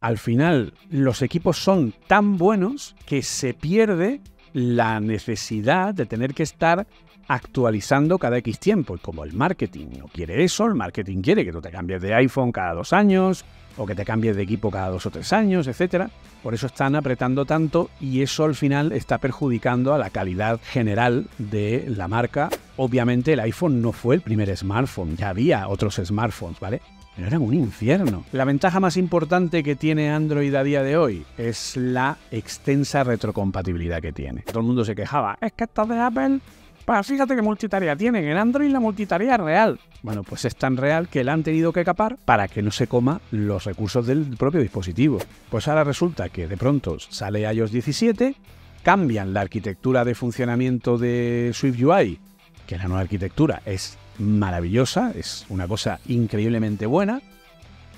al final los equipos son tan buenos que se pierde la necesidad de tener que estar actualizando cada X tiempo. Y como el marketing no quiere eso, el marketing quiere que tú te cambies de iPhone cada dos años o que te cambies de equipo cada dos o tres años, etc. Por eso están apretando tanto y eso al final está perjudicando a la calidad general de la marca. Obviamente el iPhone no fue el primer smartphone, ya había otros smartphones, ¿vale? Pero eran un infierno. La ventaja más importante que tiene Android a día de hoy es la extensa retrocompatibilidad que tiene. Todo el mundo se quejaba, es que estos de Apple pues fíjate qué multitarea tienen. En Android la multitarea real. Bueno, pues es tan real que la han tenido que capar para que no se coma los recursos del propio dispositivo. Pues ahora resulta que de pronto sale iOS 17, cambian la arquitectura de funcionamiento de SwiftUI, que la nueva arquitectura es maravillosa, es una cosa increíblemente buena,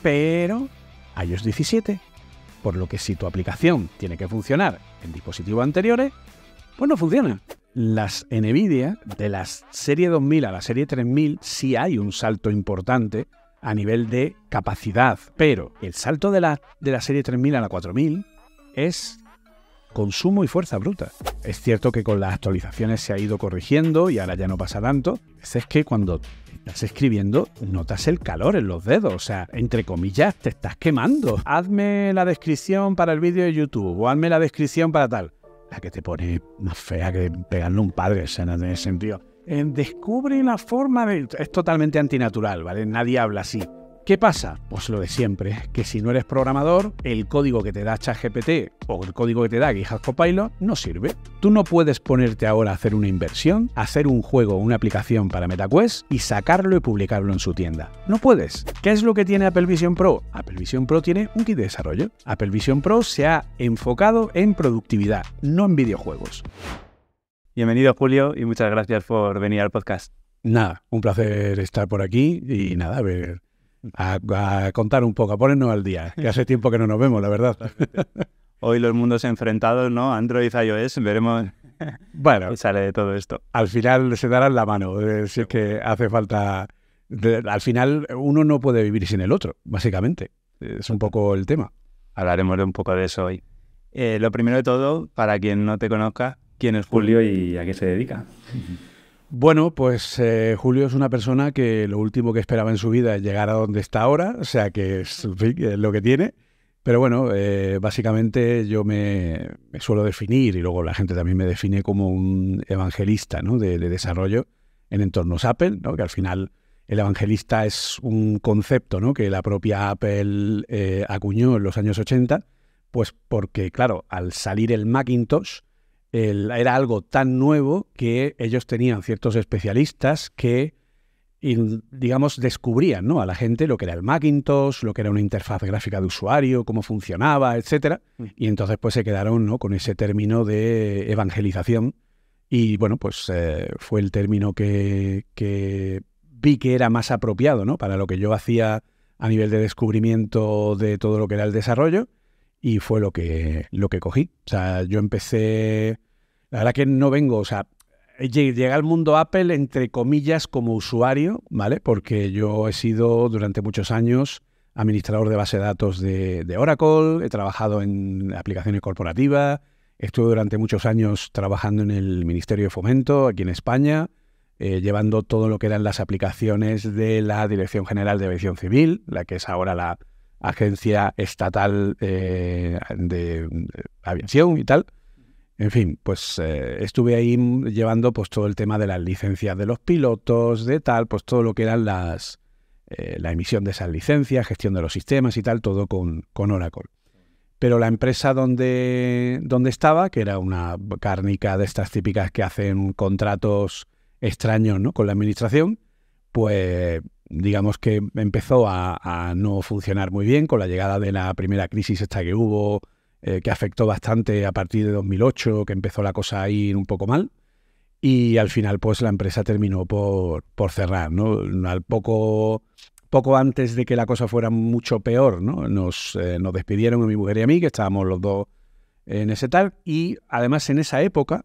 pero iOS 17, por lo que si tu aplicación tiene que funcionar en dispositivos anteriores, pues no funciona. Las Nvidia, de la serie 2000 a la serie 3000, sí hay un salto importante a nivel de capacidad, pero el salto de la, de la serie 3000 a la 4000 es consumo y fuerza bruta. Es cierto que con las actualizaciones se ha ido corrigiendo y ahora ya no pasa tanto. Es que cuando estás escribiendo notas el calor en los dedos, o sea, entre comillas, te estás quemando. Hazme la descripción para el vídeo de YouTube o hazme la descripción para tal la que te pone más fea que pegarle un padre, o no tiene sentido. descubre la forma de... Es totalmente antinatural, ¿vale? Nadie habla así. ¿Qué pasa? Pues lo de siempre, que si no eres programador, el código que te da ChatGPT o el código que te da GitHub Copilot no sirve. Tú no puedes ponerte ahora a hacer una inversión, hacer un juego o una aplicación para MetaQuest y sacarlo y publicarlo en su tienda. No puedes. ¿Qué es lo que tiene Apple Vision Pro? Apple Vision Pro tiene un kit de desarrollo. Apple Vision Pro se ha enfocado en productividad, no en videojuegos. Bienvenido Julio y muchas gracias por venir al podcast. Nada, un placer estar por aquí y nada, a ver a, contar un poco, a ponernos al día, que hace tiempo que no nos vemos, la verdad. Hoy los mundos enfrentados, ¿no? Android, iOS, veremos bueno, sale de todo esto. Al final se darán la mano, eh, si es que hace falta... al final uno no puede vivir sin el otro, básicamente. Es un poco el tema. Hablaremos de un poco de eso hoy. Eh, lo primero de todo, para quien no te conozca, ¿quién es Julio y a qué se dedica? Bueno, pues eh, Julio es una persona que lo último que esperaba en su vida es llegar a donde está ahora, o sea que es, lo que tiene. Pero bueno, eh, básicamente yo me, suelo definir, y luego la gente también me define como un evangelista ¿no? de, desarrollo en entornos Apple, ¿no? que al final el evangelista es un concepto ¿no? que la propia Apple eh, acuñó en los años 80, pues porque, claro, al salir el Macintosh, era algo tan nuevo que ellos tenían ciertos especialistas que, digamos, descubrían ¿no? a la gente lo que era el Macintosh, lo que era una interfaz gráfica de usuario, cómo funcionaba, etcétera. Mm. Y entonces pues se quedaron ¿no? con ese término de evangelización. Y bueno, pues eh, fue el término que, que vi que era más apropiado ¿no? para lo que yo hacía a nivel de descubrimiento de todo lo que era el desarrollo y fue lo que, lo que cogí. O sea, yo empecé, la verdad que no vengo, o sea, llegué al mundo Apple entre comillas como usuario, ¿vale? Porque yo he sido durante muchos años administrador de base de datos de, Oracle, he trabajado en aplicaciones corporativas, estuve durante muchos años trabajando en el Ministerio de Fomento aquí en España, eh, llevando todo lo que eran las aplicaciones de la Dirección General de Aviación Civil, la que es ahora la agencia estatal eh, de, aviación y tal. En fin, pues eh, estuve ahí llevando pues todo el tema de las licencias de los pilotos, de tal, pues todo lo que eran las eh, la emisión de esas licencias, gestión de los sistemas y tal, todo con, con Oracle. Pero la empresa donde, donde estaba, que era una cárnica de estas típicas que hacen contratos extraños ¿no? con la administración, pues digamos que empezó a, no funcionar muy bien con la llegada de la primera crisis esta que hubo, eh, que afectó bastante a partir de 2008, que empezó la cosa a ir un poco mal. Y al final, pues la empresa terminó por, por cerrar, ¿no? Al poco, poco antes de que la cosa fuera mucho peor, ¿no? Nos, eh, nos despidieron a mi mujer y a mí, que estábamos los dos en ese tal. Y además en esa época,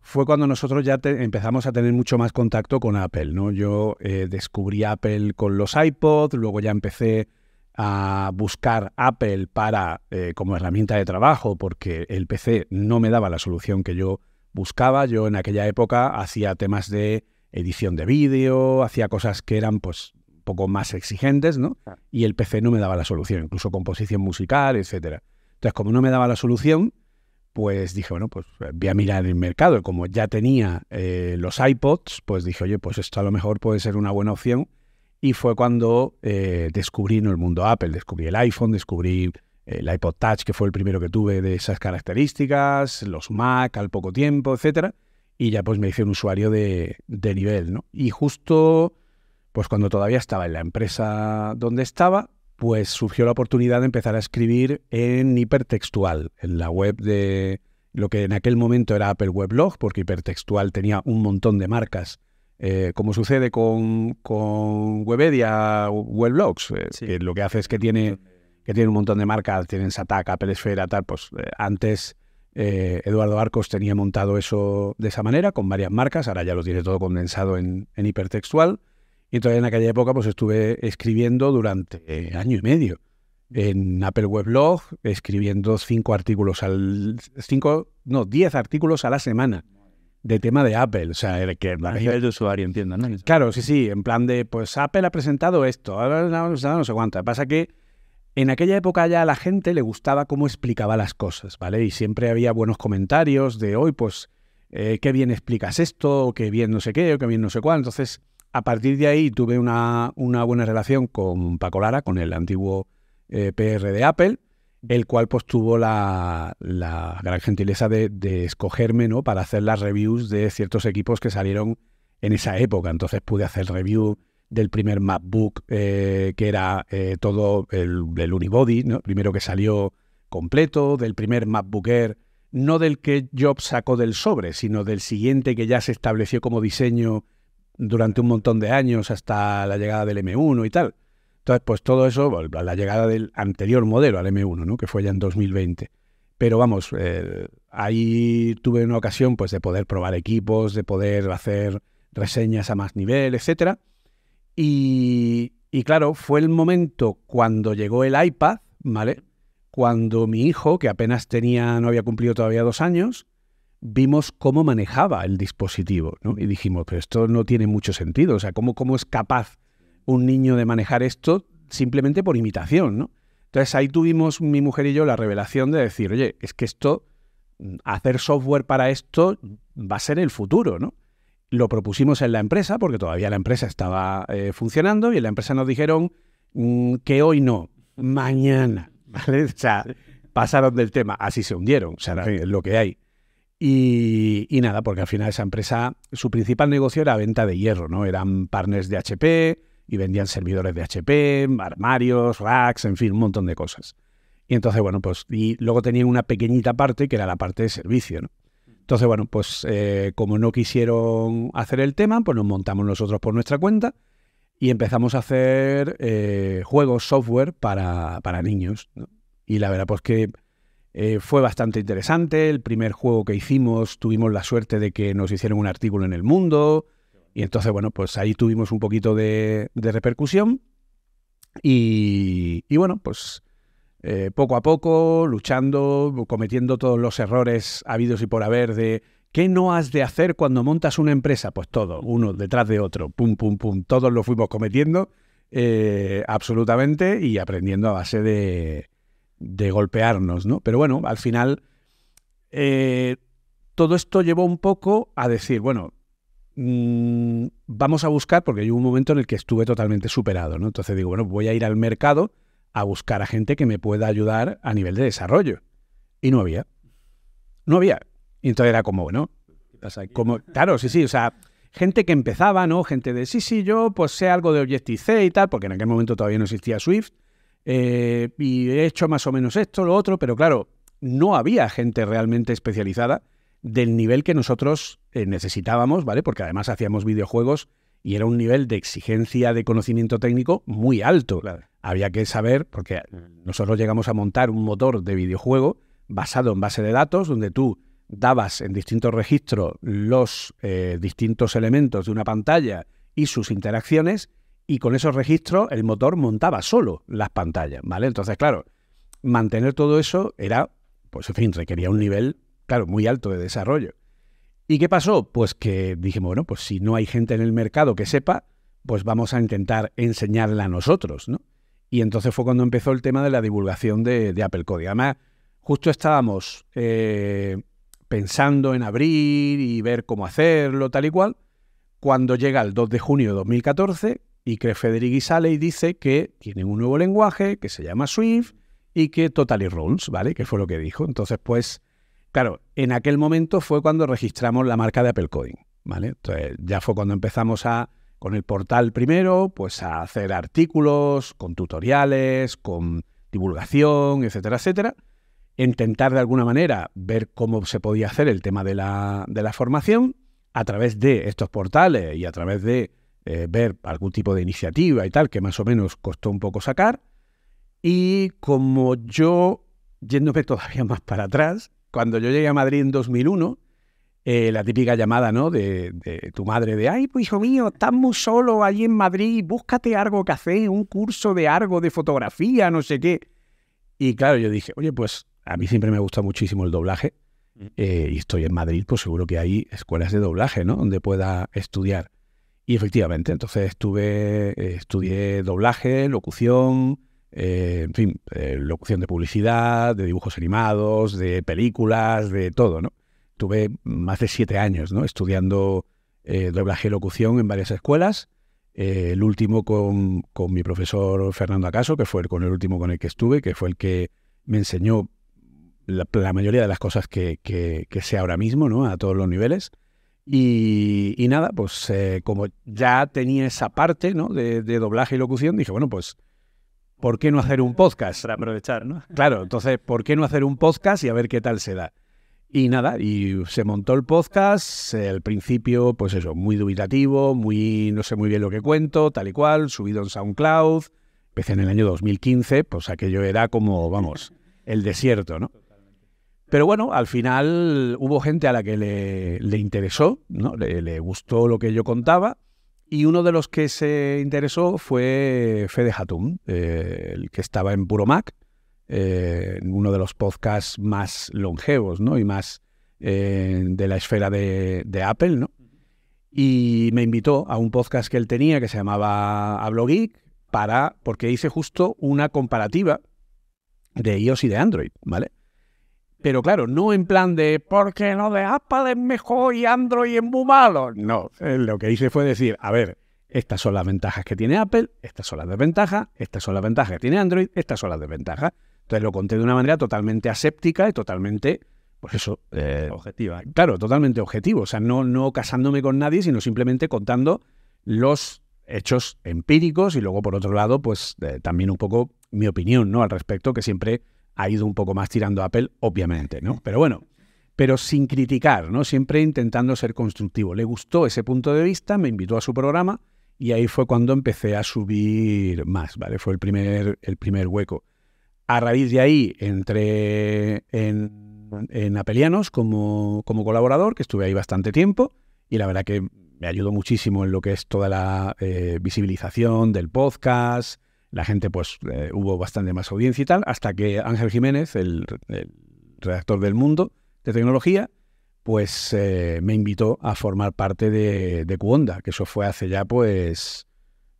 fue cuando nosotros ya empezamos a tener mucho más contacto con Apple. ¿no? Yo eh, descubrí Apple con los iPods, luego ya empecé a buscar Apple para eh, como herramienta de trabajo porque el PC no me daba la solución que yo buscaba. Yo en aquella época hacía temas de edición de vídeo, hacía cosas que eran pues un poco más exigentes, ¿no? Y el PC no me daba la solución, incluso composición musical, etcétera. Entonces, como no me daba la solución, pues dije, bueno, pues voy a mirar el mercado. Como ya tenía eh, los iPods, pues dije, oye, pues esto a lo mejor puede ser una buena opción. Y fue cuando eh, descubrí el mundo Apple. Descubrí el iPhone, descubrí el iPod Touch, que fue el primero que tuve de esas características, los Mac al poco tiempo, etcétera. Y ya pues me hice un usuario de, de nivel, ¿no? Y justo, pues cuando todavía estaba en la empresa donde estaba, pues surgió la oportunidad de empezar a escribir en hipertextual, en la web de lo que en aquel momento era Apple Weblog, porque hipertextual tenía un montón de marcas, eh, como sucede con, con Webedia Weblogs, eh, que lo que hace es que tiene, que tiene un montón de marcas, tienen Satak, Apple Esfera, tal, pues eh, antes Eduardo Arcos tenía montado eso de esa manera, con varias marcas, ahora ya lo tiene todo condensado en, en hipertextual. Y entonces en aquella época pues estuve escribiendo durante año y medio en Apple Weblog, escribiendo cinco artículos al... cinco, no, diez artículos a la semana de tema de Apple. O sea, que... A nivel de usuario, entiendo, ¿no? Claro, sí, sí, en plan de, pues Apple ha presentado esto, no, no sé cuánto. Pasa que en aquella época ya a la gente le gustaba cómo explicaba las cosas, ¿vale? Y siempre había buenos comentarios de hoy, pues, eh, qué bien explicas esto, o qué bien no sé qué, o qué bien no sé cuál. Entonces, a partir de ahí tuve una, buena relación con Paco Lara, con el antiguo eh, PR de Apple, el cual pues tuvo la, gran gentileza de, escogerme ¿no? para hacer las reviews de ciertos equipos que salieron en esa época. Entonces pude hacer review del primer MacBook, eh, que era eh, todo el, Unibody, ¿no? primero que salió completo, del primer MacBook Air, no del que Jobs sacó del sobre, sino del siguiente que ya se estableció como diseño durante un montón de años hasta la llegada del M1 y tal. Entonces, pues todo eso, la llegada del anterior modelo al M1, ¿no? que fue ya en 2020. Pero vamos, eh, ahí tuve una ocasión pues, de poder probar equipos, de poder hacer reseñas a más nivel, etc. Y, y claro, fue el momento cuando llegó el iPad, ¿vale? Cuando mi hijo, que apenas tenía, no había cumplido todavía dos años, vimos cómo manejaba el dispositivo, ¿no? Y dijimos, pero esto no tiene mucho sentido, o sea, ¿cómo, cómo es capaz un niño de manejar esto simplemente por imitación, ¿no? Entonces ahí tuvimos mi mujer y yo la revelación de decir, oye, es que esto, hacer software para esto va a ser el futuro, ¿no? Lo propusimos en la empresa, porque todavía la empresa estaba eh, funcionando, y en la empresa nos dijeron mm, que hoy no, mañana, ¿vale? O sea, pasaron del tema, así se hundieron, o sea, lo que hay. Y, nada, porque al final esa empresa, su principal negocio era venta de hierro, ¿no? Eran partners de HP y vendían servidores de HP, armarios, racks, en fin, un montón de cosas. Y entonces, bueno, pues, y luego tenían una pequeñita parte que era la parte de servicio, ¿no? Entonces, bueno, pues eh, como no quisieron hacer el tema, pues nos montamos nosotros por nuestra cuenta y empezamos a hacer eh, juegos, software para, para niños. ¿no? Y la verdad, pues que eh, fue bastante interesante. El primer juego que hicimos tuvimos la suerte de que nos hicieron un artículo en el mundo. Y entonces, bueno, pues ahí tuvimos un poquito de, repercusión. Y, bueno, pues eh, poco a poco, luchando, cometiendo todos los errores habidos y por haber de ¿qué no has de hacer cuando montas una empresa? Pues todo, uno detrás de otro, pum, pum, pum. Todos lo fuimos cometiendo eh, absolutamente y aprendiendo a base de, de golpearnos, ¿no? Pero bueno, al final eh, todo esto llevó un poco a decir, bueno, mm, vamos a buscar, porque hubo un momento en el que estuve totalmente superado, ¿no? Entonces digo, bueno, voy a ir al mercado a buscar a gente que me pueda ayudar a nivel de desarrollo. Y no había. No había. Y entonces era como, bueno, como, claro, sí, sí, o sea, gente que empezaba, ¿no? Gente de, sí, sí, yo pues sé algo de Objective-C y tal, porque en aquel momento todavía no existía Swift. Eh, y he hecho más o menos esto, lo otro, pero claro, no había gente realmente especializada del nivel que nosotros eh, necesitábamos, ¿vale? Porque además hacíamos videojuegos y era un nivel de exigencia de conocimiento técnico muy alto. Había que saber, porque nosotros llegamos a montar un motor de videojuego basado en base de datos, donde tú dabas en distintos registros los eh, distintos elementos de una pantalla y sus interacciones, y con esos registros el motor montaba solo las pantallas, ¿vale? Entonces, claro, mantener todo eso era, pues en fin, requería un nivel, claro, muy alto de desarrollo. ¿Y qué pasó? Pues que dijimos, bueno, pues si no hay gente en el mercado que sepa, pues vamos a intentar enseñarla a nosotros, ¿no? Y entonces fue cuando empezó el tema de la divulgación de, Apple Code. Además, justo estábamos eh, pensando en abrir y ver cómo hacerlo, tal y cual, cuando llega el 2 de junio de 2014 y que Federici sale y dice que tienen un nuevo lenguaje que se llama Swift y que Totally Rules, ¿vale? Que fue lo que dijo. Entonces, pues, claro, en aquel momento fue cuando registramos la marca de Apple Coding, ¿vale? Entonces, ya fue cuando empezamos a, con el portal primero, pues a hacer artículos, con tutoriales, con divulgación, etcétera, etcétera. Intentar de alguna manera ver cómo se podía hacer el tema de la, de la formación a través de estos portales y a través de eh, ver algún tipo de iniciativa y tal, que más o menos costó un poco sacar. Y como yo, yéndome todavía más para atrás, cuando yo llegué a Madrid en 2001, eh, la típica llamada, ¿no? De, tu madre, de, ay, pues hijo mío, estás muy solo allí en Madrid, búscate algo que hacer, un curso de algo, de fotografía, no sé qué. Y claro, yo dije, oye, pues a mí siempre me gusta muchísimo el doblaje mm. eh, y estoy en Madrid, pues seguro que hay escuelas de doblaje, ¿no? Donde pueda estudiar. Y efectivamente, entonces estuve, eh, estudié doblaje, locución, eh, en fin, eh, locución de publicidad, de dibujos animados, de películas, de todo, ¿no? Tuve más de siete años, ¿no? Estudiando doblaje y locución en varias escuelas. el último con, con, mi profesor Fernando Acaso, que fue con el último con el que estuve, que fue el que me enseñó la, mayoría de las cosas que, que, que sé ahora mismo, ¿no? A todos los niveles. Y, nada, pues eh, como ya tenía esa parte ¿no? de, doblaje y locución, dije, bueno, pues, ¿por qué no hacer un podcast? Para aprovechar, ¿no? Claro, entonces, ¿por qué no hacer un podcast y a ver qué tal se da? Y nada, y se montó el podcast, al principio, pues eso, muy dubitativo, muy, no sé muy bien lo que cuento, tal y cual, subido en SoundCloud, empecé en el año 2015, pues aquello era como, vamos, el desierto, ¿no? Pero bueno, al final hubo gente a la que le, interesó, ¿no? Le, gustó lo que yo contaba. Y uno de los que se interesó fue Fede Hatum, eh, el que estaba en Puro Mac, eh, uno de los podcasts más longevos ¿no? y más eh, de la esfera de, Apple. ¿no? Y me invitó a un podcast que él tenía que se llamaba Hablo Geek, para, porque hice justo una comparativa de iOS y de Android, ¿vale? Pero claro, no en plan de porque lo de Apple es mejor y Android es muy malo. No, eh, lo que hice fue decir, a ver, estas son las ventajas que tiene Apple, estas son las desventajas, estas son las ventajas que tiene Android, estas son las desventajas. Entonces lo conté de una manera totalmente aséptica y totalmente, pues eso... Eh, Objetiva. Claro, totalmente objetivo. O sea, no, no casándome con nadie, sino simplemente contando los hechos empíricos y luego, por otro lado, pues eh, también un poco mi opinión, ¿no? Al respecto, que siempre ha ido un poco más tirando a Apple, obviamente, ¿no? Pero bueno, pero sin criticar, ¿no? Siempre intentando ser constructivo. Le gustó ese punto de vista, me invitó a su programa y ahí fue cuando empecé a subir más, ¿vale? Fue el primer, el primer hueco. A raíz de ahí entré en, en Apelianos como, como colaborador, que estuve ahí bastante tiempo y la verdad que me ayudó muchísimo en lo que es toda la eh, visibilización del podcast, la gente pues eh, hubo bastante más audiencia y tal, hasta que Ángel Jiménez, el, redactor del Mundo de Tecnología, pues eh, me invitó a formar parte de, de Cuonda, que eso fue hace ya pues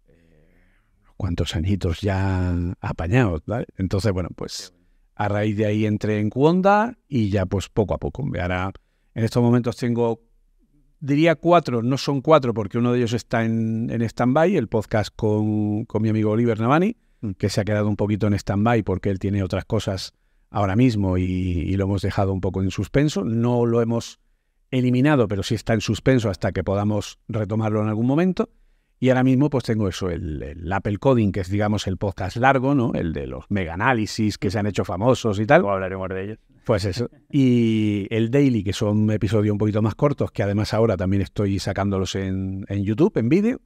eh, cuántos añitos ya apañados, ¿vale? Entonces, bueno, pues a raíz de ahí entré en Cuonda y ya pues poco a poco. Ahora, en estos momentos tengo diría cuatro, no son cuatro porque uno de ellos está en, en stand-by, el podcast con, mi amigo Oliver Navani, mm. que se ha quedado un poquito en stand-by porque él tiene otras cosas ahora mismo y, lo hemos dejado un poco en suspenso. No lo hemos eliminado, pero sí está en suspenso hasta que podamos retomarlo en algún momento. Y ahora mismo pues tengo eso, el, Apple Coding, que es digamos el podcast largo, ¿no? El de los mega análisis que se han hecho famosos y tal. O hablaremos de ellos. Pues eso. Y el Daily, que son episodios un poquito más cortos, que además ahora también estoy sacándolos en, YouTube, en vídeo.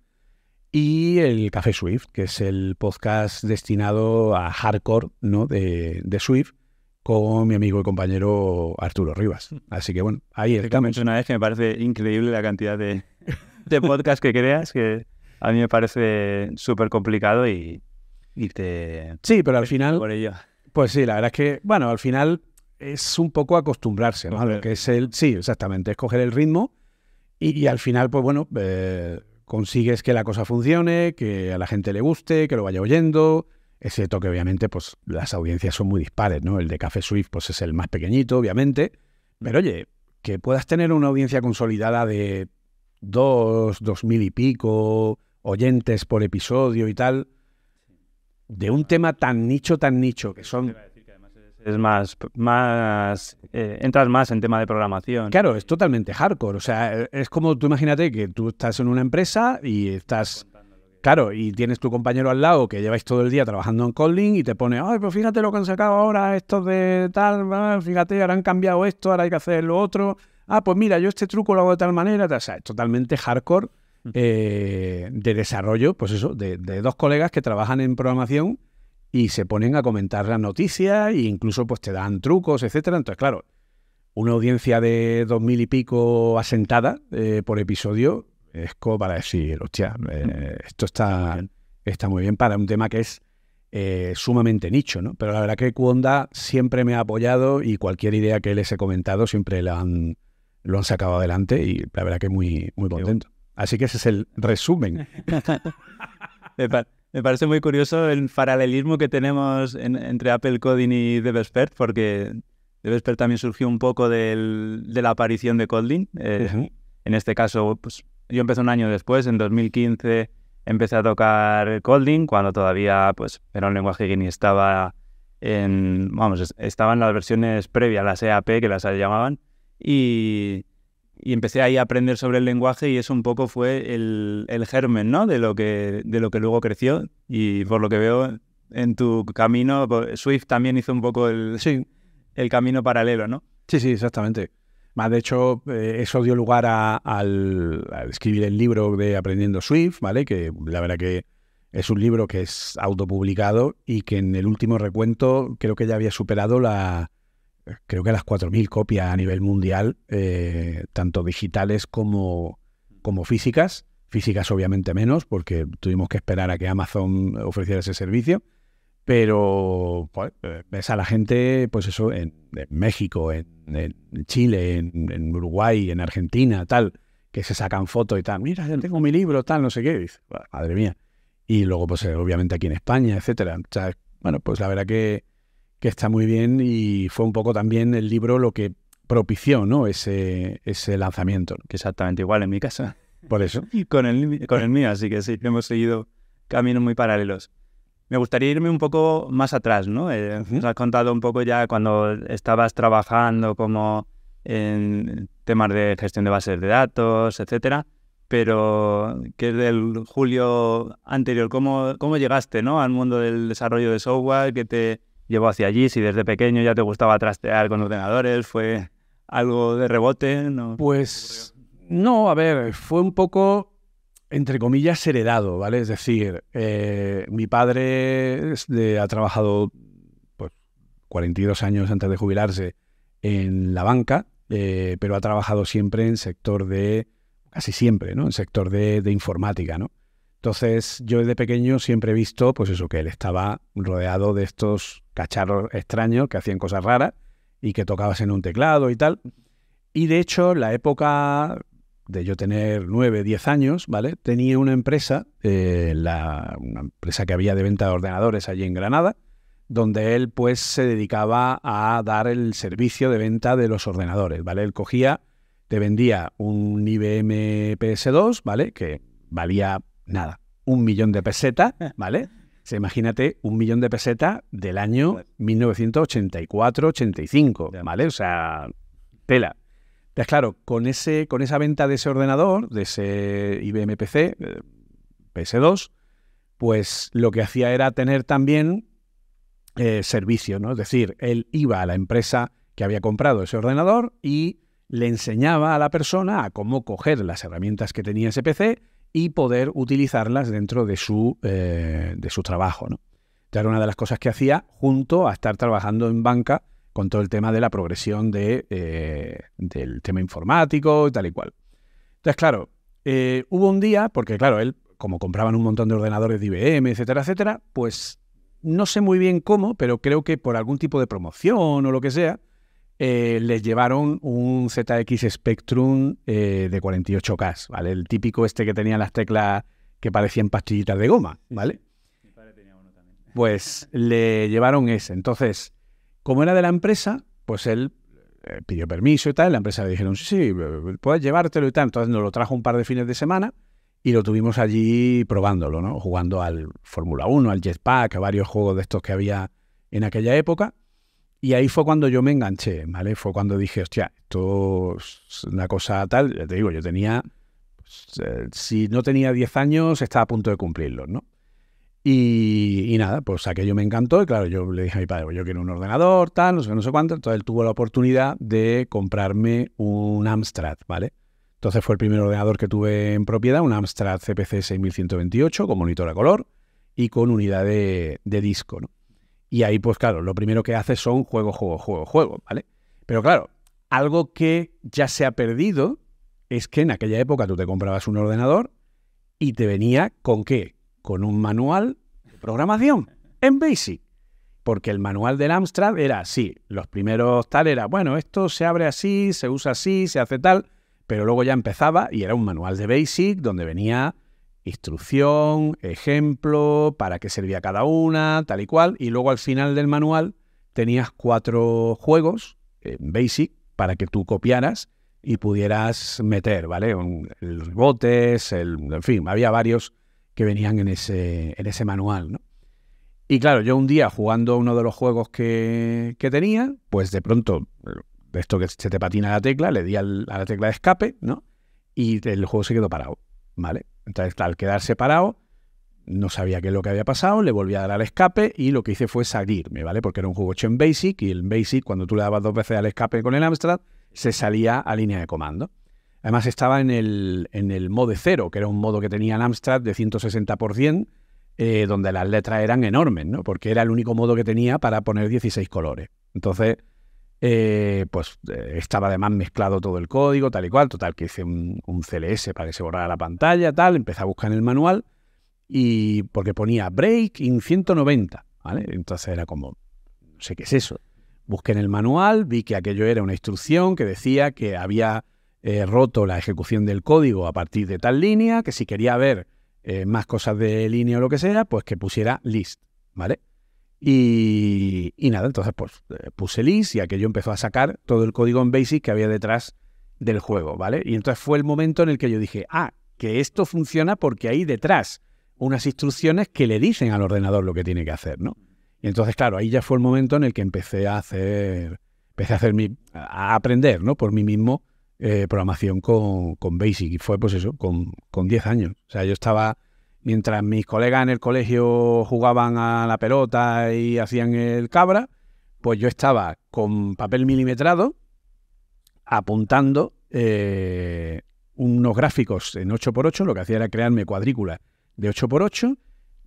Y el Café Swift, que es el podcast destinado a hardcore ¿no? de, de Swift con mi amigo y compañero Arturo Rivas. Así que bueno, ahí estamos. Una vez que me parece increíble la cantidad de, de podcasts que creas, que a mí me parece súper complicado y, y te... Sí, pero al final... Por ello. Pues sí, la verdad es que, bueno, al final es un poco acostumbrarse, ¿no? A lo que es el... Sí, exactamente, es coger el ritmo y, y al final, pues bueno, eh, consigues que la cosa funcione, que a la gente le guste, que lo vaya oyendo, excepto que obviamente pues las audiencias son muy dispares, ¿no? El de Café Swift pues es el más pequeñito, obviamente, pero oye, que puedas tener una audiencia consolidada de dos, dos mil y pico oyentes por episodio y tal, de un tema tan nicho, tan nicho, que son... Es más, más eh, entras más en tema de programación. Claro, es totalmente hardcore. O sea, es como tú imagínate que tú estás en una empresa y estás Claro, y tienes tu compañero al lado que lleváis todo el día trabajando en Kotlin y te pone, ay, pues fíjate lo que han sacado ahora, esto de tal, fíjate, ahora han cambiado esto, ahora hay que hacer lo otro. Ah, pues mira, yo este truco lo hago de tal manera. O sea, es totalmente hardcore. Eh, de desarrollo, pues eso, de, de dos colegas que trabajan en programación y se ponen a comentar las noticias e incluso pues te dan trucos, etcétera. Entonces, claro, una audiencia de dos mil y pico asentada eh, por episodio es como para decir, hostia, eh, esto está, está muy bien para un tema que es eh, sumamente nicho, ¿no? Pero la verdad que Cuonda siempre me ha apoyado y cualquier idea que les he comentado siempre la han, lo han sacado adelante y la verdad que muy, muy contento. Así que ese es el resumen. me, pa me, parece muy curioso el paralelismo que tenemos en, entre Apple Coding y DevExpert, porque DevExpert también surgió un poco del, de la aparición de Kotlin. Eh, uh -huh. En este caso, pues yo empecé un año después, en 2015 empecé a tocar Kotlin, cuando todavía pues era un lenguaje que ni estaba en, vamos, estaban las versiones previas, las EAP que las llamaban, y, y, empecé ahí a aprender sobre el lenguaje y eso un poco fue el, el germen, ¿no? De lo, que, de lo que luego creció y por lo que veo en tu camino, Swift también hizo un poco el, sí. el camino paralelo, ¿no? Sí, sí, exactamente. Más de hecho, eh, eso dio lugar a, al, a, escribir el libro de Aprendiendo Swift, ¿vale? Que la verdad que es un libro que es autopublicado y que en el último recuento creo que ya había superado la, creo que las 4.000 copias a nivel mundial, eh, tanto digitales como, como físicas. Físicas obviamente menos, porque tuvimos que esperar a que Amazon ofreciera ese servicio pero pues, ves a la gente, pues eso, en, México, en, Chile, en, en, Uruguay, en Argentina, tal, que se sacan fotos y tal, mira, ya tengo mi libro, tal, no sé qué, dice, madre mía. Y luego, pues obviamente aquí en España, etcétera. O sea, bueno, pues la verdad que, que está muy bien y fue un poco también el libro lo que propició, ¿no? Ese, ese lanzamiento. Que exactamente igual en mi casa. Por eso. Y con el, con el mío, así que sí, hemos seguido caminos muy paralelos. Me gustaría irme un poco más atrás, ¿no? Eh, uh -huh. Nos has contado un poco ya cuando estabas trabajando como en temas de gestión de bases de datos, etcétera, pero que es del julio anterior, ¿cómo, cómo llegaste ¿no? al mundo del desarrollo de software? ¿Qué te llevó hacia allí? Si desde pequeño ya te gustaba trastear con ordenadores, ¿fue algo de rebote? ¿no? Pues no, a ver, fue un poco entre comillas, heredado, ¿vale? Es decir, eh, mi padre ha trabajado pues, 42 años antes de jubilarse en la banca, eh, pero ha trabajado siempre en sector de, casi siempre, ¿no? En sector de, de, informática, ¿no? Entonces, yo desde pequeño siempre he visto, pues eso, que él estaba rodeado de estos cacharros extraños que hacían cosas raras y que tocabas en un teclado y tal. Y de hecho, la época de yo tener 9, 10 años, ¿vale? Tenía una empresa, eh, una empresa que había de venta de ordenadores allí en Granada, donde él pues se dedicaba a dar el servicio de venta de los ordenadores, ¿vale? Él cogía, te vendía un IBM PS2, ¿vale? Que valía nada, un millón de pesetas, ¿vale? Se imagínate un millón de pesetas del año 1984-85, ¿vale? O sea, tela. Pues claro, con, ese, con esa venta de ese ordenador, de ese IBM PC, eh, PS2, pues lo que hacía era tener también eh, servicio, ¿no? Es decir, él iba a la empresa que había comprado ese ordenador y le enseñaba a la persona a cómo coger las herramientas que tenía ese PC y poder utilizarlas dentro de su, eh, de su trabajo, ¿no? Era una de las cosas que hacía junto a estar trabajando en banca con todo el tema de la progresión de, eh, del tema informático y tal y cual. Entonces, claro, eh, hubo un día, porque claro, él como compraban un montón de ordenadores de IBM, etcétera, etcétera, pues no sé muy bien cómo, pero creo que por algún tipo de promoción o lo que sea, eh, les llevaron un ZX Spectrum eh, de 48K, ¿vale? El típico este que tenía las teclas que parecían pastillitas de goma, ¿vale? Pues le llevaron ese. Entonces, como era de la empresa, pues él eh, pidió permiso y tal. La empresa le dijeron, sí, sí, puedes llevártelo y tal. Entonces nos lo trajo un par de fines de semana y lo tuvimos allí probándolo, ¿no? Jugando al Fórmula 1, al Jetpack, a varios juegos de estos que había en aquella época. Y ahí fue cuando yo me enganché, ¿vale? Fue cuando dije, hostia, esto es una cosa tal. Ya te digo, yo tenía, pues, eh, si no tenía 10 años, estaba a punto de cumplirlos, ¿no? Y, nada, pues aquello me encantó y claro, yo le dije a mi padre, yo quiero un ordenador, tal, no sé, no sé cuánto. Entonces él tuvo la oportunidad de comprarme un Amstrad, ¿vale? Entonces fue el primer ordenador que tuve en propiedad, un Amstrad CPC 6128 con monitor a color y con unidad de, disco, ¿no? Y ahí, pues claro, lo primero que hace son juego, juego, juego, juego, ¿vale? Pero claro, algo que ya se ha perdido es que en aquella época tú te comprabas un ordenador y te venía con qué? Con un manual de programación en Basic. Porque el manual del Amstrad era así. Los primeros tal era, bueno, esto se abre así, se usa así, se hace tal pero luego ya empezaba y era un manual de Basic donde venía instrucción, ejemplo, para qué servía cada una, tal y cual, y luego al final del manual tenías cuatro juegos en Basic para que tú copiaras y pudieras meter, ¿vale? el rebotes, el, en fin, había varios que venían en ese, en ese manual, ¿no? Y claro, yo un día jugando uno de los juegos que, que tenía, pues de pronto de esto que se te patina la tecla, le di a la tecla de escape, ¿no? Y el juego se quedó parado, ¿vale? Entonces, al quedarse parado, no sabía qué es lo que había pasado, le volví a dar al escape y lo que hice fue salirme, ¿vale? Porque era un juego hecho en Basic y en Basic, cuando tú le dabas dos veces al escape con el Amstrad, se salía a línea de comando. Además estaba en el, en el modo cero, que era un modo que tenía el Amstrad de 160%, eh, donde las letras eran enormes, ¿no? Porque era el único modo que tenía para poner 16 colores. Entonces, eh, pues eh, estaba además mezclado todo el código, tal y cual. Total, que hice un, CLS para que se borrara la pantalla, tal. Empecé a buscar en el manual y porque ponía break in 190, ¿vale? Entonces era como, no sé qué es eso. Busqué en el manual, vi que aquello era una instrucción que decía que había eh, roto la ejecución del código a partir de tal línea, que si quería ver más cosas de línea o lo que sea, pues que pusiera list, ¿vale? Y, nada, entonces pues eh, puse list y aquello empezó a sacar todo el código en BASIC que había detrás del juego, ¿vale? Y entonces fue el momento en el que yo dije, ah, que esto funciona porque hay detrás unas instrucciones que le dicen al ordenador lo que tiene que hacer, ¿no? Y entonces, claro, ahí ya fue el momento en el que empecé a hacer, empecé a hacer mi, a aprender, ¿no? Por mí mismo eh, programación con, con, Basic y fue pues eso, con, con 10 años. O sea, yo estaba mientras mis colegas en el colegio jugaban a la pelota y hacían el cabra, pues yo estaba con papel milimetrado apuntando eh, unos gráficos en 8x8, lo que hacía era crearme cuadrículas de 8x8,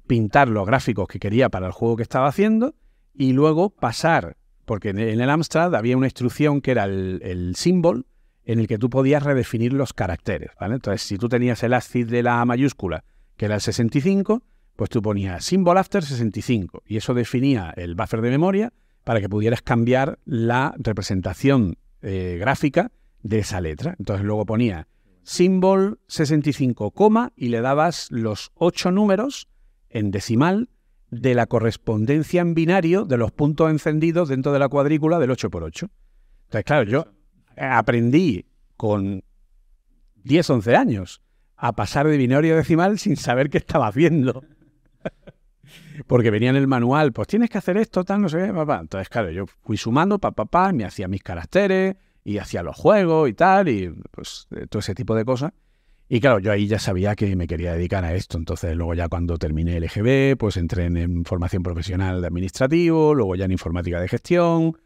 pintar los gráficos que quería para el juego que estaba haciendo y luego pasar, porque en el Amstrad había una instrucción que era el, el symbol en el que tú podías redefinir los caracteres. Entonces, si tú tenías el ASCII de la mayúscula que era el 65, pues tú ponías symbol after 65 y eso definía el buffer de memoria para que pudieras cambiar la representación eh, gráfica de esa letra. Entonces luego ponía symbol 65, y le dabas los ocho números en decimal de la correspondencia en binario de los puntos encendidos dentro de la cuadrícula del 8x8. Entonces, claro, yo aprendí con 10, 11 años a pasar de binario decimal sin saber qué estaba haciendo. Porque venía en el manual, pues tienes que hacer esto, tal, no sé qué, papá. Entonces, claro, yo fui sumando, papá, papá, me hacía mis caracteres y hacía los juegos y tal, y pues eh, todo ese tipo de cosas. Y claro, yo ahí ya sabía que me quería dedicar a esto. Entonces, luego ya cuando terminé el EGB, pues entré en formación profesional de administrativo, luego ya en informática de gestión,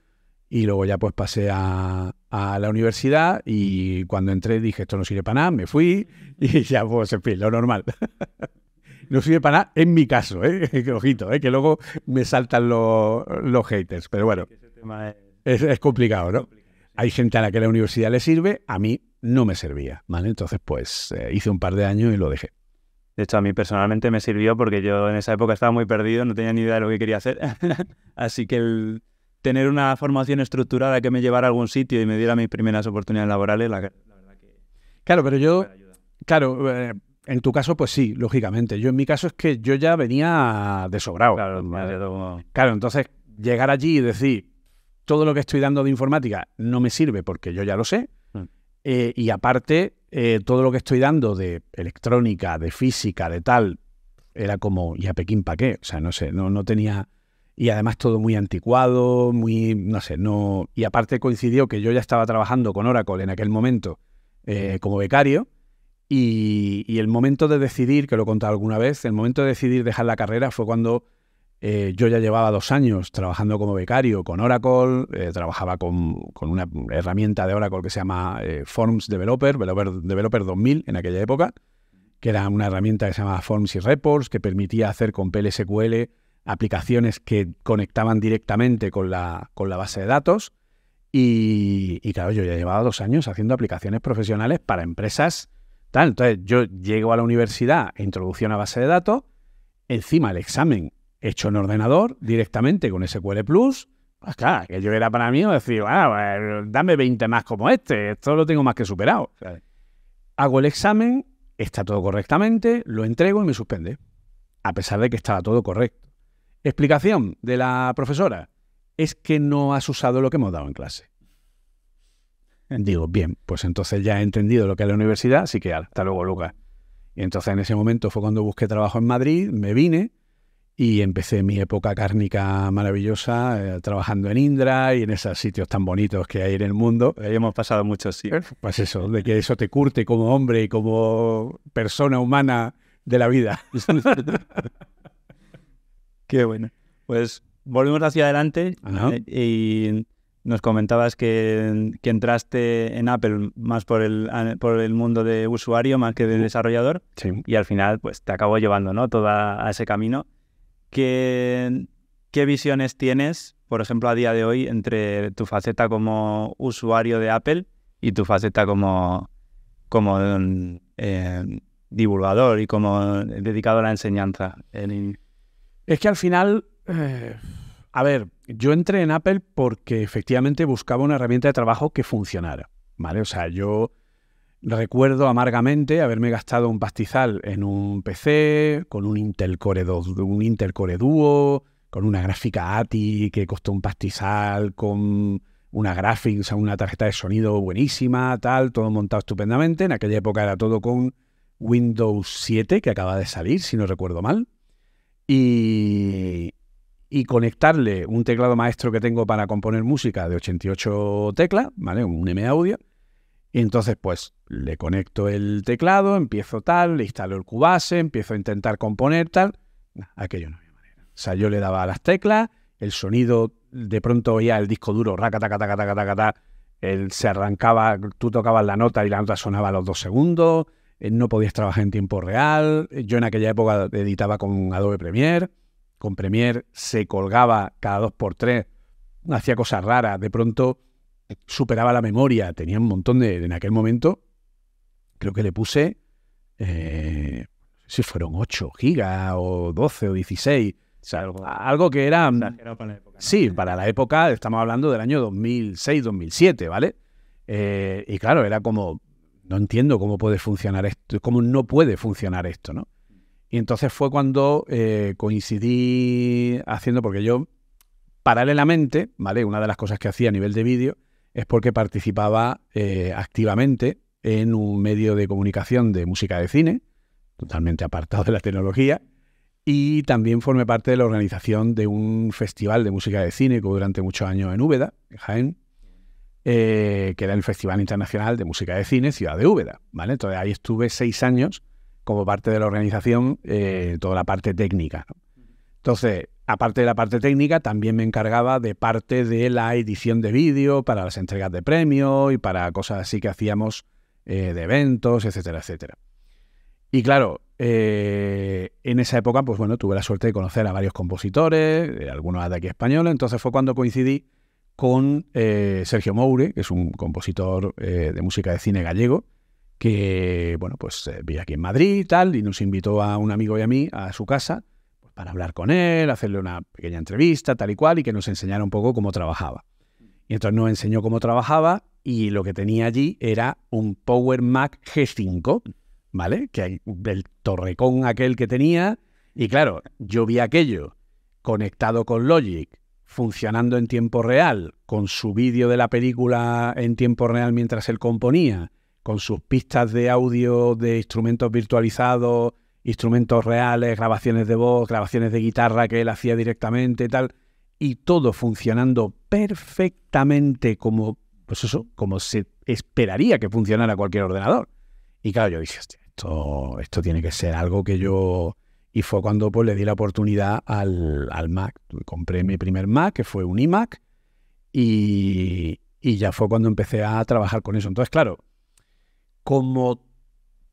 y luego ya pues pasé a, la universidad y cuando entré dije, esto no sirve para nada, me fui y ya pues en fin, lo normal. no sirve para nada en mi caso, ¿eh? ojito, ¿eh? que luego me saltan los, los haters, pero bueno, es, complicado, ¿no? Hay gente a la que la universidad le sirve, a mí no me servía, ¿vale? Entonces pues eh, hice un par de años y lo dejé. De hecho, a mí personalmente me sirvió porque yo en esa época estaba muy perdido, no tenía ni idea de lo que quería hacer. Así que el tener una formación estructurada que me llevara a algún sitio y me diera mis primeras oportunidades laborales, la, verdad que... Claro, pero yo... Claro, eh, en tu caso, pues sí, lógicamente. Yo en mi caso es que yo ya venía de sobrado. Claro, claro entonces llegar allí y decir, todo lo que estoy dando de informática no me sirve porque yo ya lo sé. Mm. Eh, y aparte, eh, todo lo que estoy dando de electrónica, de física, de tal, era como, ¿y a Pekín para qué? O sea, no sé, no, no tenía... Y además todo muy anticuado, muy, no sé, no... Y aparte coincidió que yo ya estaba trabajando con Oracle en aquel momento eh, como becario y, y, el momento de decidir, que lo he contado alguna vez, el momento de decidir dejar la carrera fue cuando eh, yo ya llevaba dos años trabajando como becario con Oracle, eh, trabajaba con, una herramienta de Oracle que se llama Forms Developer, Developer, 2000 en aquella época, que era una herramienta que se llamaba Forms y Reports, que permitía hacer con PLSQL aplicaciones que conectaban directamente con la, con la base de datos. Y, y, claro, yo ya llevaba dos años haciendo aplicaciones profesionales para empresas. Tal. Entonces yo llego a la universidad, introducción a base de datos, encima el examen hecho en ordenador directamente con SQL Plus. Pues claro, que yo era para mí decir, ah, dame 20 más como este, esto lo tengo más que superado. Hago el examen, está todo correctamente, lo entrego y me suspende, a pesar de que estaba todo correcto. Explicación de la profesora, es que no has usado lo que hemos dado en clase. Digo, bien, pues entonces ya he entendido lo que es la universidad, así que hasta luego, Lucas. Y entonces en ese momento fue cuando busqué trabajo en Madrid, me vine, y empecé mi época cárnica maravillosa eh, trabajando en Indra y en esos sitios tan bonitos que hay en el mundo. Ahí hemos pasado muchos, sí. Pues eso, de que eso te curte como hombre y como persona humana de la vida. Qué bueno. Pues volvemos hacia adelante eh, y nos comentabas que, entraste en Apple más por el, por el mundo de usuario más que de desarrollador y al final pues te acabó llevando ¿no? todo a ese camino. ¿Qué, visiones tienes, por ejemplo, a día de hoy entre tu faceta como usuario de Apple y tu faceta como, como eh, divulgador y como dedicado a la enseñanza? Es que al final, eh, a ver, yo entré en Apple porque efectivamente buscaba una herramienta de trabajo que funcionara, ¿vale? O sea, yo Recuerdo amargamente haberme gastado un pastizal en un PC con un Intel Core 2, un Intel Core Duo, con una gráfica ATI que costó un pastizal, con una gráfica, o sea, una tarjeta de sonido buenísima, tal, todo montado estupendamente. En aquella época era todo con Windows 7, que acaba de salir, si no recuerdo mal. Y, conectarle un teclado maestro que tengo para componer música de 88 teclas, ¿vale? Un M Audio y entonces, pues, le conecto el teclado, empiezo tal, le instalo el Cubase, empiezo a intentar componer tal. aquello no había manera. O sea, yo le daba las teclas, el sonido, de pronto oía el disco duro, raca, taca, taca, taca, taca, él se arrancaba, tú tocabas la nota y la nota sonaba los dos segundos, no podías trabajar en tiempo real. Yo en aquella época editaba con Adobe Premiere, con Premiere se colgaba cada dos por tres, hacía cosas raras, de pronto superaba la memoria, tenía un montón de, en aquel momento, creo que le puse, eh, si fueron 8 gigas o 12 o 16, algo, que era... Sí, para la época, estamos hablando del año 2006-2007, ¿vale? Eh, y claro, era como, no entiendo cómo puede funcionar esto, cómo no puede funcionar esto, ¿no? Y entonces fue cuando eh, coincidí haciendo, porque yo, paralelamente, ¿vale? Una de las cosas que hacía a nivel de vídeo es porque participaba eh, activamente en un medio de comunicación de música de cine, totalmente apartado de la tecnología, y también formé parte de la organización de un festival de música de cine que durante muchos años en Úbeda, en Jaén, eh, que era el Festival Internacional de Música de Cine Ciudad de Úbeda. ¿vale? Entonces ahí estuve seis años como parte de la organización, eh, toda la parte técnica. Entonces, aparte de la parte técnica, también me encargaba de parte de la edición de vídeo para las entregas de premios y para cosas así que hacíamos eh, de eventos, etcétera, etcétera. Y claro, en esa época, pues bueno, tuve la suerte de conocer a varios compositores, algunos de aquí españoles, entonces fue cuando coincidí con Sergio Moure, que es un compositor de música de cine gallego, que, bueno, pues eh, aquí en Madrid y tal, y nos invitó a un amigo y a mí a su casa pues, para hablar con él, hacerle una pequeña entrevista, tal y cual, y que nos enseñara un poco cómo trabajaba. Y entonces nos enseñó cómo trabajaba y lo que tenía allí era un Power Mac G5, ¿vale? Que hay el torrecón aquel que tenía. Y claro, yo vi aquello conectado con Logic, funcionando en tiempo real, con su vídeo de la película en tiempo real mientras él componía, con sus pistas de audio de instrumentos virtualizados, instrumentos reales, grabaciones de voz, grabaciones de guitarra que él hacía directamente y tal, y todo funcionando perfectamente como, pues eso, como se esperaría que funcionara cualquier ordenador. Y claro, yo dije, esto, esto tiene que ser algo que yo... Y fue cuando pues, le di la oportunidad al, al Mac. Compré mi primer Mac, que fue un iMac, y, y ya fue cuando empecé a trabajar con eso. Entonces, claro, como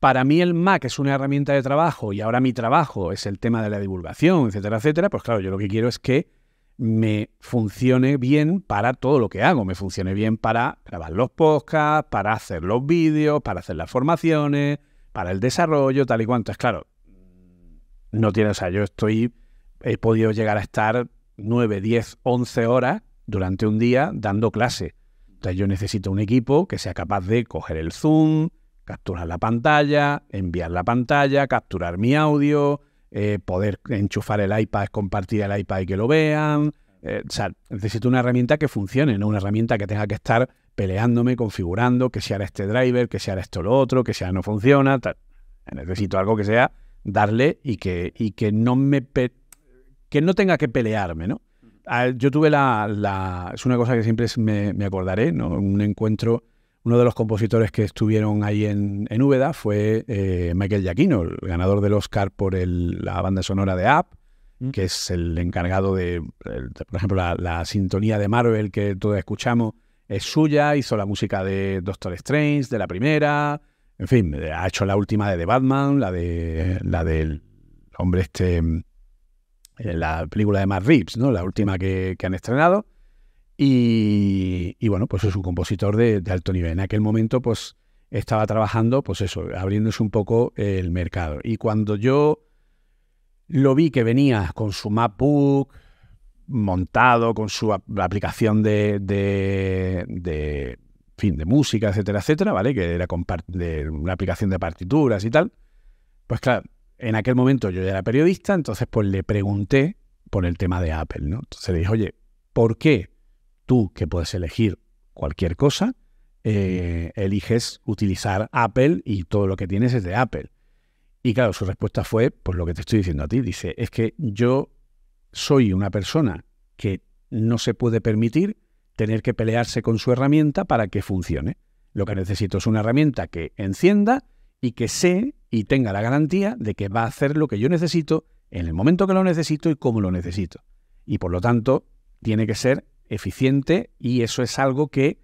para mí el Mac es una herramienta de trabajo y ahora mi trabajo es el tema de la divulgación, etcétera, etcétera, pues claro, yo lo que quiero es que me funcione bien para todo lo que hago, me funcione bien para grabar los podcasts, para hacer los vídeos, para hacer las formaciones, para el desarrollo, tal y cuanto. Es claro, no tiene, o sea, yo estoy, he podido llegar a estar 9, 10, 11 horas durante un día dando clase. Entonces yo necesito un equipo que sea capaz de coger el zoom, capturar la pantalla, enviar la pantalla, capturar mi audio, eh, poder enchufar el iPad, compartir el iPad y que lo vean. Eh, o sea, necesito una herramienta que funcione, no una herramienta que tenga que estar peleándome, configurando, que sea este driver, que sea esto lo otro, que sea no funciona. Necesito algo que sea darle y que, y que no me que no tenga que pelearme, ¿no? Yo tuve la, es una cosa que siempre me, me acordaré, ¿no? Un encuentro uno de los compositores que estuvieron ahí en, en Úbeda fue eh, Michael Giacchino, el ganador del Oscar por la banda sonora de App, mm. que es el encargado de, por ejemplo, la, sintonía de Marvel que todos escuchamos es suya, hizo la música de Doctor Strange, de la primera, en fin, ha hecho la última de The Batman, la de la del hombre este, eh, la película de Matt Reeves, ¿no? La última que han estrenado. Y, bueno, pues es un compositor de, alto nivel. En aquel momento, pues estaba trabajando, pues eso, abriéndose un poco el mercado. Y cuando yo lo vi que venía con su MacBook montado, con su aplicación de, de, fin, de música, etcétera, etcétera, ¿vale? Que era de una aplicación de partituras y tal. Pues claro, en aquel momento yo ya era periodista, entonces pues le pregunté por el tema de Apple, ¿no? Entonces le dije, oye, ¿por qué tú que puedes elegir cualquier cosa, eh, eliges utilizar Apple y todo lo que tienes es de Apple. Y claro, su respuesta fue, pues lo que te estoy diciendo a ti, dice, es que yo soy una persona que no se puede permitir tener que pelearse con su herramienta para que funcione. Lo que necesito es una herramienta que encienda y que sé y tenga la garantía de que va a hacer lo que yo necesito en el momento que lo necesito y cómo lo necesito. Y por lo tanto, tiene que ser eficiente y eso es algo que,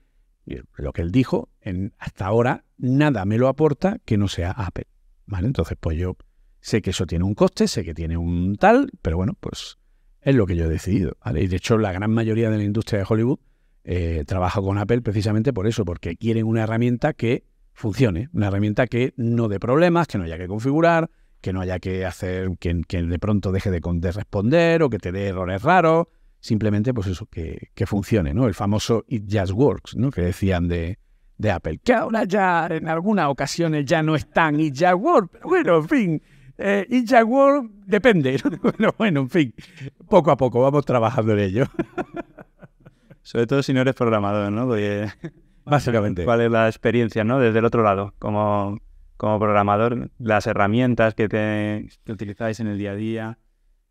eh, lo que él dijo, en, hasta ahora nada me lo aporta que no sea Apple. ¿Vale? Entonces, pues yo sé que eso tiene un coste, sé que tiene un tal, pero bueno, pues es lo que yo he decidido. Y de hecho, la gran mayoría de la industria de Hollywood eh, trabaja con Apple precisamente por eso, porque quieren una herramienta que funcione, una herramienta que no dé problemas, que no haya que configurar, que no haya que hacer que, de pronto deje de, de, responder o que te dé errores raros simplemente pues eso, que, funcione, ¿no? El famoso It Just Works, ¿no? Que decían de, Apple, que ahora ya en algunas ocasiones ya no están It Just Works, pero bueno, en fin, eh, It Just Works depende, bueno, en fin, poco a poco vamos trabajando en ello. Sobre todo si no eres programador, ¿no? Básicamente. ¿Cuál es la experiencia, ¿no? Desde el otro lado, como, como programador, las herramientas que, te, que utilizáis en el día a día.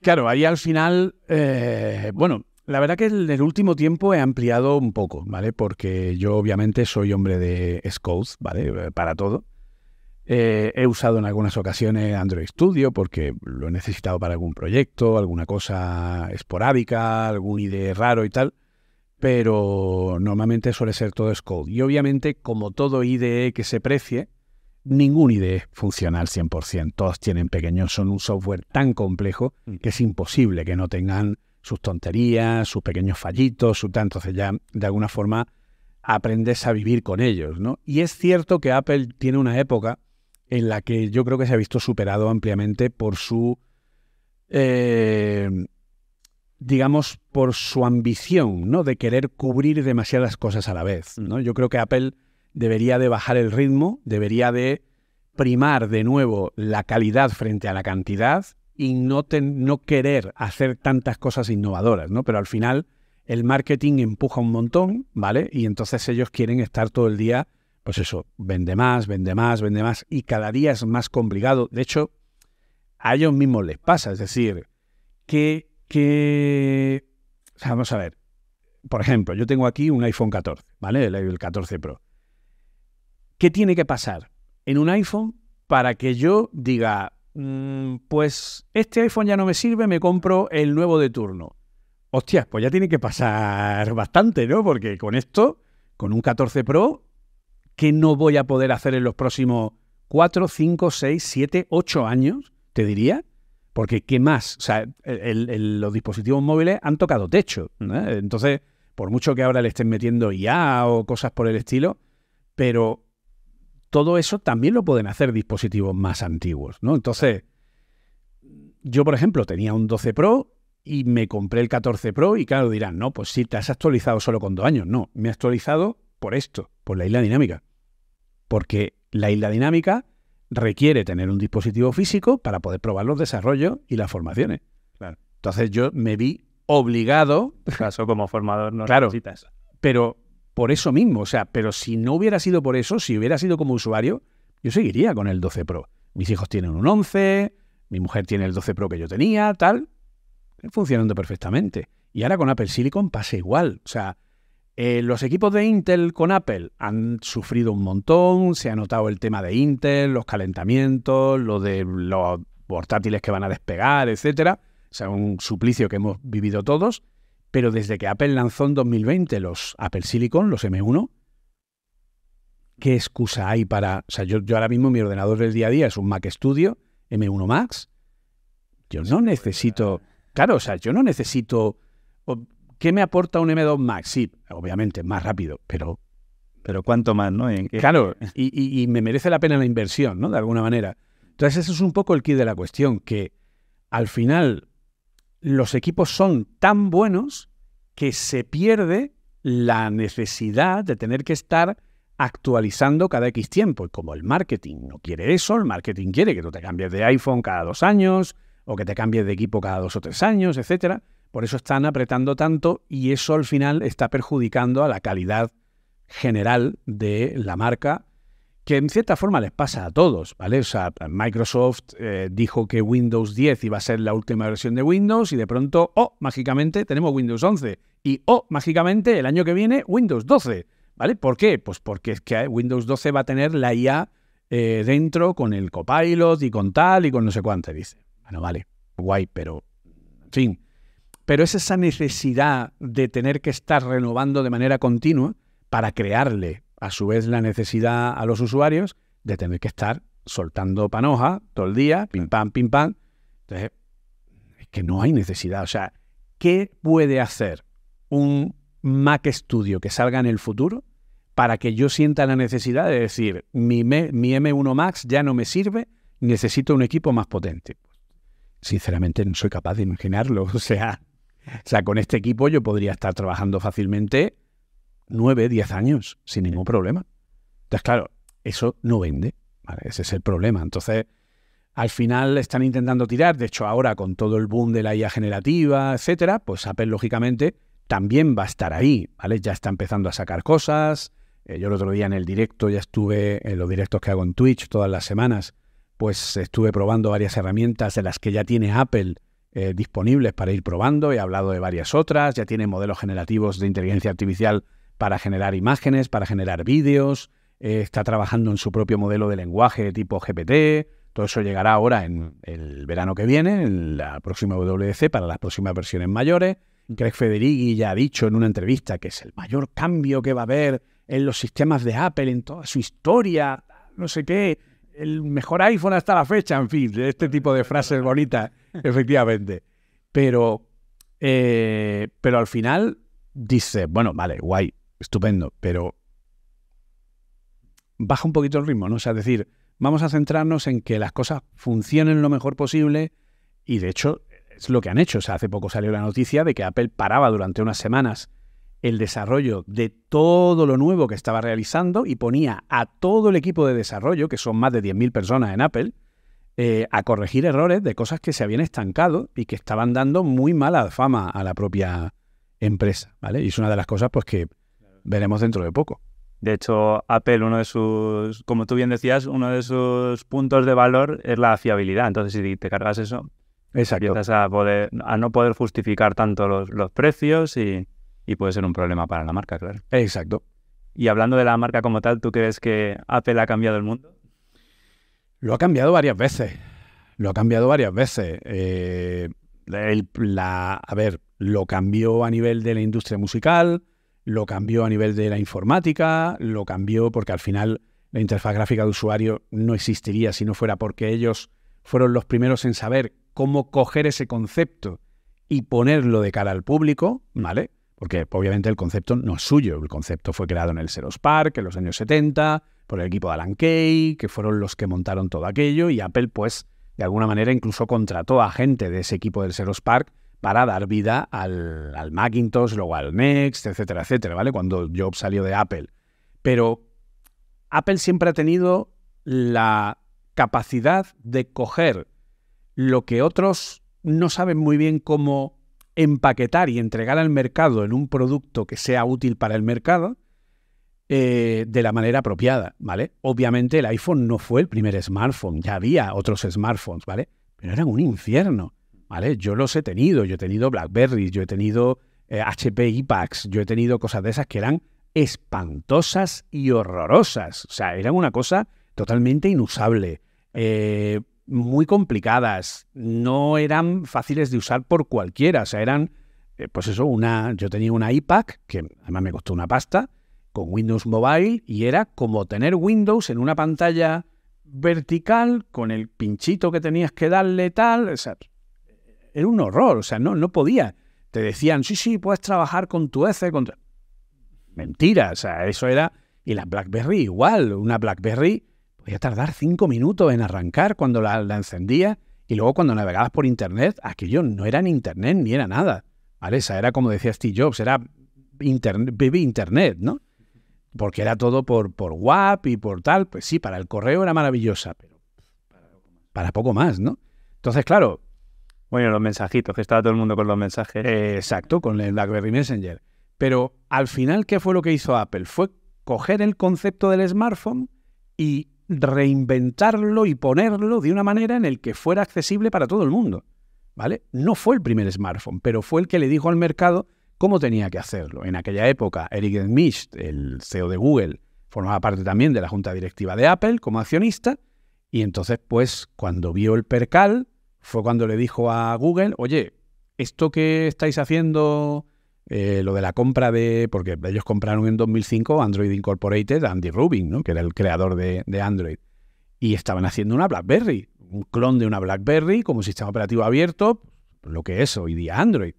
Claro, ahí al final, eh, bueno, la verdad que en el último tiempo he ampliado un poco, ¿vale? Porque yo obviamente soy hombre de Scode, ¿vale? Eh, para todo. Eh, he usado en algunas ocasiones Android Studio porque lo he necesitado para algún proyecto, alguna cosa esporádica, algún IDE raro y tal, pero normalmente suele ser todo Scode. Y obviamente, como todo IDE que se precie, ningún IDE funciona al 100%. Todos tienen pequeños, son un software tan complejo mm. que es imposible que no tengan sus tonterías, sus pequeños fallitos, su tal. Entonces ya, de alguna forma, aprendes a vivir con ellos, ¿no? Y es cierto que Apple tiene una época en la que yo creo que se ha visto superado ampliamente por su, eh, digamos, por su ambición, ¿no? De querer cubrir demasiadas cosas a la vez, ¿no? Yo creo que Apple debería de bajar el ritmo, debería de primar de nuevo la calidad frente a la cantidad y no, no querer hacer tantas cosas innovadoras, ¿no? Pero al final el marketing empuja un montón, ¿vale? Y entonces ellos quieren estar todo el día, pues eso, vende más, vende más, vende más, y cada día es más complicado. De hecho, a ellos mismos les pasa, es decir, que, que vamos a ver, por ejemplo, yo tengo aquí un iPhone 14, ¿vale? El, 14 Pro. ¿Qué tiene que pasar en un iPhone para que yo diga, mm, pues este iPhone ya no me sirve, me compro el nuevo de turno? Hostia, pues ya tiene que pasar bastante, ¿no? Porque con esto, con un 14 Pro, ¿qué no voy a poder hacer en los próximos 4, 5, 6, 7, 8 años? Te diría. Porque, ¿qué más? O sea, los dispositivos móviles han tocado techo. Entonces, por mucho que ahora le estén metiendo IA o cosas por el estilo, pero todo eso también lo pueden hacer dispositivos más antiguos, ¿no? Entonces, yo, por ejemplo, tenía un 12 Pro y me compré el 14 Pro y claro dirán, no, pues sí, te has actualizado solo con dos años. No, me he actualizado por esto, por la isla dinámica. Porque la isla dinámica requiere tener un dispositivo físico para poder probar los desarrollos y las formaciones. Claro. Entonces yo me vi obligado. Caso como formador no claro, Pero por eso mismo, o sea, pero si no hubiera sido por eso, si hubiera sido como usuario, yo seguiría con el 12 Pro. Mis hijos tienen un 11, mi mujer tiene el 12 Pro que yo tenía, tal, funcionando perfectamente. Y ahora con Apple Silicon pasa igual. O sea, eh, los equipos de Intel con Apple han sufrido un montón, se ha notado el tema de Intel, los calentamientos, lo de los portátiles que van a despegar, etcétera. O sea, un suplicio que hemos vivido todos. Pero desde que Apple lanzó en 2020 los Apple Silicon, los M1, ¿qué excusa hay para...? O sea, yo, yo ahora mismo mi ordenador del día a día es un Mac Studio M1 Max. Yo no necesito Claro, o sea, yo no necesito... ¿Qué me aporta un M2 Max? Sí, obviamente, más rápido, pero... Pero cuánto más, ¿no? Claro, y, me merece la pena la inversión, ¿no? De alguna manera. Entonces, eso es un poco el kit de la cuestión, que al final los equipos son tan buenos que se pierde la necesidad de tener que estar actualizando cada X tiempo. Y como el marketing no quiere eso, el marketing quiere que tú te cambies de iPhone cada dos años, o que te cambies de equipo cada dos o tres años, etcétera. Por eso están apretando tanto y eso al final está perjudicando a la calidad general de la marca, que en cierta forma les pasa a todos, ¿vale? O sea, Microsoft eh, dijo que Windows 10 iba a ser la última versión de Windows y de pronto, oh, mágicamente tenemos Windows 11 y, oh, mágicamente el año que viene Windows 12, ¿vale? ¿Por qué? Pues porque es que Windows 12 va a tener la IA eh, dentro con el copilot y con tal y con no sé cuánto, dice. Bueno, vale, guay, pero, en fin. Pero es esa necesidad de tener que estar renovando de manera continua para crearle, a su vez, la necesidad a los usuarios de tener que estar soltando panoja todo el día, pim pam, pim pam. Entonces, es que no hay necesidad. O sea, ¿qué puede hacer un Mac Studio que salga en el futuro para que yo sienta la necesidad de decir, mi, mi M1 Max ya no me sirve, necesito un equipo más potente? sinceramente no soy capaz de imaginarlo. O sea, o sea, con este equipo yo podría estar trabajando fácilmente nueve, diez años sin ningún problema. Entonces, claro, eso no vende. Ese es el problema. Entonces, al final están intentando tirar. De hecho, ahora con todo el boom de la IA generativa, etcétera, pues Apple, lógicamente, también va a estar ahí. ¿vale? Ya está empezando a sacar cosas. Eh, yo el otro día en el directo ya estuve, en los directos que hago en Twitch todas las semanas, pues estuve probando varias herramientas de las que ya tiene Apple eh, disponibles para ir probando. He hablado de varias otras. Ya tiene modelos generativos de inteligencia artificial para generar imágenes, para generar vídeos. Eh, está trabajando en su propio modelo de lenguaje tipo GPT. Todo eso llegará ahora en el verano que viene, en la próxima WDC, para las próximas versiones mayores. Greg Federighi ya ha dicho en una entrevista que es el mayor cambio que va a haber en los sistemas de Apple en toda su historia, no sé qué el mejor iPhone hasta la fecha, en fin, este tipo de frases bonitas, efectivamente. Pero, eh, pero al final dice, bueno, vale, guay, estupendo, pero baja un poquito el ritmo, ¿no? O sea, es decir, vamos a centrarnos en que las cosas funcionen lo mejor posible y de hecho es lo que han hecho. O sea, hace poco salió la noticia de que Apple paraba durante unas semanas el desarrollo de todo lo nuevo que estaba realizando y ponía a todo el equipo de desarrollo, que son más de 10.000 personas en Apple, eh, a corregir errores de cosas que se habían estancado y que estaban dando muy mala fama a la propia empresa, ¿vale? Y es una de las cosas pues que veremos dentro de poco. De hecho, Apple, uno de sus, como tú bien decías, uno de sus puntos de valor es la fiabilidad. Entonces, si te cargas eso, Exacto. empiezas a, poder, a no poder justificar tanto los, los precios y, y puede ser un problema para la marca, claro. Exacto. Y hablando de la marca como tal, ¿tú crees que Apple ha cambiado el mundo? Lo ha cambiado varias veces. Lo ha cambiado varias veces. Eh, el- la, a ver, lo cambió a nivel de la industria musical, lo cambió a nivel de la informática, lo cambió porque al final la interfaz gráfica de usuario no existiría si no fuera porque ellos fueron los primeros en saber cómo coger ese concepto y ponerlo de cara al público, ¿vale? Porque obviamente el concepto no es suyo, el concepto fue creado en el Xerox Park en los años 70 por el equipo de Alan Kay, que fueron los que montaron todo aquello y Apple pues de alguna manera incluso contrató a gente de ese equipo del Xerox Park para dar vida al, al Macintosh, luego al Next, etcétera, etcétera, ¿vale? Cuando Jobs salió de Apple. Pero Apple siempre ha tenido la capacidad de coger lo que otros no saben muy bien cómo empaquetar y entregar al mercado en un producto que sea útil para el mercado eh, de la manera apropiada, ¿vale? Obviamente el iPhone no fue el primer smartphone, ya había otros smartphones, ¿vale? Pero eran un infierno, ¿vale? Yo los he tenido, yo he tenido BlackBerry, yo he tenido eh, HP iPads, yo he tenido cosas de esas que eran espantosas y horrorosas, o sea, eran una cosa totalmente inusable, eh, muy complicadas, no eran fáciles de usar por cualquiera, o sea, eran, eh, pues eso, una, yo tenía una iPad, que además me costó una pasta, con Windows Mobile y era como tener Windows en una pantalla vertical con el pinchito que tenías que darle tal, o sea, era un horror, o sea, no, no podía. Te decían, sí, sí, puedes trabajar con tu ECE, con tu... Mentira, o sea, eso era... Y la BlackBerry igual, una BlackBerry podía tardar cinco minutos en arrancar cuando la, la encendía y luego cuando navegabas por Internet, aquello no era ni Internet ni era nada, ¿vale? Esa era como decía Steve Jobs, era internet, baby Internet, ¿no? porque era todo por, por WAP y por tal, pues sí, para el correo era maravillosa, pero para poco más, ¿no? Entonces, claro, Bueno, los mensajitos, que estaba todo el mundo con los mensajes. eh, exacto, con el BlackBerry Messenger. Pero al final, ¿qué fue lo que hizo Apple? Fue coger el concepto del smartphone y reinventarlo y ponerlo de una manera en el que fuera accesible para todo el mundo, ¿vale? No fue el primer smartphone, pero fue el que le dijo al mercado cómo tenía que hacerlo. En aquella época, Eric Schmidt, el CEO de Google, formaba parte también de la junta directiva de Apple como accionista, y entonces, pues, cuando vio el percal, fue cuando le dijo a Google, oye, esto que estáis haciendo, eh, lo de la compra de, porque ellos compraron en 2005 Android Incorporated Andy Rubin, ¿no? que era el creador de, de Android, y estaban haciendo una BlackBerry, un clon de una BlackBerry como sistema operativo abierto, lo que es hoy día Android.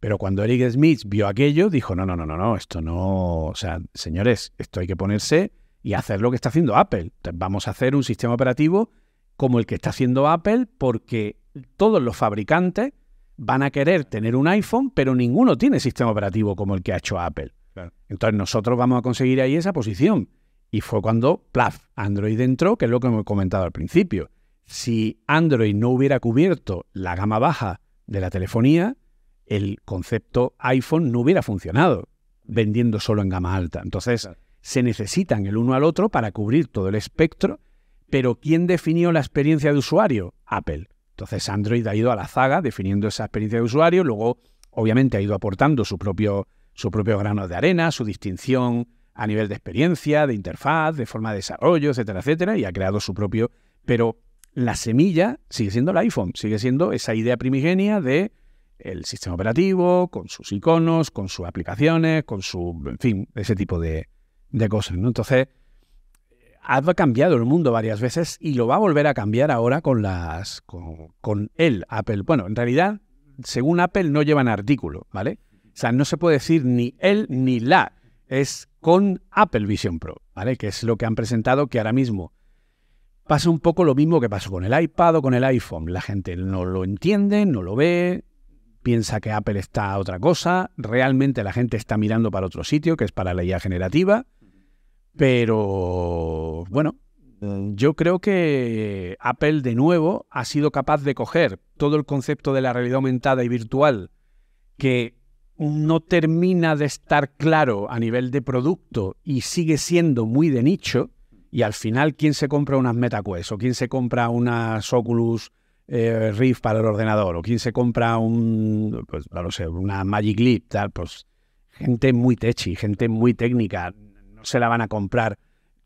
Pero cuando Eric Smith vio aquello, dijo, no, no, no, no, no, esto no, o sea, señores, esto hay que ponerse y hacer lo que está haciendo Apple. Vamos a hacer un sistema operativo como el que está haciendo Apple porque todos los fabricantes van a querer tener un iPhone, pero ninguno tiene sistema operativo como el que ha hecho Apple. Claro. Entonces nosotros vamos a conseguir ahí esa posición. Y fue cuando, plaf, Android entró, que es lo que hemos comentado al principio. Si Android no hubiera cubierto la gama baja de la telefonía, el concepto iPhone no hubiera funcionado vendiendo solo en gama alta. Entonces, Claro. se necesitan el uno al otro para cubrir todo el espectro, pero ¿quién definió la experiencia de usuario? Apple. Entonces, Android ha ido a la zaga definiendo esa experiencia de usuario, luego, obviamente, ha ido aportando su propio, su propio grano de arena, su distinción a nivel de experiencia, de interfaz, de forma de desarrollo, etcétera, etcétera, y ha creado su propio... Pero la semilla sigue siendo el iPhone, sigue siendo esa idea primigenia de el sistema operativo, con sus iconos, con sus aplicaciones, con su, en fin, ese tipo de, de cosas, ¿no? Entonces, ha cambiado el mundo varias veces y lo va a volver a cambiar ahora con las, con, el Apple. Bueno, en realidad, según Apple, no llevan artículo, ¿vale? O sea, no se puede decir ni él ni la. es con Apple Vision Pro, ¿vale? Que es lo que han presentado que ahora mismo pasa un poco lo mismo que pasó con el iPad o con el iPhone. La gente no lo entiende, no lo ve, piensa que Apple está a otra cosa, realmente la gente está mirando para otro sitio, que es para la IA generativa, pero bueno, yo creo que Apple de nuevo ha sido capaz de coger todo el concepto de la realidad aumentada y virtual que no termina de estar claro a nivel de producto y sigue siendo muy de nicho, y al final, ¿quién se compra unas MetaQuest o quién se compra unas Oculus eh, Rift para el ordenador o quién se compra un, pues, no sé, una Magic Leap, tal, pues gente muy techi, gente muy técnica, se la van a comprar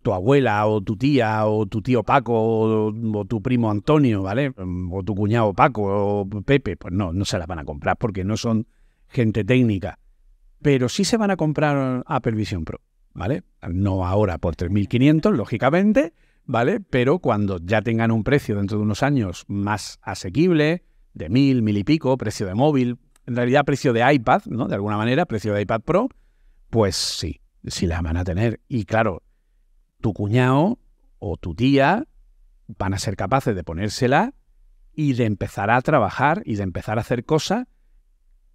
tu abuela o tu tía o tu tío Paco o, tu primo Antonio, ¿vale? O tu cuñado Paco o Pepe, pues no, no se la van a comprar porque no son gente técnica. Pero sí se van a comprar Apple Vision Pro, ¿vale? No ahora por 3.500, lógicamente, ¿vale? Pero cuando ya tengan un precio dentro de unos años más asequible, de mil, mil y pico, precio de móvil, en realidad precio de iPad, ¿no? De alguna manera, precio de iPad Pro, pues sí, sí la van a tener. Y claro, tu cuñado o tu tía van a ser capaces de ponérsela y de empezar a trabajar y de empezar a hacer cosas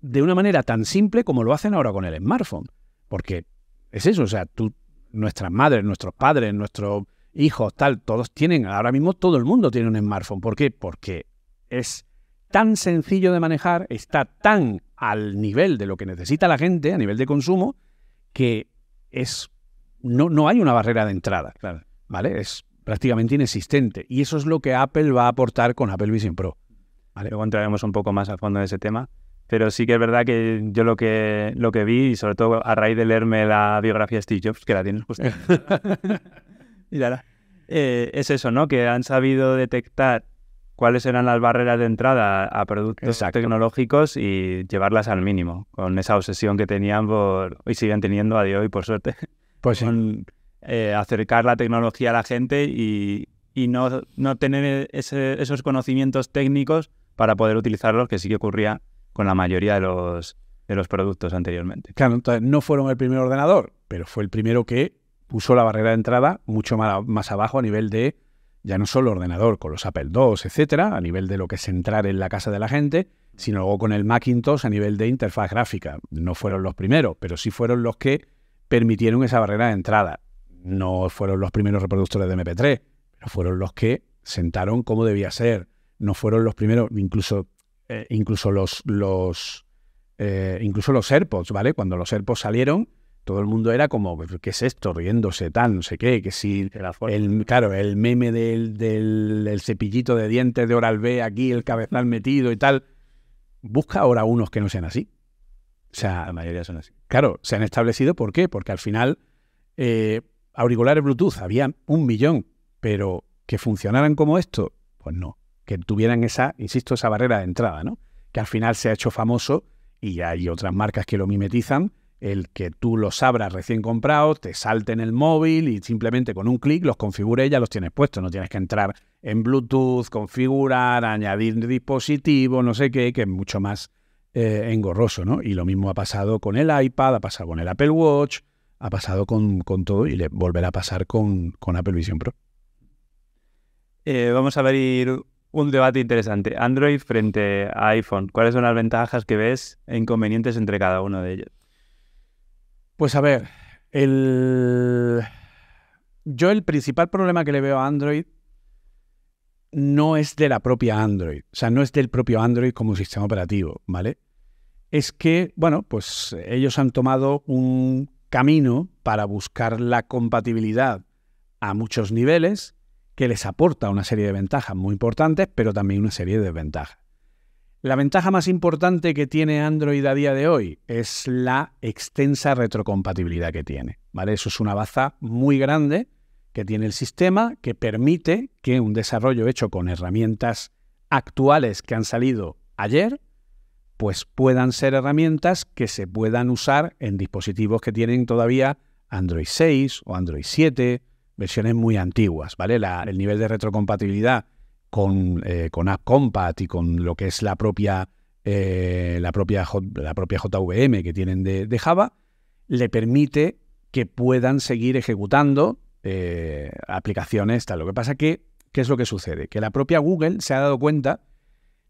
de una manera tan simple como lo hacen ahora con el smartphone. Porque es eso, o sea, tú, nuestras madres, nuestros padres, nuestros hijos, tal, todos tienen, ahora mismo todo el mundo tiene un smartphone. ¿Por qué? Porque es tan sencillo de manejar, está tan al nivel de lo que necesita la gente, a nivel de consumo, que es no, no hay una barrera de entrada. ¿Vale? Es prácticamente inexistente. Y eso es lo que Apple va a aportar con Apple Vision Pro. ¿Vale? Luego entraremos un poco más a fondo en ese tema. Pero sí que es verdad que yo lo que, lo que vi, y sobre todo a raíz de leerme la biografía de Steve Jobs, que la tienes justo. y eh, es eso, ¿no? Que han sabido detectar cuáles eran las barreras de entrada a productos tecnológicos y llevarlas al mínimo, con esa obsesión que tenían por, y siguen teniendo a día de hoy, por suerte, pues con eh, acercar la tecnología a la gente y, no, no, tener esos conocimientos técnicos para poder utilizarlos, que sí que ocurría con la mayoría de los, de los productos anteriormente. Claro, entonces no fueron el primer ordenador, pero fue el primero que puso la barrera de entrada mucho más, más abajo a nivel de ya no solo ordenador con los Apple II, etcétera, a nivel de lo que es entrar en la casa de la gente, sino luego con el Macintosh a nivel de interfaz gráfica. No fueron los primeros, pero sí fueron los que permitieron esa barrera de entrada. No fueron los primeros reproductores de MP3, pero fueron los que sentaron como debía ser. No fueron los primeros, incluso eh, incluso los, los eh, incluso los AirPods, ¿vale? Cuando los AirPods salieron, todo el mundo era como, pues, ¿qué es esto? Riéndose tan, no sé qué, que si el, claro, el meme del, del, cepillito de dientes de Oral B aquí, el cabezal metido y tal. Busca ahora unos que no sean así. O sea, la mayoría son así. Claro, se han establecido, ¿por qué? Porque al final eh, auriculares Bluetooth había un millón, pero que funcionaran como esto, pues no que tuvieran esa, insisto, esa barrera de entrada, ¿no? Que al final se ha hecho famoso y hay otras marcas que lo mimetizan, el que tú los abras recién comprados, te salte en el móvil y simplemente con un clic los configure y ya los tienes puestos. No tienes que entrar en Bluetooth, configurar, añadir dispositivos, no sé qué, que es mucho más eh, engorroso, ¿no? Y lo mismo ha pasado con el iPad, ha pasado con el Apple Watch, ha pasado con, todo y le volverá a pasar con, con Apple Vision Pro. Eh, vamos a ver un debate interesante. Android frente a iPhone. ¿Cuáles son las ventajas que ves e inconvenientes entre cada uno de ellos? Pues a ver, el... yo el principal problema que le veo a Android no es de la propia Android, o sea, no es del propio Android como sistema operativo, ¿vale? Es que, bueno, pues ellos han tomado un camino para buscar la compatibilidad a muchos niveles que les aporta una serie de ventajas muy importantes, pero también una serie de desventajas. La ventaja más importante que tiene Android a día de hoy es la extensa retrocompatibilidad que tiene. ¿vale? Eso es una baza muy grande que tiene el sistema que permite que un desarrollo hecho con herramientas actuales que han salido ayer, pues puedan ser herramientas que se puedan usar en dispositivos que tienen todavía Android 6 o Android 7 versiones muy antiguas, ¿vale? el nivel de retrocompatibilidad con, eh, con AppCompat y con lo que es la propia, eh, la propia, la propia JVM que tienen de, Java, le permite que puedan seguir ejecutando eh, aplicaciones. Tal. Lo que pasa que, ¿qué es lo que sucede? Que la propia Google se ha dado cuenta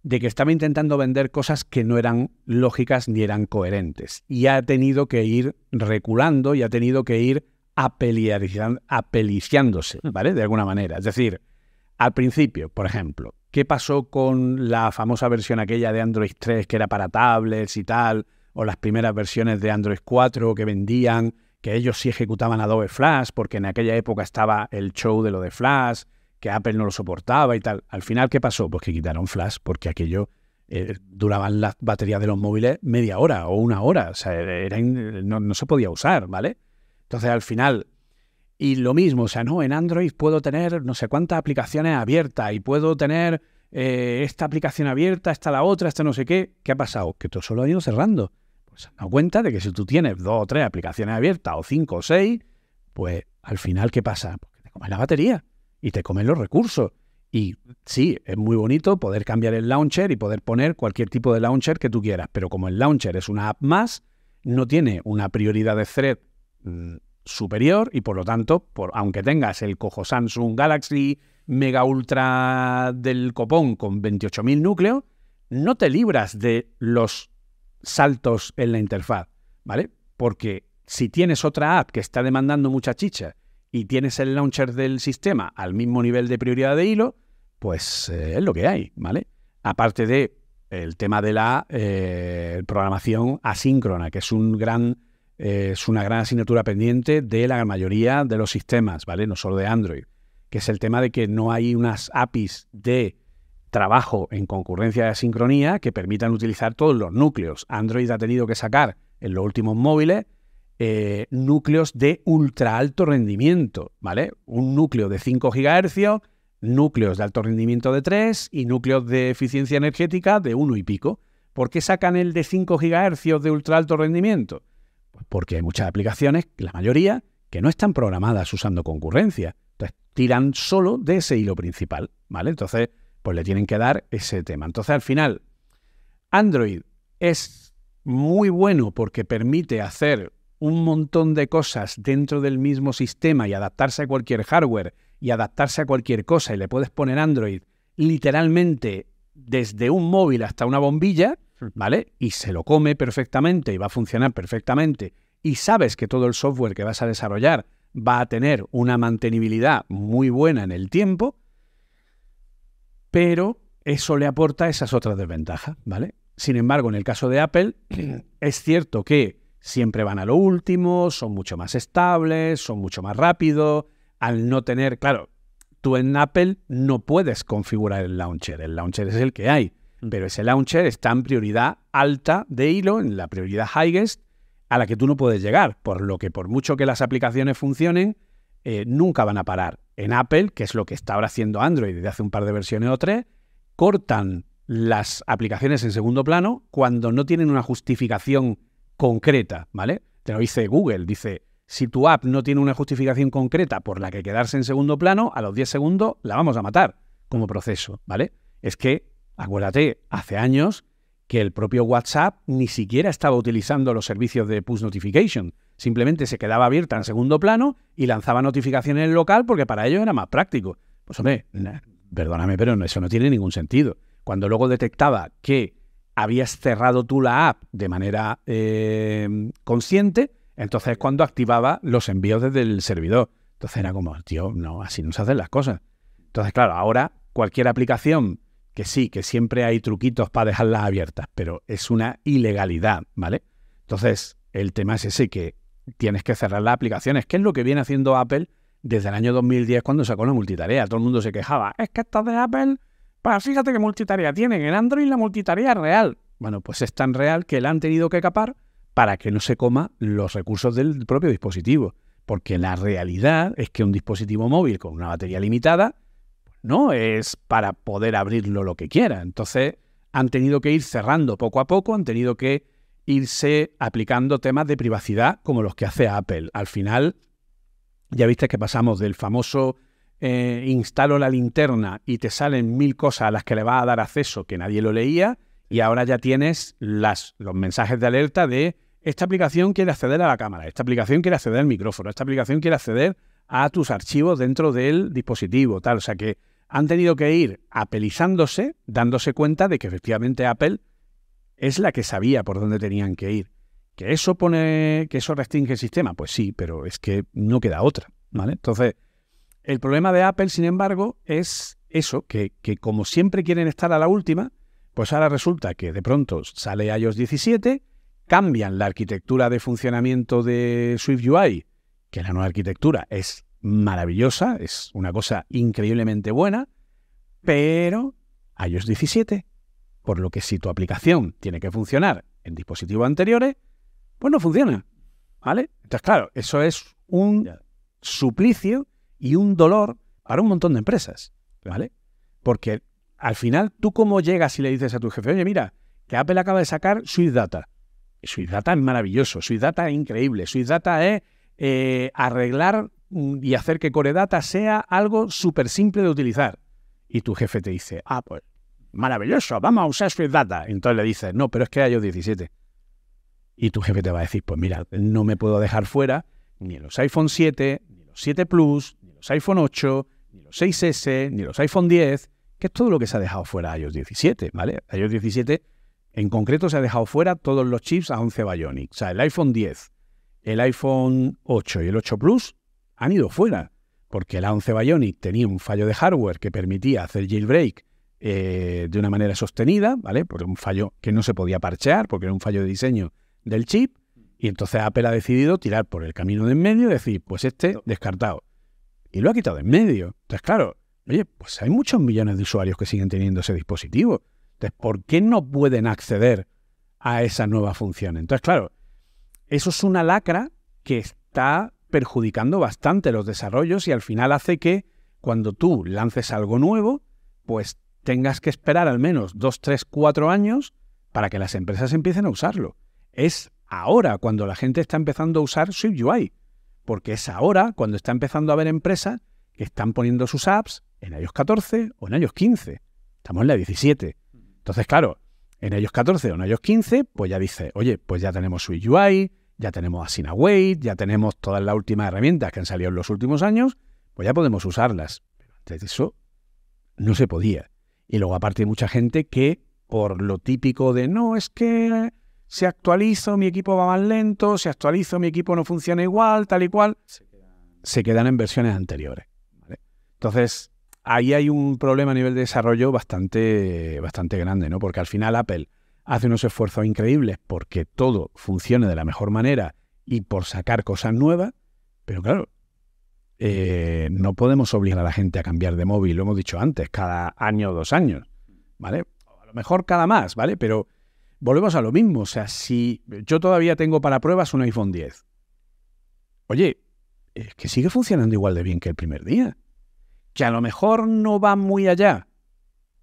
de que estaba intentando vender cosas que no eran lógicas ni eran coherentes. Y ha tenido que ir reculando y ha tenido que ir apeliciándose, ¿vale? De alguna manera. Es decir, al principio, por ejemplo, ¿qué pasó con la famosa versión aquella de Android 3 que era para tablets y tal? O las primeras versiones de Android 4 que vendían, que ellos sí ejecutaban Adobe Flash, porque en aquella época estaba el show de lo de Flash, que Apple no lo soportaba y tal. Al final, ¿qué pasó? Pues que quitaron Flash, porque aquello eh, duraban las baterías de los móviles media hora o una hora. O sea, no, no se podía usar, ¿vale? Entonces, al final, y lo mismo, o sea, no, en Android puedo tener no sé cuántas aplicaciones abiertas y puedo tener eh, esta aplicación abierta, esta la otra, esta no sé qué. ¿Qué ha pasado? Que todo solo ha ido cerrando. Pues se dado cuenta de que si tú tienes dos o tres aplicaciones abiertas, o cinco o seis, pues al final, ¿qué pasa? Pues te comes la batería y te comen los recursos. Y sí, es muy bonito poder cambiar el launcher y poder poner cualquier tipo de launcher que tú quieras, pero como el launcher es una app más, no tiene una prioridad de thread mm, superior y por lo tanto, aunque tengas el cojo Samsung Galaxy Mega Ultra del copón con 28.000 núcleos, no te libras de los saltos en la interfaz, ¿vale? Porque si tienes otra app que está demandando mucha chicha y tienes el launcher del sistema al mismo nivel de prioridad de hilo, pues eh, es lo que hay, ¿vale? Aparte de el tema de la eh, programación asíncrona, que es un gran es una gran asignatura pendiente de la mayoría de los sistemas, ¿vale? No solo de Android, que es el tema de que no hay unas APIs de trabajo en concurrencia de sincronía que permitan utilizar todos los núcleos. Android ha tenido que sacar en los últimos móviles eh, núcleos de ultra alto rendimiento, ¿vale? Un núcleo de 5 GHz, núcleos de alto rendimiento de 3 y núcleos de eficiencia energética de 1 y pico. ¿Por qué sacan el de 5 GHz de ultra alto rendimiento? Porque hay muchas aplicaciones, la mayoría, que no están programadas usando concurrencia. Entonces, tiran solo de ese hilo principal, ¿vale? Entonces, pues le tienen que dar ese tema. Entonces, al final, Android es muy bueno porque permite hacer un montón de cosas dentro del mismo sistema y adaptarse a cualquier hardware y adaptarse a cualquier cosa y le puedes poner Android literalmente desde un móvil hasta una bombilla ¿vale? Y se lo come perfectamente y va a funcionar perfectamente y sabes que todo el software que vas a desarrollar va a tener una mantenibilidad muy buena en el tiempo, pero eso le aporta esas otras desventajas, ¿vale? Sin embargo, en el caso de Apple, es cierto que siempre van a lo último, son mucho más estables, son mucho más rápidos, al no tener, claro, tú en Apple no puedes configurar el launcher, el launcher es el que hay. Pero ese launcher está en prioridad alta de hilo, en la prioridad highest, a la que tú no puedes llegar, por lo que por mucho que las aplicaciones funcionen, eh, nunca van a parar. En Apple, que es lo que está ahora haciendo Android desde hace un par de versiones o tres, cortan las aplicaciones en segundo plano cuando no tienen una justificación concreta, ¿vale? Te lo dice Google, dice, si tu app no tiene una justificación concreta por la que quedarse en segundo plano, a los 10 segundos la vamos a matar como proceso, ¿vale? Es que Acuérdate, hace años que el propio WhatsApp ni siquiera estaba utilizando los servicios de push notification. Simplemente se quedaba abierta en segundo plano y lanzaba notificaciones en el local porque para ellos era más práctico. Pues hombre, perdóname, pero eso no tiene ningún sentido. Cuando luego detectaba que habías cerrado tú la app de manera eh, consciente, entonces es cuando activaba los envíos desde el servidor. Entonces era como, tío, no, así no se hacen las cosas. Entonces, claro, ahora cualquier aplicación que sí, que siempre hay truquitos para dejarlas abiertas, pero es una ilegalidad, ¿vale? Entonces, el tema es ese, que tienes que cerrar las aplicaciones, que es lo que viene haciendo Apple desde el año 2010 cuando sacó la multitarea. Todo el mundo se quejaba, es que estas de Apple, pues fíjate qué multitarea tienen, en Android la multitarea es real. Bueno, pues es tan real que la han tenido que capar para que no se coma los recursos del propio dispositivo. Porque la realidad es que un dispositivo móvil con una batería limitada ¿no? Es para poder abrirlo lo que quiera. Entonces, han tenido que ir cerrando poco a poco, han tenido que irse aplicando temas de privacidad como los que hace Apple. Al final, ya viste que pasamos del famoso eh, instalo la linterna y te salen mil cosas a las que le va a dar acceso que nadie lo leía y ahora ya tienes las, los mensajes de alerta de esta aplicación quiere acceder a la cámara, esta aplicación quiere acceder al micrófono, esta aplicación quiere acceder a tus archivos dentro del dispositivo, tal. O sea que han tenido que ir apelizándose, dándose cuenta de que efectivamente Apple es la que sabía por dónde tenían que ir. ¿Que eso pone, que eso restringe el sistema? Pues sí, pero es que no queda otra, ¿vale? Entonces, el problema de Apple, sin embargo, es eso, que, que como siempre quieren estar a la última, pues ahora resulta que de pronto sale iOS 17, cambian la arquitectura de funcionamiento de SwiftUI, que la nueva arquitectura es maravillosa, es una cosa increíblemente buena, pero iOS 17, por lo que si tu aplicación tiene que funcionar en dispositivos anteriores, pues no funciona. ¿Vale? Entonces, claro, eso es un suplicio y un dolor para un montón de empresas. ¿Vale? Porque al final, ¿tú cómo llegas y le dices a tu jefe, oye, mira, que Apple acaba de sacar Swift Data? Swift Data es maravilloso, Swift Data es increíble, Swift Data es eh, arreglar y hacer que Core Data sea algo súper simple de utilizar. Y tu jefe te dice, ah, pues maravilloso, vamos a usar Swift Data. entonces le dices, no, pero es que hay iOS 17. Y tu jefe te va a decir, pues mira, no me puedo dejar fuera ni los iPhone 7, ni los 7 Plus, ni los iPhone 8, ni los 6S, ni los iPhone 10, que es todo lo que se ha dejado fuera iOS 17, ¿vale? iOS 17 en concreto se ha dejado fuera todos los chips a 11 Bionic. O sea, el iPhone 10, el iPhone 8 y el 8 Plus han ido fuera, porque el 11 Bionic tenía un fallo de hardware que permitía hacer jailbreak eh, de una manera sostenida, ¿vale? Porque un fallo que no se podía parchear, porque era un fallo de diseño del chip. Y entonces Apple ha decidido tirar por el camino de en medio y decir, pues este descartado. Y lo ha quitado de en medio. Entonces, claro, oye, pues hay muchos millones de usuarios que siguen teniendo ese dispositivo. Entonces, ¿por qué no pueden acceder a esa nueva función? Entonces, claro, eso es una lacra que está perjudicando bastante los desarrollos y al final hace que cuando tú lances algo nuevo, pues tengas que esperar al menos dos, tres, cuatro años para que las empresas empiecen a usarlo. Es ahora cuando la gente está empezando a usar SwiftUI, porque es ahora cuando está empezando a haber empresas que están poniendo sus apps en iOS 14 o en iOS 15. Estamos en la 17. Entonces, claro, en ellos 14 o en ellos 15, pues ya dice, oye, pues ya tenemos Switch UI, ya tenemos Asina Wait, ya tenemos todas las últimas herramientas que han salido en los últimos años, pues ya podemos usarlas. Pero antes de eso no se podía. Y luego aparte hay mucha gente que por lo típico de no, es que si actualizo mi equipo va más lento, si actualizo mi equipo no funciona igual, tal y cual, se quedan, en versiones anteriores. Entonces, ahí hay un problema a nivel de desarrollo bastante, bastante grande, ¿no? Porque al final Apple hace unos esfuerzos increíbles porque todo funcione de la mejor manera y por sacar cosas nuevas, pero claro, eh, no podemos obligar a la gente a cambiar de móvil, lo hemos dicho antes, cada año o dos años, ¿vale? A lo mejor cada más, ¿vale? Pero volvemos a lo mismo, o sea, si yo todavía tengo para pruebas un iPhone 10, oye, es que sigue funcionando igual de bien que el primer día que a lo mejor no va muy allá.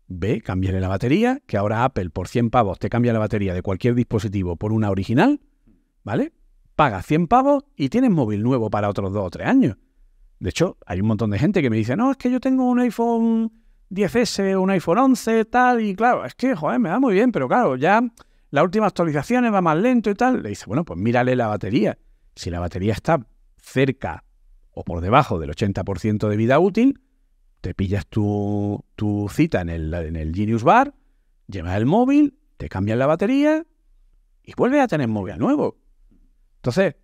Ve, cámbiale la batería, que ahora Apple por 100 pavos te cambia la batería de cualquier dispositivo por una original, ¿vale? Paga 100 pavos y tienes móvil nuevo para otros dos o tres años. De hecho, hay un montón de gente que me dice, no, es que yo tengo un iPhone 10S, un iPhone 11, tal, y claro, es que, joder, me va muy bien, pero claro, ya la última actualización va más lento y tal. Le dice, bueno, pues mírale la batería. Si la batería está cerca o por debajo del 80% de vida útil, te pillas tu, cita en el, en el Genius Bar, llevas el móvil, te cambian la batería y vuelves a tener móvil nuevo. Entonces,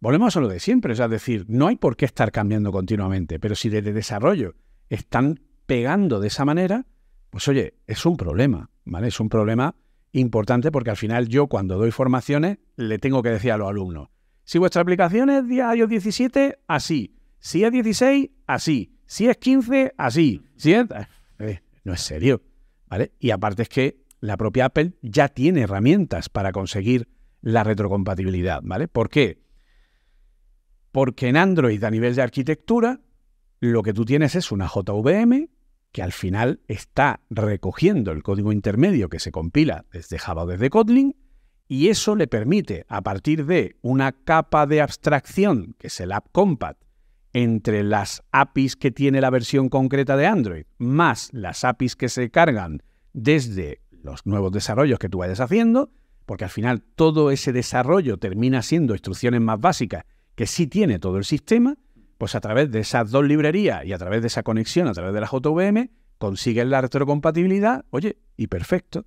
volvemos a lo de siempre, es decir, no hay por qué estar cambiando continuamente, pero si desde desarrollo están pegando de esa manera, pues oye, es un problema, ¿vale? Es un problema importante porque al final yo cuando doy formaciones le tengo que decir a los alumnos, si vuestra aplicación es iOS 17, así, si es 16, así, si es 15, así. Es... Eh, no es serio. ¿Vale? Y aparte es que la propia Apple ya tiene herramientas para conseguir la retrocompatibilidad. ¿Vale? ¿Por qué? Porque en Android a nivel de arquitectura, lo que tú tienes es una JVM que al final está recogiendo el código intermedio que se compila desde Java o desde Kotlin, y eso le permite, a partir de una capa de abstracción, que es el App Compat, entre las APIs que tiene la versión concreta de Android, más las APIs que se cargan desde los nuevos desarrollos que tú vayas haciendo, porque al final todo ese desarrollo termina siendo instrucciones más básicas que sí tiene todo el sistema, pues a través de esas dos librerías y a través de esa conexión, a través de la JVM, consigues la retrocompatibilidad, oye, y perfecto.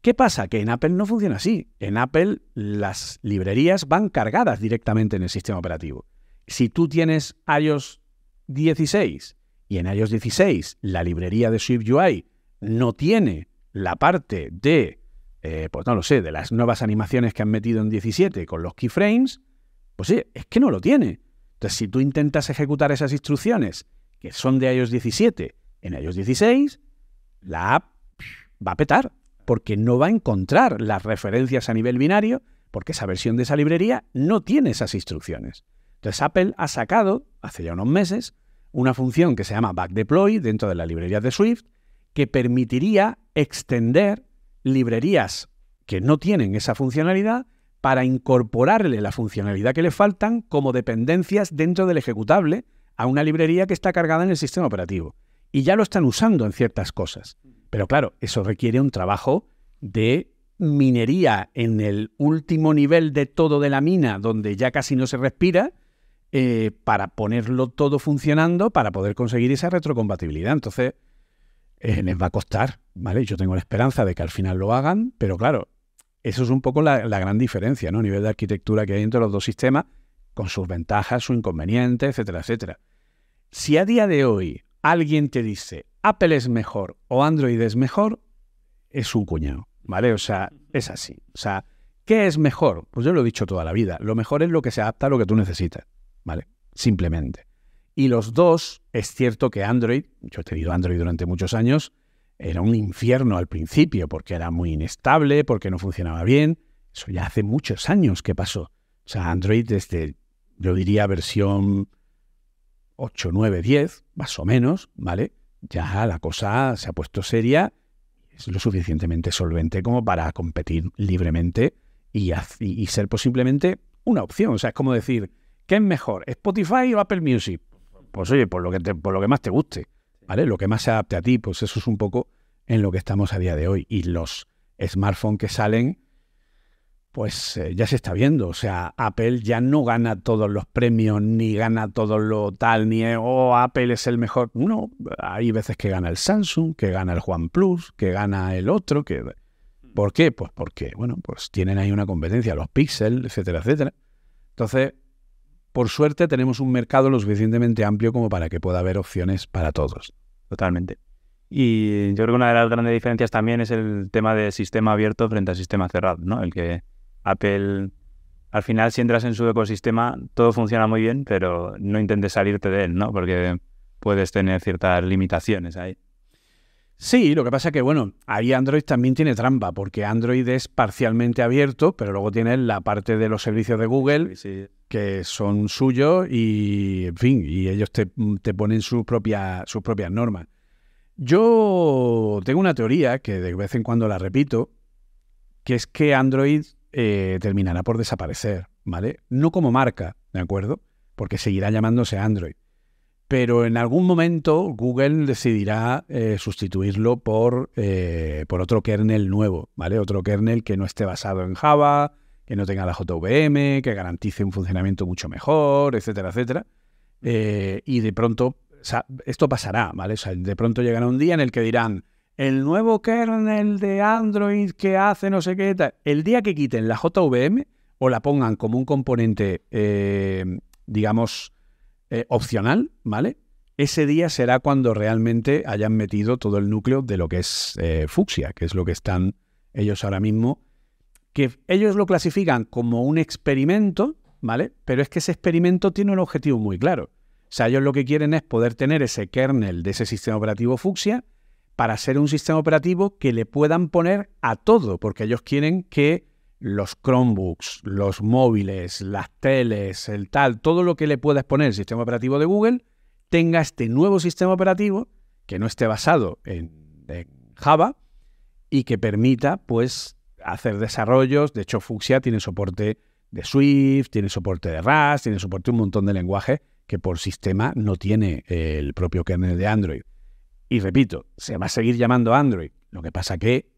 ¿Qué pasa? Que en Apple no funciona así. En Apple las librerías van cargadas directamente en el sistema operativo. Si tú tienes iOS 16 y en iOS 16 la librería de SwiftUI no tiene la parte de eh, pues no lo sé, de las nuevas animaciones que han metido en 17 con los keyframes, pues sí, es que no lo tiene. Entonces, si tú intentas ejecutar esas instrucciones que son de iOS 17 en iOS 16, la app va a petar, porque no va a encontrar las referencias a nivel binario, porque esa versión de esa librería no tiene esas instrucciones. Entonces, Apple ha sacado, hace ya unos meses, una función que se llama Back Deploy dentro de la librería de Swift, que permitiría extender librerías que no tienen esa funcionalidad para incorporarle la funcionalidad que le faltan como dependencias dentro del ejecutable a una librería que está cargada en el sistema operativo. Y ya lo están usando en ciertas cosas. Pero claro, eso requiere un trabajo de minería en el último nivel de todo de la mina, donde ya casi no se respira, eh, para ponerlo todo funcionando, para poder conseguir esa retrocompatibilidad. Entonces, eh, les va a costar, ¿vale? Yo tengo la esperanza de que al final lo hagan, pero claro, eso es un poco la, gran diferencia, ¿no? A nivel de arquitectura que hay entre los dos sistemas, con sus ventajas, sus inconvenientes, etcétera, etcétera. Si a día de hoy alguien te dice Apple es mejor o Android es mejor, es un cuñado, ¿vale? O sea, es así. O sea, ¿qué es mejor? Pues yo lo he dicho toda la vida. Lo mejor es lo que se adapta a lo que tú necesitas, ¿vale? Simplemente. Y los dos, es cierto que Android, yo he tenido Android durante muchos años, era un infierno al principio porque era muy inestable, porque no funcionaba bien. Eso ya hace muchos años que pasó. O sea, Android desde, yo diría, versión 8, 9, 10, más o menos, ¿vale? Ya la cosa se ha puesto seria, es lo suficientemente solvente como para competir libremente y, y ser posiblemente una opción. O sea, es como decir, ¿qué es mejor, Spotify o Apple Music? pues oye, por lo que, por lo que más te guste, ¿vale? Lo que más se adapte a ti, pues eso es un poco en lo que estamos a día de hoy. Y los smartphones que salen, pues eh, ya se está viendo. O sea, Apple ya no gana todos los premios, ni gana todo lo tal, ni, oh, Apple es el mejor. No, hay veces que gana el Samsung, que gana el OnePlus, que gana el otro. ¿Por qué? Pues porque, bueno, pues tienen ahí una competencia, los Pixel, etcétera, etcétera. Entonces, por suerte tenemos un mercado lo suficientemente amplio como para que pueda haber opciones para todos. Totalmente. Y yo creo que una de las grandes diferencias también es el tema de sistema abierto frente al sistema cerrado, ¿no? El que Apple, al final, si entras en su ecosistema, todo funciona muy bien, pero no intentes salirte de él, ¿no? Porque puedes tener ciertas limitaciones ahí. Sí, lo que pasa es que, bueno, ahí Android también tiene trampa, porque Android es parcialmente abierto, pero luego tiene la parte de los servicios de Google que son suyos y, en fin, y ellos te, ponen sus propias normas. Yo tengo una teoría que de vez en cuando la repito, que es que Android eh, terminará por desaparecer, ¿vale? No como marca, ¿de acuerdo? Porque seguirá llamándose Android pero en algún momento Google decidirá eh, sustituirlo por, eh, por otro kernel nuevo, ¿vale? Otro kernel que no esté basado en Java, que no tenga la JVM, que garantice un funcionamiento mucho mejor, etcétera, etcétera. Eh, y de pronto, esto pasará, ¿vale? O sea, de pronto llegará un día en el que dirán, el nuevo kernel de Android que hace no sé qué tal. El día que quiten la JVM o la pongan como un componente, digamos, eh, opcional, ¿vale? Ese día será cuando realmente hayan metido todo el núcleo de lo que es eh, que es lo que están ellos ahora mismo, que ellos lo clasifican como un experimento, ¿vale? Pero es que ese experimento tiene un objetivo muy claro. O sea, ellos lo que quieren es poder tener ese kernel de ese sistema operativo Fuxia para ser un sistema operativo que le puedan poner a todo, porque ellos quieren que los Chromebooks, los móviles, las teles, el tal, todo lo que le puedas poner el sistema operativo de Google, tenga este nuevo sistema operativo que no esté basado en, Java y que permita, pues, hacer desarrollos. De hecho, Fuchsia tiene soporte de Swift, tiene soporte de Rust, tiene soporte de un montón de lenguajes que por sistema no tiene el propio kernel de Android. Y repito, se va a seguir llamando Android. Lo que pasa que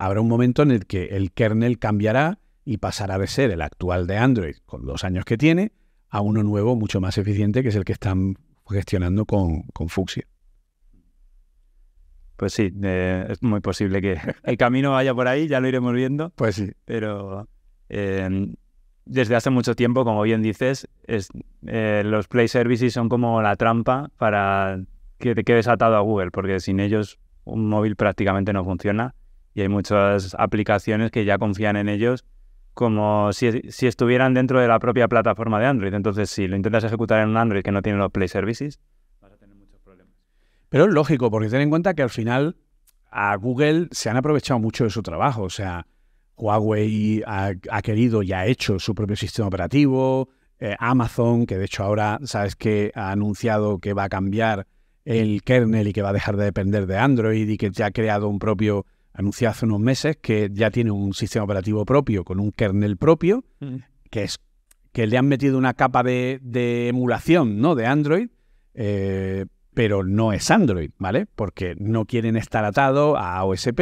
habrá un momento en el que el kernel cambiará y pasará de ser el actual de Android, con los años que tiene, a uno nuevo mucho más eficiente, que es el que están gestionando con, con Fuxia. Pues sí, eh, es muy posible que el camino vaya por ahí, ya lo iremos viendo. Pues sí. Pero eh, desde hace mucho tiempo, como bien dices, es, eh, los Play Services son como la trampa para que te quedes atado a Google, porque sin ellos un móvil prácticamente no funciona y hay muchas aplicaciones que ya confían en ellos como si, estuvieran dentro de la propia plataforma de Android. Entonces, si lo intentas ejecutar en un Android que no tiene los Play Services, vas a tener muchos problemas. Pero es lógico, porque ten en cuenta que al final a Google se han aprovechado mucho de su trabajo. O sea, Huawei ha, querido y ha hecho su propio sistema operativo. Eh, Amazon, que de hecho ahora sabes que ha anunciado que va a cambiar el kernel y que va a dejar de depender de Android y que ya ha creado un propio anunció hace unos meses que ya tiene un sistema operativo propio con un kernel propio, mm. que es que le han metido una capa de, emulación ¿no? de Android, eh, pero no es Android, ¿vale? Porque no quieren estar atados a OSP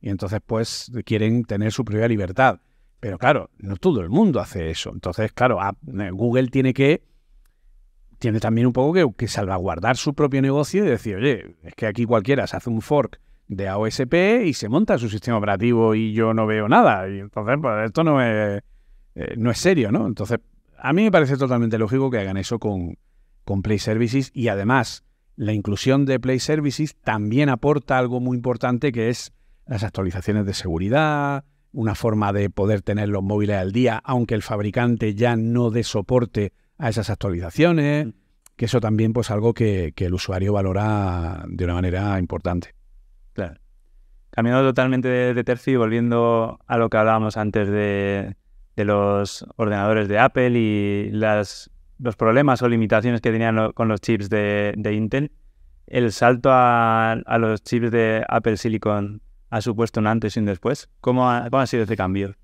y entonces pues quieren tener su propia libertad. Pero claro, no todo el mundo hace eso. Entonces, claro, Google tiene que tiene también un poco que, que salvaguardar su propio negocio y decir, oye, es que aquí cualquiera se hace un fork de AOSP y se monta su sistema operativo y yo no veo nada. Y entonces, pues esto no es, eh, no es serio, ¿no? Entonces, a mí me parece totalmente lógico que hagan eso con, con Play Services y además la inclusión de Play Services también aporta algo muy importante que es las actualizaciones de seguridad, una forma de poder tener los móviles al día, aunque el fabricante ya no dé soporte a esas actualizaciones, mm. que eso también pues algo que, que el usuario valora de una manera importante. Claro. Cambiando totalmente de, tercio y volviendo a lo que hablábamos antes de, los ordenadores de Apple y las, los problemas o limitaciones que tenían con los chips de, Intel, el salto a, los chips de Apple Silicon ha supuesto un antes y un después. ¿Cómo ha, sido ese cambio?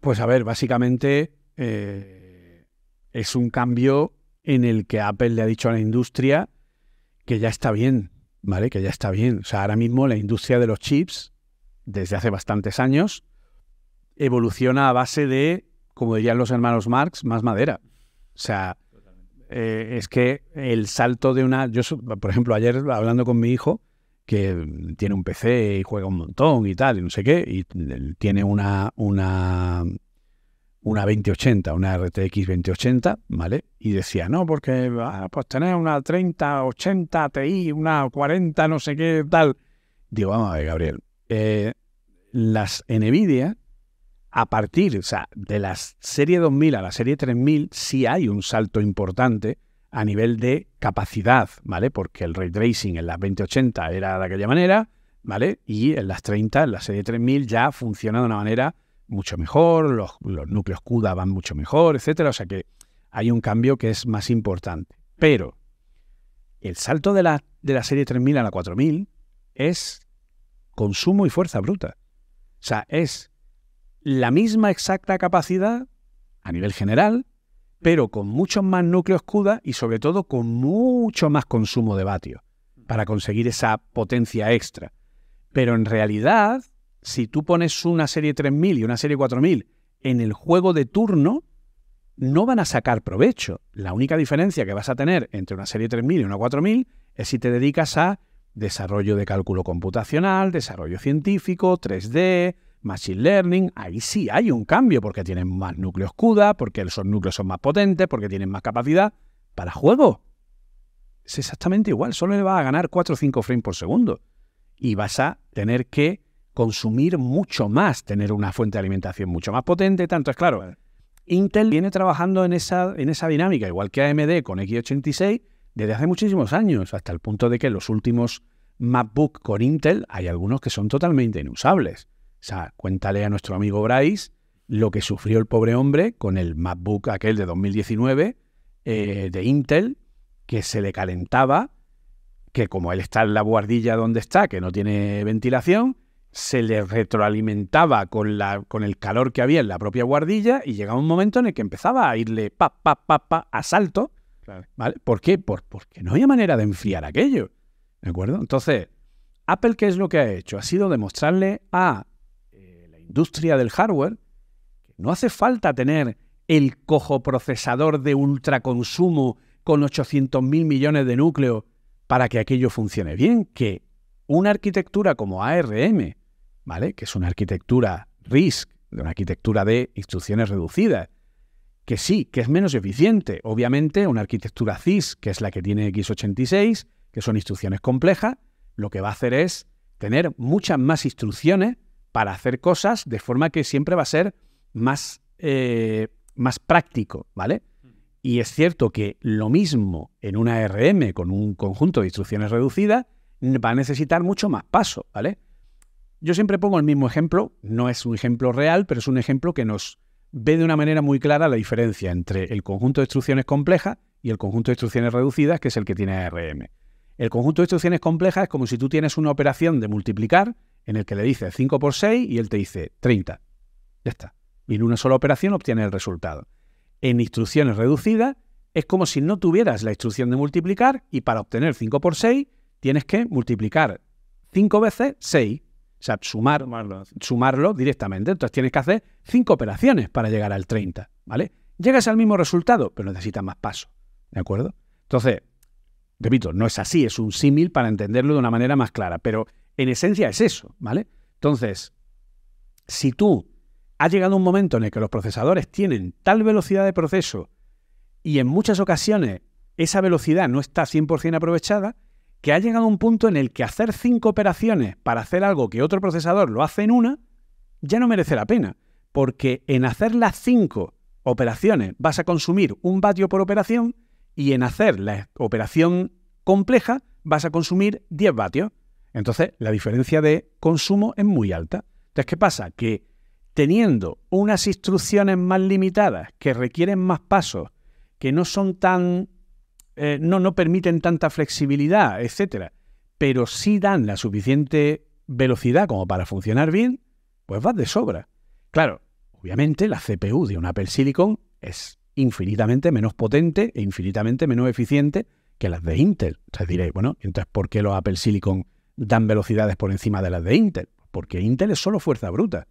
Pues a ver, básicamente eh, es un cambio en el que Apple le ha dicho a la industria que ya está bien, ¿vale? Que ya está bien. O sea, ahora mismo la industria de los chips, desde hace bastantes años, evoluciona a base de, como dirían los hermanos Marx, más madera. O sea, eh, es que el salto de una... Yo, por ejemplo, ayer hablando con mi hijo, que tiene un PC y juega un montón y tal, y no sé qué, y tiene una, una una 2080, una RTX 2080, ¿vale? Y decía, no, porque ah, pues tener una 3080 Ti, una 40, no sé qué, tal. Digo, vamos a ver, Gabriel. Eh, las NVIDIA, a partir, o sea, de la serie 2000 a la serie 3000, sí hay un salto importante a nivel de capacidad, ¿vale? Porque el ray tracing en las 2080 era de aquella manera, ¿vale? Y en las 30, en la serie 3000, ya funciona de una manera mucho mejor, los, núcleos CUDA van mucho mejor, etcétera. O sea que hay un cambio que es más importante. Pero el salto de la, de la serie 3000 a la 4000 es consumo y fuerza bruta. O sea, es la misma exacta capacidad a nivel general, pero con muchos más núcleos CUDA y sobre todo con mucho más consumo de vatio para conseguir esa potencia extra. Pero en realidad si tú pones una serie 3000 y una serie 4000 en el juego de turno, no van a sacar provecho. La única diferencia que vas a tener entre una serie 3000 y una 4000 es si te dedicas a desarrollo de cálculo computacional, desarrollo científico, 3D, machine learning. Ahí sí hay un cambio porque tienen más núcleos CUDA, porque esos núcleos son más potentes, porque tienen más capacidad. Para juego es exactamente igual, solo le va a ganar 4 o 5 frames por segundo. Y vas a tener que consumir mucho más, tener una fuente de alimentación mucho más potente. Tanto es claro, Intel viene trabajando en esa, en esa dinámica, igual que AMD con X86, desde hace muchísimos años, hasta el punto de que los últimos MacBook con Intel hay algunos que son totalmente inusables. O sea, cuéntale a nuestro amigo Bryce lo que sufrió el pobre hombre con el MacBook aquel de 2019 eh, de Intel, que se le calentaba, que como él está en la guardilla donde está, que no tiene ventilación, se le retroalimentaba con, la, con el calor que había en la propia guardilla y llegaba un momento en el que empezaba a irle pa, pa, pa, pa, a salto. ¿vale? ¿Por qué? Por, porque no había manera de enfriar aquello. ¿De acuerdo? Entonces, Apple, ¿qué es lo que ha hecho? Ha sido demostrarle a industria del hardware, no hace falta tener el cojoprocesador de ultraconsumo con 800.000 millones de núcleos para que aquello funcione bien, que una arquitectura como ARM, ¿vale? Que es una arquitectura RISC, una arquitectura de instrucciones reducidas, que sí, que es menos eficiente. Obviamente, una arquitectura CIS, que es la que tiene x86, que son instrucciones complejas, lo que va a hacer es tener muchas más instrucciones para hacer cosas de forma que siempre va a ser más, eh, más práctico, ¿vale? Y es cierto que lo mismo en una ARM con un conjunto de instrucciones reducidas va a necesitar mucho más paso, ¿vale? Yo siempre pongo el mismo ejemplo, no es un ejemplo real, pero es un ejemplo que nos ve de una manera muy clara la diferencia entre el conjunto de instrucciones complejas y el conjunto de instrucciones reducidas, que es el que tiene ARM. El conjunto de instrucciones complejas es como si tú tienes una operación de multiplicar en el que le dices 5 por 6 y él te dice 30. Ya está. Y en una sola operación obtienes el resultado. En instrucciones reducidas es como si no tuvieras la instrucción de multiplicar y para obtener 5 por 6 tienes que multiplicar 5 veces 6. O sea, sumar, sumarlo, directamente. Entonces tienes que hacer 5 operaciones para llegar al 30. ¿Vale? Llegas al mismo resultado, pero necesitas más pasos. ¿De acuerdo? Entonces, repito, no es así, es un símil para entenderlo de una manera más clara, pero en esencia es eso, ¿vale? Entonces, si tú has llegado un momento en el que los procesadores tienen tal velocidad de proceso y en muchas ocasiones esa velocidad no está 100% aprovechada, que ha llegado un punto en el que hacer cinco operaciones para hacer algo que otro procesador lo hace en una, ya no merece la pena, porque en hacer las cinco operaciones vas a consumir un vatio por operación y en hacer la operación compleja vas a consumir 10 vatios. Entonces, la diferencia de consumo es muy alta. Entonces, ¿qué pasa? Que teniendo unas instrucciones más limitadas, que requieren más pasos, que no son tan... Eh, no, no permiten tanta flexibilidad, etcétera, pero sí dan la suficiente velocidad como para funcionar bien, pues vas de sobra. Claro, obviamente la CPU de un Apple Silicon es infinitamente menos potente e infinitamente menos eficiente que las de Intel. Entonces diréis, bueno, entonces ¿por qué los Apple Silicon dan velocidades por encima de las de Intel? Porque Intel es solo fuerza bruta.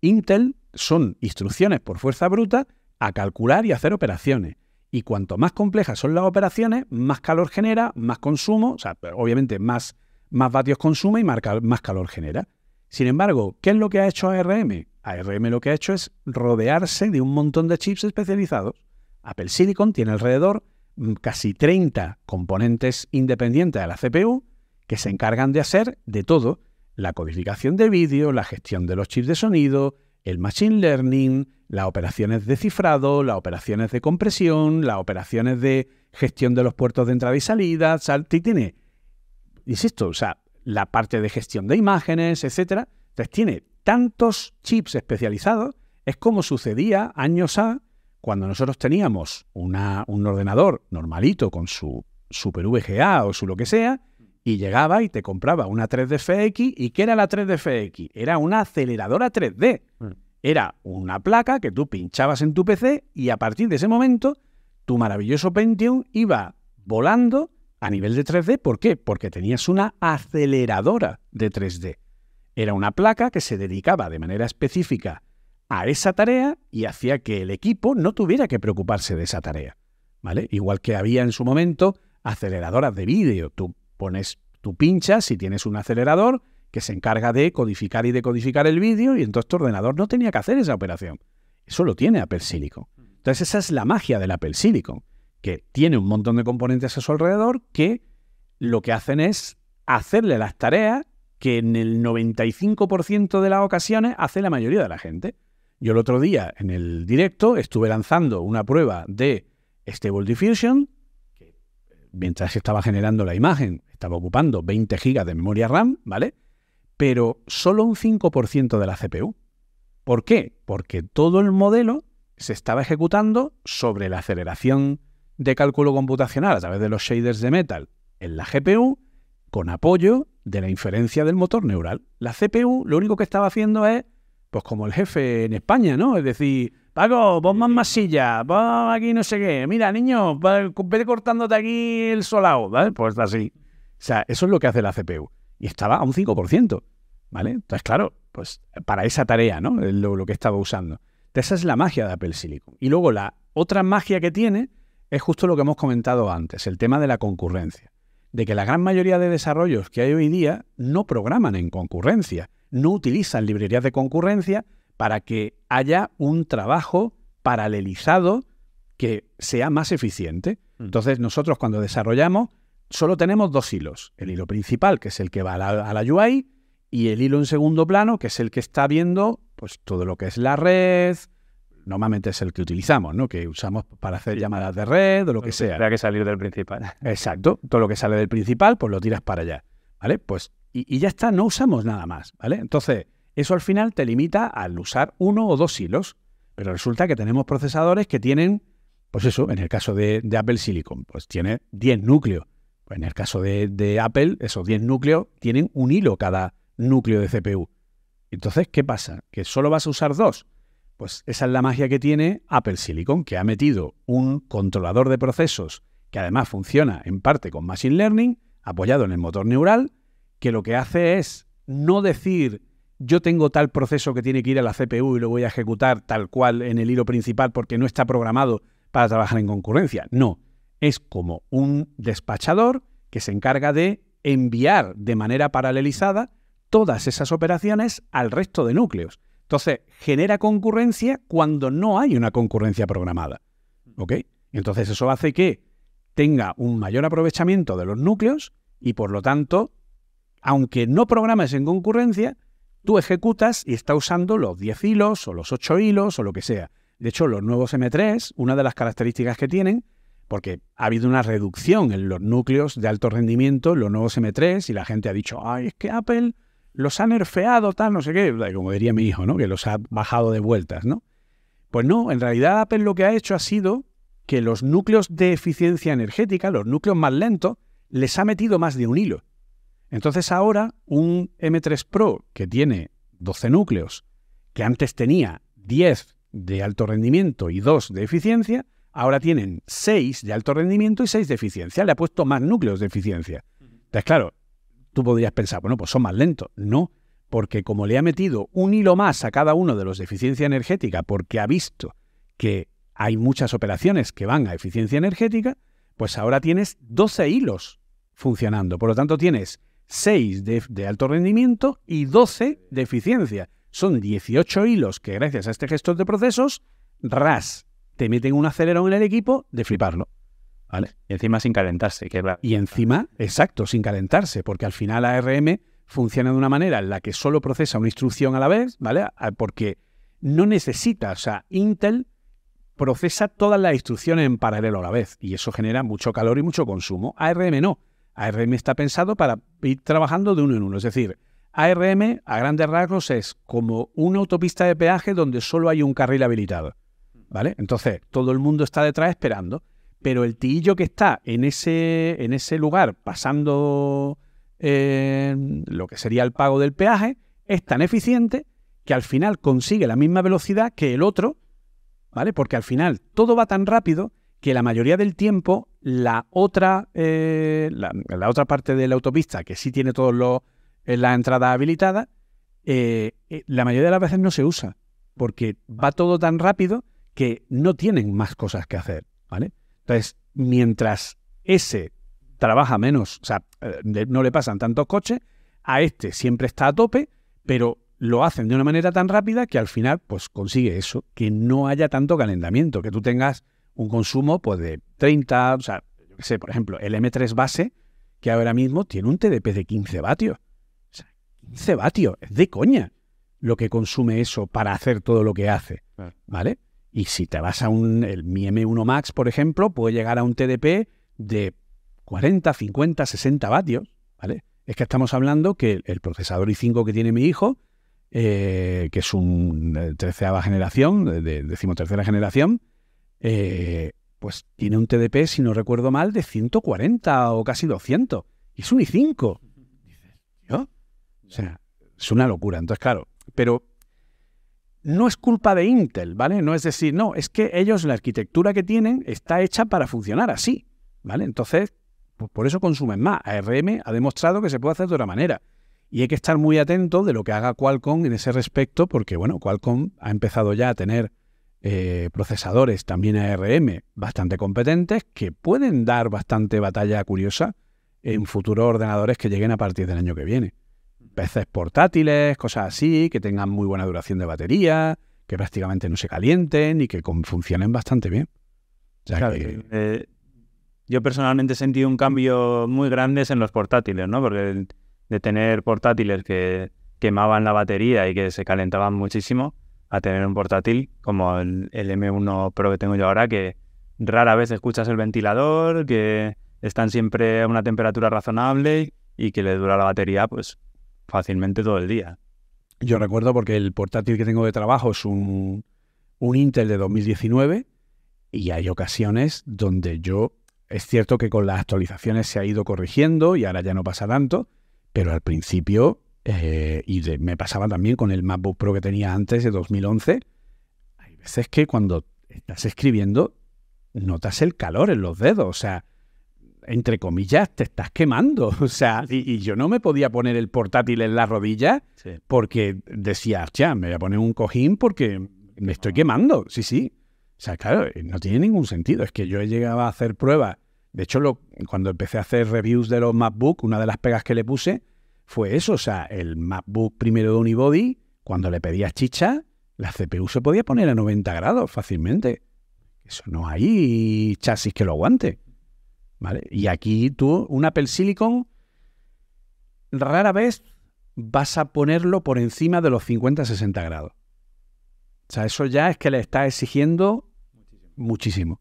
Intel son instrucciones por fuerza bruta a calcular y hacer operaciones. Y cuanto más complejas son las operaciones, más calor genera, más consumo, o sea, obviamente más, más vatios consume y más calor genera. Sin embargo, ¿qué es lo que ha hecho ARM? ARM lo que ha hecho es rodearse de un montón de chips especializados. Apple Silicon tiene alrededor mm, casi 30 componentes independientes de la CPU que se encargan de hacer de todo, la codificación de vídeo, la gestión de los chips de sonido, el machine learning, las operaciones de cifrado, las operaciones de compresión, las operaciones de gestión de los puertos de entrada y salida, y tiene, insisto, o sea, la parte de gestión de imágenes, etcétera. Entonces tiene tantos chips especializados, es como sucedía años a cuando nosotros teníamos un ordenador normalito con su Super VGA o su lo que sea, y llegaba y te compraba una 3D FX. ¿Y qué era la 3D FX? Era una aceleradora 3D. Mm. Era una placa que tú pinchabas en tu PC y a partir de ese momento tu maravilloso Pentium iba volando a nivel de 3D. ¿Por qué? Porque tenías una aceleradora de 3D. Era una placa que se dedicaba de manera específica a esa tarea y hacía que el equipo no tuviera que preocuparse de esa tarea. ¿Vale? Igual que había en su momento aceleradoras de vídeo. Tú pones, tú pinchas y tienes un acelerador que se encarga de codificar y decodificar el vídeo y entonces tu ordenador no tenía que hacer esa operación. Eso lo tiene Apple Silicon. Entonces esa es la magia del Apple Silicon, que tiene un montón de componentes a su alrededor que lo que hacen es hacerle las tareas que en el 95% de las ocasiones hace la mayoría de la gente. Yo el otro día en el directo estuve lanzando una prueba de Stable Diffusion, mientras estaba generando la imagen estaba ocupando 20 GB de memoria RAM, ¿vale? Pero solo un 5% de la CPU. ¿Por qué? Porque todo el modelo se estaba ejecutando sobre la aceleración de cálculo computacional a través de los shaders de Metal en la GPU con apoyo de la inferencia del motor neural. La CPU lo único que estaba haciendo es pues como el jefe en España, ¿no? Es decir, Paco, pon más masilla, pon aquí no sé qué. Mira, niño, vete cortándote aquí el solado, ¿vale? Pues así. O sea, eso es lo que hace la CPU. Y estaba a un 5%. ¿vale? Entonces, claro, pues para esa tarea, ¿no? Lo, lo que estaba usando. esa es la magia de Apple Silicon. Y luego la otra magia que tiene es justo lo que hemos comentado antes, el tema de la concurrencia. De que la gran mayoría de desarrollos que hay hoy día no programan en concurrencia, no utilizan librerías de concurrencia para que haya un trabajo paralelizado que sea más eficiente. Mm. Entonces nosotros cuando desarrollamos solo tenemos dos hilos. El hilo principal, que es el que va a la, UI, y el hilo en segundo plano, que es el que está viendo pues, todo lo que es la red. Normalmente es el que utilizamos, ¿no? Que usamos para hacer llamadas de red o lo que sea. Tendrá que salir del principal. Exacto. Todo lo que sale del principal, pues lo tiras para allá. ¿Vale? Pues, y, y ya está, no usamos nada más. ¿Vale? Entonces, eso al final te limita al usar uno o dos hilos. Pero resulta que tenemos procesadores que tienen, pues eso, en el caso de, Apple Silicon, pues tiene 10 núcleos. Pues en el caso de, Apple, esos 10 núcleos tienen un hilo cada núcleo de CPU. Entonces, ¿qué pasa? ¿Que solo vas a usar dos? Pues esa es la magia que tiene Apple Silicon, que ha metido un controlador de procesos que además funciona en parte con Machine Learning, apoyado en el motor neural, que lo que hace es no decir yo tengo tal proceso que tiene que ir a la CPU y lo voy a ejecutar tal cual en el hilo principal porque no está programado para trabajar en concurrencia. No, es como un despachador que se encarga de enviar de manera paralelizada todas esas operaciones al resto de núcleos. Entonces, genera concurrencia cuando no hay una concurrencia programada. ¿Ok? Entonces, eso hace que tenga un mayor aprovechamiento de los núcleos y, por lo tanto, aunque no programes en concurrencia, tú ejecutas y está usando los 10 hilos o los 8 hilos o lo que sea. De hecho, los nuevos M3, una de las características que tienen, porque ha habido una reducción en los núcleos de alto rendimiento, los nuevos M3, y la gente ha dicho, ay, es que Apple los ha nerfeado, tal, no sé qué, como diría mi hijo, ¿no? Que los ha bajado de vueltas, ¿no? Pues no, en realidad Apple lo que ha hecho ha sido que los núcleos de eficiencia energética, los núcleos más lentos, les ha metido más de un hilo. Entonces ahora un M3 Pro que tiene 12 núcleos, que antes tenía 10 de alto rendimiento y 2 de eficiencia, ahora tienen 6 de alto rendimiento y 6 de eficiencia. Le ha puesto más núcleos de eficiencia. Entonces, claro, tú podrías pensar, bueno, pues son más lentos. No, porque como le ha metido un hilo más a cada uno de los de eficiencia energética, porque ha visto que hay muchas operaciones que van a eficiencia energética, pues ahora tienes 12 hilos funcionando. Por lo tanto, tienes 6 de, alto rendimiento y 12 de eficiencia. Son 18 hilos que gracias a este gestor de procesos, RAS, te meten un acelerón en el equipo de fliparlo. ¿Vale? Y encima sin calentarse. Que Y encima, exacto, sin calentarse, porque al final ARM funciona de una manera en la que solo procesa una instrucción a la vez, ¿vale? Porque no necesita, o sea, Intel procesa todas las instrucciones en paralelo a la vez y eso genera mucho calor y mucho consumo. ARM no. ARM está pensado para ir trabajando de uno en uno. Es decir, ARM a grandes rasgos es como una autopista de peaje donde solo hay un carril habilitado. ¿Vale? Entonces, todo el mundo está detrás esperando, pero el tillo que está en ese, en ese lugar pasando eh, lo que sería el pago del peaje es tan eficiente que al final consigue la misma velocidad que el otro, ¿vale? Porque al final todo va tan rápido que la mayoría del tiempo la otra, eh, la, otra parte de la autopista, que sí tiene todas eh, las entradas habilitadas, eh, la mayoría de las veces no se usa, porque va todo tan rápido que no tienen más cosas que hacer, ¿vale? Entonces, mientras ese trabaja menos, o sea, no le pasan tantos coches, a este siempre está a tope, pero lo hacen de una manera tan rápida que al final, pues consigue eso, que no haya tanto calentamiento, que tú tengas un consumo pues, de 30, o sea, yo qué sé, por ejemplo, el M3 base, que ahora mismo tiene un TDP de 15 vatios. O sea, 15 vatios, es de coña lo que consume eso para hacer todo lo que hace, ¿vale? Y si te vas a un, el Mi M1 Max, por ejemplo, puede llegar a un TDP de 40, 50, 60 vatios, ¿vale? Es que estamos hablando que el procesador i5 que tiene mi hijo, eh, que es un eh, treceava generación, de decimotercera generación, eh, pues tiene un TDP, si no recuerdo mal, de 140 o casi 200. Y es un i5. Dices, ¿yo? O sea, es una locura. Entonces, claro, pero no es culpa de Intel, ¿vale? No es decir, no, es que ellos, la arquitectura que tienen está hecha para funcionar así, ¿vale? Entonces, pues por eso consumen más. ARM ha demostrado que se puede hacer de otra manera. Y hay que estar muy atento de lo que haga Qualcomm en ese respecto, porque bueno, Qualcomm ha empezado ya a tener eh, procesadores también ARM bastante competentes que pueden dar bastante batalla curiosa en futuros ordenadores que lleguen a partir del año que viene. PCs portátiles, cosas así, que tengan muy buena duración de batería, que prácticamente no se calienten y que funcionen bastante bien. Eh, yo personalmente he sentido un cambio muy grande en los portátiles, ¿no? Porque de tener portátiles que quemaban la batería y que se calentaban muchísimo, a tener un portátil como el, M1 Pro que tengo yo ahora, que rara vez escuchas el ventilador, que están siempre a una temperatura razonable y que le dura la batería pues fácilmente todo el día. Yo recuerdo porque el portátil que tengo de trabajo es un, un Intel de 2019 y hay ocasiones donde yo, es cierto que con las actualizaciones se ha ido corrigiendo y ahora ya no pasa tanto, pero al principio, eh, y me pasaba también con el MacBook Pro que tenía antes de 2011, hay veces que cuando estás escribiendo notas el calor en los dedos, o sea, entre comillas, te estás quemando. O sea, y, yo no me podía poner el portátil en la rodilla porque decía, ya, me voy a poner un cojín porque me estoy quemando. Sí, sí. O sea, claro, no tiene ningún sentido. Es que yo he llegado a hacer pruebas de hecho, lo, cuando empecé a hacer reviews de los MacBook, una de las pegas que le puse fue eso. O sea, el MacBook primero de Unibody, cuando le pedías chicha, la CPU se podía poner a 90 grados fácilmente. Eso no hay chasis que lo aguante. ¿Vale? Y aquí tú, un Apple Silicon, rara vez vas a ponerlo por encima de los 50-60 grados. O sea, eso ya es que le está exigiendo muchísimo.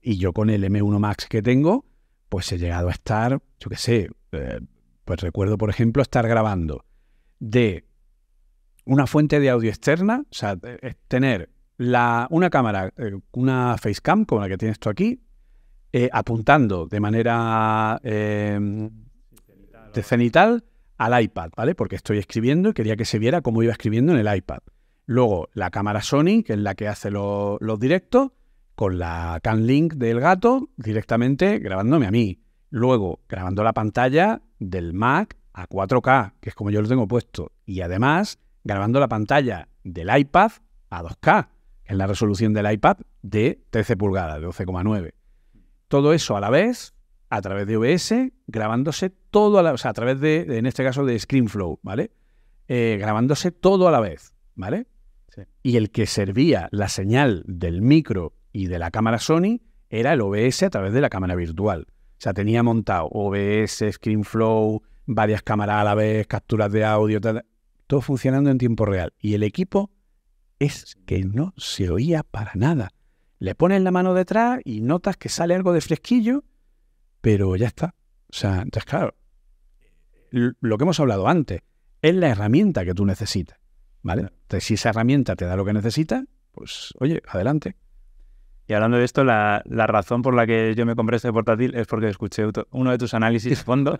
Y yo con el M1 Max que tengo, pues he llegado a estar, yo qué sé, eh, pues recuerdo, por ejemplo, estar grabando de una fuente de audio externa, o sea, tener la, una cámara, eh, una facecam como la que tienes tú aquí, eh, apuntando de manera de cenital al iPad, ¿vale? Porque estoy escribiendo y quería que se viera cómo iba escribiendo en el iPad. Luego, la cámara Sony, que es la que hace los directos, con la CanLink del gato directamente grabándome a mí. Luego grabando la pantalla del Mac a 4K, que es como yo lo tengo puesto. Y además grabando la pantalla del iPad a 2K, que es la resolución del iPad de 13 pulgadas, de 12,9. Todo eso a la vez, a través de OBS, grabándose todo a la o sea, a través de, en este caso, de ScreenFlow, ¿vale? Eh, grabándose todo a la vez, ¿vale? Y el que servía la señal del micro y de la cámara Sony era el OBS a través de la cámara virtual. O sea, tenía montado OBS, ScreenFlow, varias cámaras a la vez, capturas de audio, todo funcionando en tiempo real. Y el equipo es que no se oía para nada. Le pones la mano detrás y notas que sale algo de fresquillo, pero ya está. O sea, entonces, claro, lo que hemos hablado antes, es la herramienta que tú necesitas. ¿Vale? Entonces, si esa herramienta te da lo que necesitas, pues oye, adelante. Y hablando de esto, la, razón por la que yo me compré este portátil es porque escuché uno de tus análisis fondo,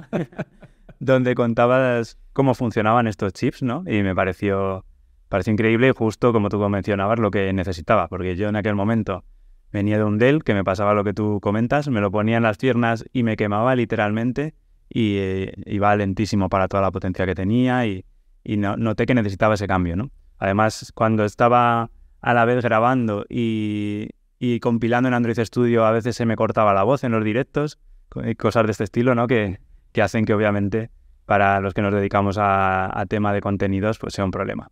donde contabas cómo funcionaban estos chips, ¿no? Y me pareció, pareció increíble, justo como tú mencionabas, lo que necesitaba, porque yo en aquel momento venía de un Dell que me pasaba lo que tú comentas, me lo ponía en las piernas y me quemaba literalmente y eh, iba lentísimo para toda la potencia que tenía y, y no, noté que necesitaba ese cambio, ¿no? Además, cuando estaba a la vez grabando y, y compilando en Android Studio a veces se me cortaba la voz en los directos, cosas de este estilo, ¿no? Que, que hacen que obviamente para los que nos dedicamos a, tema de contenidos pues sea un problema.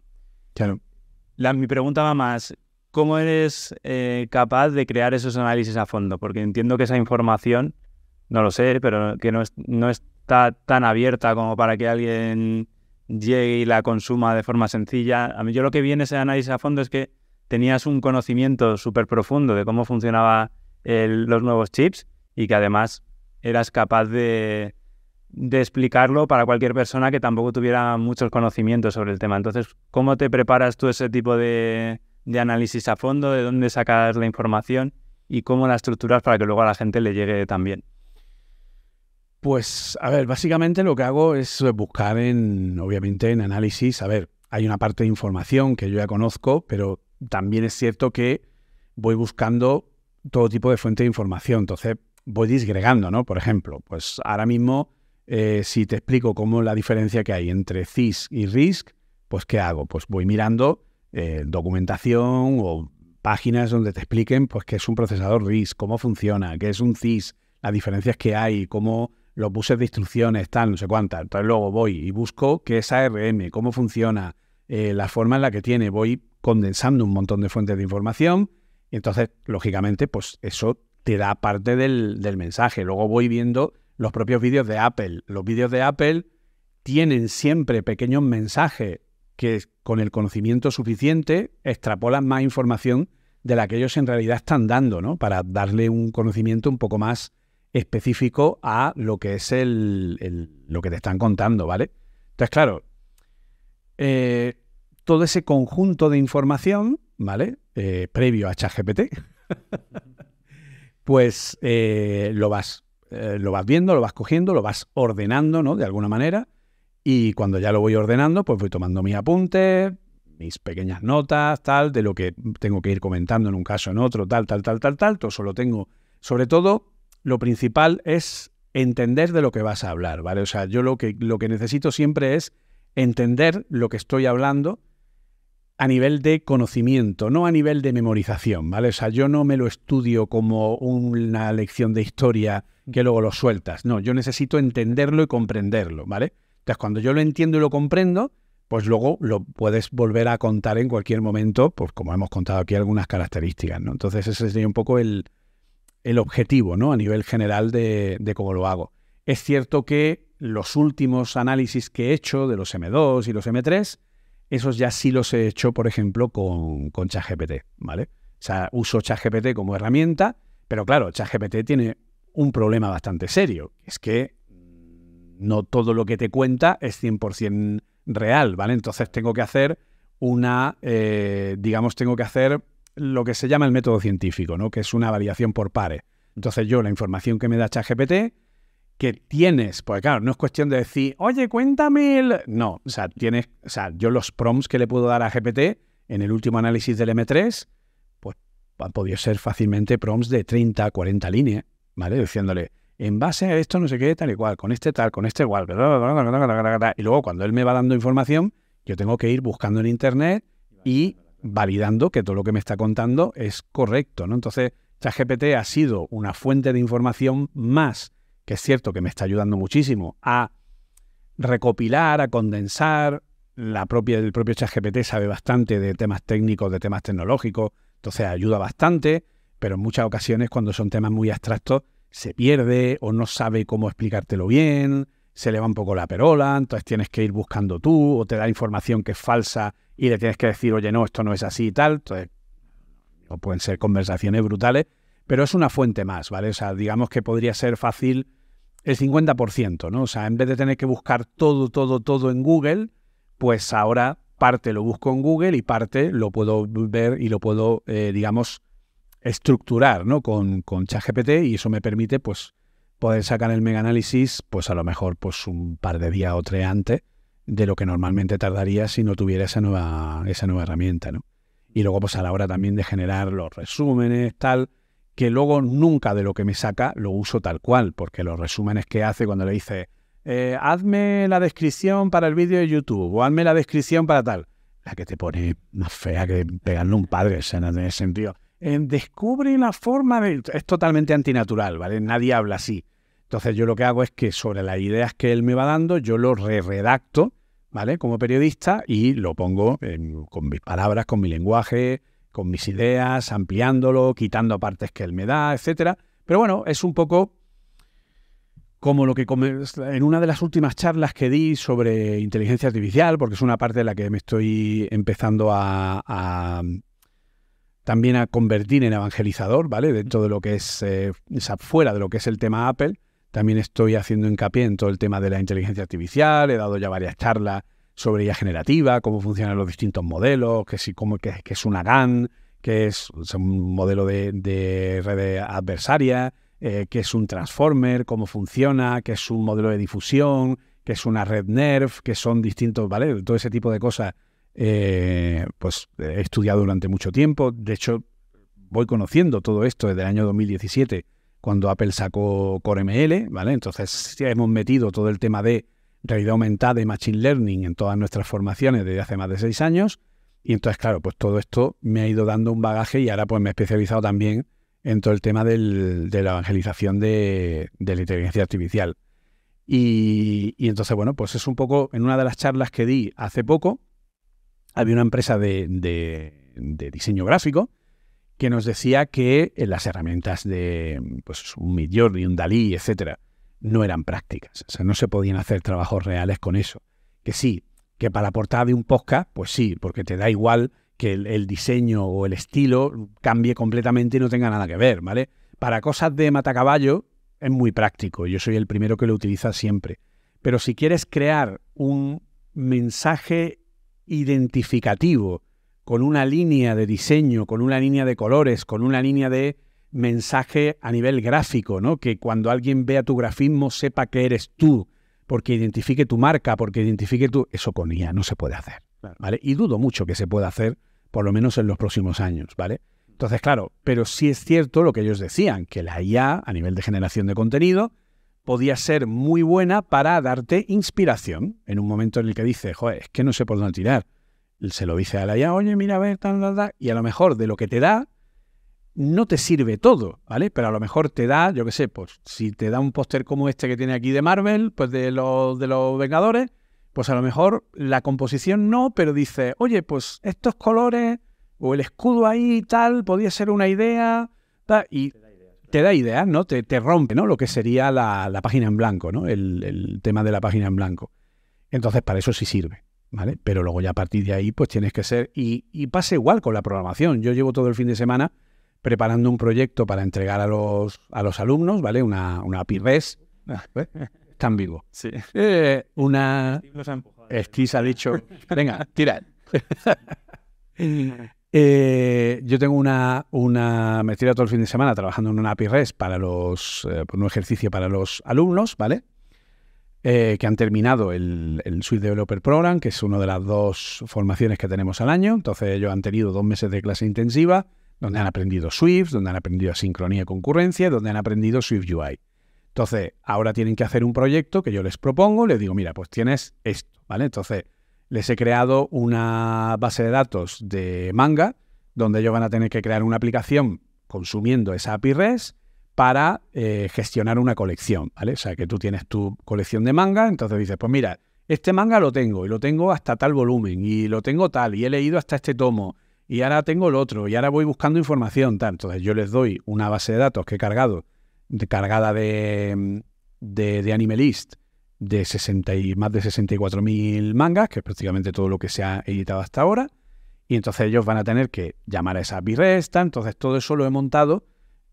Claro. La, mi pregunta va más, ¿cómo eres eh, capaz de crear esos análisis a fondo? Porque entiendo que esa información, no lo sé, pero que no, no está tan abierta como para que alguien llegue y la consuma de forma sencilla. A mí yo lo que viene ese análisis a fondo es que tenías un conocimiento súper profundo de cómo funcionaban los nuevos chips y que además eras capaz de, explicarlo para cualquier persona que tampoco tuviera muchos conocimientos sobre el tema. Entonces, ¿cómo te preparas tú ese tipo de, de análisis a fondo? ¿De dónde sacas la información? ¿Y cómo la estructuras para que luego a la gente le llegue también? Pues, a ver, básicamente lo que hago es buscar en, obviamente, en análisis. A ver, hay una parte de información que yo ya conozco, pero también es cierto que voy buscando todo tipo de fuente de información. Entonces voy disgregando, ¿no? Por ejemplo, pues ahora mismo eh, si te explico cómo la diferencia que hay entre CIS y RISC, pues ¿qué hago? Pues voy mirando eh, documentación o páginas donde te expliquen pues qué es un procesador RISC, cómo funciona, qué es un CIS, las diferencias que hay, cómo los buses de instrucciones, tal, no sé cuántas. Entonces luego voy y busco qué es ARM, cómo funciona, eh, la forma en la que tiene. Voy condensando un montón de fuentes de información y entonces, lógicamente, pues eso te da parte del, del mensaje. Luego voy viendo los propios vídeos de Apple. Los vídeos de Apple tienen siempre pequeños mensajes que con el conocimiento suficiente extrapolan más información de la que ellos en realidad están dando, ¿no? Para darle un conocimiento un poco más específico a lo que es el, lo que te están contando, ¿vale? Entonces, claro, eh, todo ese conjunto de información, ¿vale? Eh, previo a ChatGPT, pues eh, lo, vas, lo vas viendo, lo vas cogiendo, lo vas ordenando, ¿no? De alguna manera. Y cuando ya lo voy ordenando, pues voy tomando mis apuntes, mis pequeñas notas, tal, de lo que tengo que ir comentando en un caso, en otro, tal, tal, tal, tal, tal. Todo eso lo tengo. Sobre todo, lo principal es entender de lo que vas a hablar, ¿vale? O sea, yo lo que, lo que necesito siempre es entender lo que estoy hablando a nivel de conocimiento, no a nivel de memorización, ¿vale? O sea, yo no me lo estudio como una lección de historia que luego lo sueltas. No, yo necesito entenderlo y comprenderlo, ¿vale? Entonces, cuando yo lo entiendo y lo comprendo, pues luego lo puedes volver a contar en cualquier momento, pues como hemos contado aquí algunas características, ¿no? Entonces, ese sería un poco el, el objetivo, ¿no? A nivel general de, cómo lo hago. Es cierto que los últimos análisis que he hecho de los M2 y los M3, esos ya sí los he hecho, por ejemplo, con, con ChatGPT, ¿vale? O sea, uso ChatGPT como herramienta, pero claro, ChatGPT tiene un problema bastante serio, es que no todo lo que te cuenta es 100% real, ¿vale? Entonces tengo que hacer una, eh, digamos, tengo que hacer lo que se llama el método científico, ¿no? que es una variación por pares. Entonces yo la información que me da ChatGPT, que tienes, pues claro, no es cuestión de decir, oye, cuéntame el... No, o sea, tienes, o sea, yo los prompts que le puedo dar a GPT en el último análisis del M3, pues han podido ser fácilmente prompts de 30, 40 líneas, ¿vale? Diciéndole, en base a esto no sé qué, tal y cual, con este tal, con este igual, y luego cuando él me va dando información, yo tengo que ir buscando en Internet y validando que todo lo que me está contando es correcto, ¿no? Entonces, ChatGPT ha sido una fuente de información más, que es cierto que me está ayudando muchísimo a recopilar, a condensar. La propia, el propio ChatGPT sabe bastante de temas técnicos, de temas tecnológicos, entonces ayuda bastante, pero en muchas ocasiones cuando son temas muy abstractos se pierde o no sabe cómo explicártelo bien, se le va un poco la perola, entonces tienes que ir buscando tú o te da información que es falsa y le tienes que decir, oye, no, esto no es así y tal. Entonces, no pueden ser conversaciones brutales, pero es una fuente más, ¿vale? O sea, digamos que podría ser fácil el 50%, ¿no? O sea, en vez de tener que buscar todo, todo, todo en Google, pues ahora parte lo busco en Google y parte lo puedo ver y lo puedo, eh, digamos, estructurar, ¿no? Con, con ChatGPT y eso me permite, pues, poder sacar el mega análisis, pues a lo mejor pues un par de días o tres antes de lo que normalmente tardaría si no tuviera esa nueva, esa nueva herramienta, ¿no? Y luego pues a la hora también de generar los resúmenes, tal, que luego nunca de lo que me saca lo uso tal cual, porque los resúmenes que hace cuando le dice, eh, hazme la descripción para el vídeo de YouTube o hazme la descripción para tal, la que te pone más fea que pegarle un padre, en ese sentido. Eh, descubre la forma de... Es totalmente antinatural, ¿vale? Nadie habla así. Entonces yo lo que hago es que sobre las ideas que él me va dando, yo lo re-redacto, ¿vale? Como periodista y lo pongo con mis palabras, con mi lenguaje, con mis ideas, ampliándolo, quitando partes que él me da, etcétera. Pero bueno, es un poco como lo que en una de las últimas charlas que di sobre inteligencia artificial, porque es una parte de la que me estoy empezando a, también a convertir en evangelizador, ¿vale? Dentro de lo que es, eh, fuera de lo que es el tema Apple, también estoy haciendo hincapié en todo el tema de la inteligencia artificial, he dado ya varias charlas sobre IA generativa, cómo funcionan los distintos modelos, que, si, cómo, que, es una GAN, que es un modelo de, red adversaria, eh, que es un transformer, cómo funciona, que es un modelo de difusión, que es una red NERF, que son distintos, ¿vale? Todo ese tipo de cosas, eh, pues he estudiado durante mucho tiempo. De hecho, voy conociendo todo esto desde el año 2017 cuando Apple sacó Core ML, ¿vale? Entonces hemos metido todo el tema de realidad aumentada y machine learning en todas nuestras formaciones desde hace más de seis años. Y entonces, claro, pues todo esto me ha ido dando un bagaje y ahora pues me he especializado también en todo el tema de la evangelización de, la inteligencia artificial. Y, entonces, bueno, pues es un poco, en una de las charlas que di hace poco, había una empresa de, diseño gráfico que nos decía que las herramientas de pues, un Midjourney, un Dalí, etcétera, no eran prácticas. O sea, no se podían hacer trabajos reales con eso. Que sí, que para la portada de un podcast, pues sí, porque te da igual que el, diseño o el estilo cambie completamente y no tenga nada que ver, ¿vale? Para cosas de matacaballo es muy práctico, yo soy el primero que lo utiliza siempre. Pero si quieres crear un mensaje identificativo con una línea de diseño, con una línea de colores, con una línea de mensaje a nivel gráfico, ¿no? Que cuando alguien vea tu grafismo sepa que eres tú, porque identifique tu marca, porque identifique tu... Eso con IA no se puede hacer, ¿vale? Y dudo mucho que se pueda hacer, por lo menos en los próximos años, ¿vale? Entonces, claro, pero sí es cierto lo que ellos decían, que la IA, a nivel de generación de contenido, podía ser muy buena para darte inspiración en un momento en el que dice, joder, es que no sé por dónde tirar. Se lo dice a la IA, oye, mira, a ver, tal, tal, tal, y a lo mejor de lo que te da, no te sirve todo, ¿vale? Pero a lo mejor te da, yo qué sé, pues si te da un póster como este que tiene aquí de Marvel, pues de los, de los Vengadores, pues a lo mejor la composición no, pero dice, oye, pues estos colores o el escudo ahí y tal, podría ser una idea, y te da ideas, ¿no? Te, te, rompe, ¿no? Lo que sería la, página en blanco, ¿no? El, tema de la página en blanco. Entonces, para eso sí sirve, ¿vale? Pero luego ya a partir de ahí, pues tienes que ser, y, y pasa igual con la programación. Yo llevo todo el fin de semana preparando un proyecto para entregar a los, a los alumnos, ¿vale? Una, una API REST. Están vivos. Sí. Eh, una... Steve ha dicho, venga, tira. Eh, yo tengo una, una, me tiro todo el fin de semana trabajando en una API REST para los, eh, un ejercicio para los alumnos, ¿vale? que han terminado el, el Suite Developer Program, que es una de las dos formaciones que tenemos al año. Entonces ellos han tenido dos meses de clase intensiva donde han aprendido Swift, donde han aprendido sincronía y concurrencia, donde han aprendido Swift UI. Entonces, ahora tienen que hacer un proyecto que yo les propongo, les digo, mira, pues tienes esto, ¿vale? Entonces, les he creado una base de datos de manga, donde ellos van a tener que crear una aplicación consumiendo esa API REST para eh, gestionar una colección, ¿vale? O sea, que tú tienes tu colección de manga, entonces dices, pues mira, este manga lo tengo y lo tengo hasta tal volumen y lo tengo tal y he leído hasta este tomo y ahora tengo el otro, y ahora voy buscando información. Tal. Entonces yo les doy una base de datos que he cargado, de, cargada de, de, de Animalist, de 60 y, más de 64.000 mangas, que es prácticamente todo lo que se ha editado hasta ahora. Y entonces ellos van a tener que llamar a esa API REST. Entonces todo eso lo he montado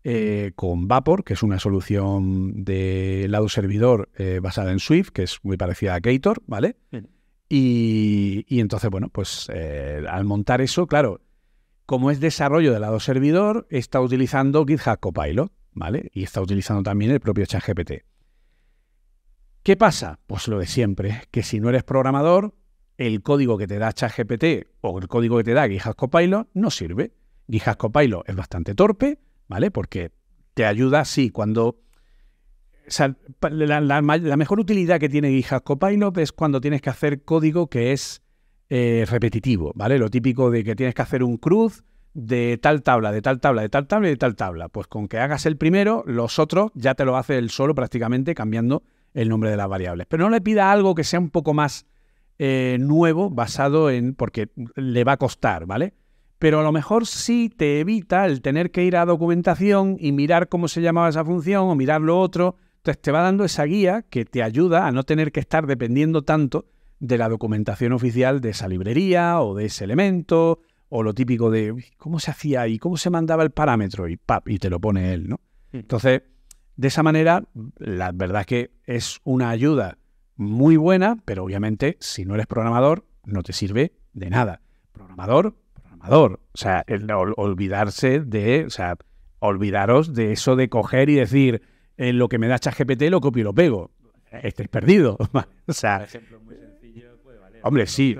eh, con Vapor, que es una solución de lado servidor eh, basada en Swift, que es muy parecida a Gator, ¿vale? Y, entonces, bueno, pues eh, al montar eso, claro, como es desarrollo del lado servidor, está utilizando GitHub Copilot, ¿vale? Y está utilizando también el propio ChatGPT. ¿Qué pasa? Pues lo de siempre, que si no eres programador, el código que te da ChatGPT o el código que te da GitHub Copilot no sirve. GitHub Copilot es bastante torpe, ¿vale? Porque te ayuda, sí, cuando la, mejor utilidad que tiene GitHub Copilot es cuando tienes que hacer código que es eh, repetitivo, ¿vale? Lo típico de que tienes que hacer un cruz de tal tabla, de tal tabla, de tal tabla y de tal tabla. Pues con que hagas el primero, los otros ya te lo hace él solo prácticamente cambiando el nombre de las variables. Pero no le pida algo que sea un poco más eh, nuevo, basado en. porque le va a costar, ¿vale? Pero a lo mejor sí te evita el tener que ir a documentación y mirar cómo se llamaba esa función o mirar lo otro entonces te va dando esa guía que te ayuda a no tener que estar dependiendo tanto de la documentación oficial de esa librería o de ese elemento o lo típico de cómo se hacía y cómo se mandaba el parámetro y pap, y te lo pone él, ¿no? Mm. Entonces, de esa manera, la verdad es que es una ayuda muy buena, pero obviamente si no eres programador no te sirve de nada. Programador, programador. O sea, olvidarse de, o sea, olvidaros de eso de coger y decir, en lo que me da ChatGPT lo copio y lo pego. Estáis perdido. o sea, hombre, sí.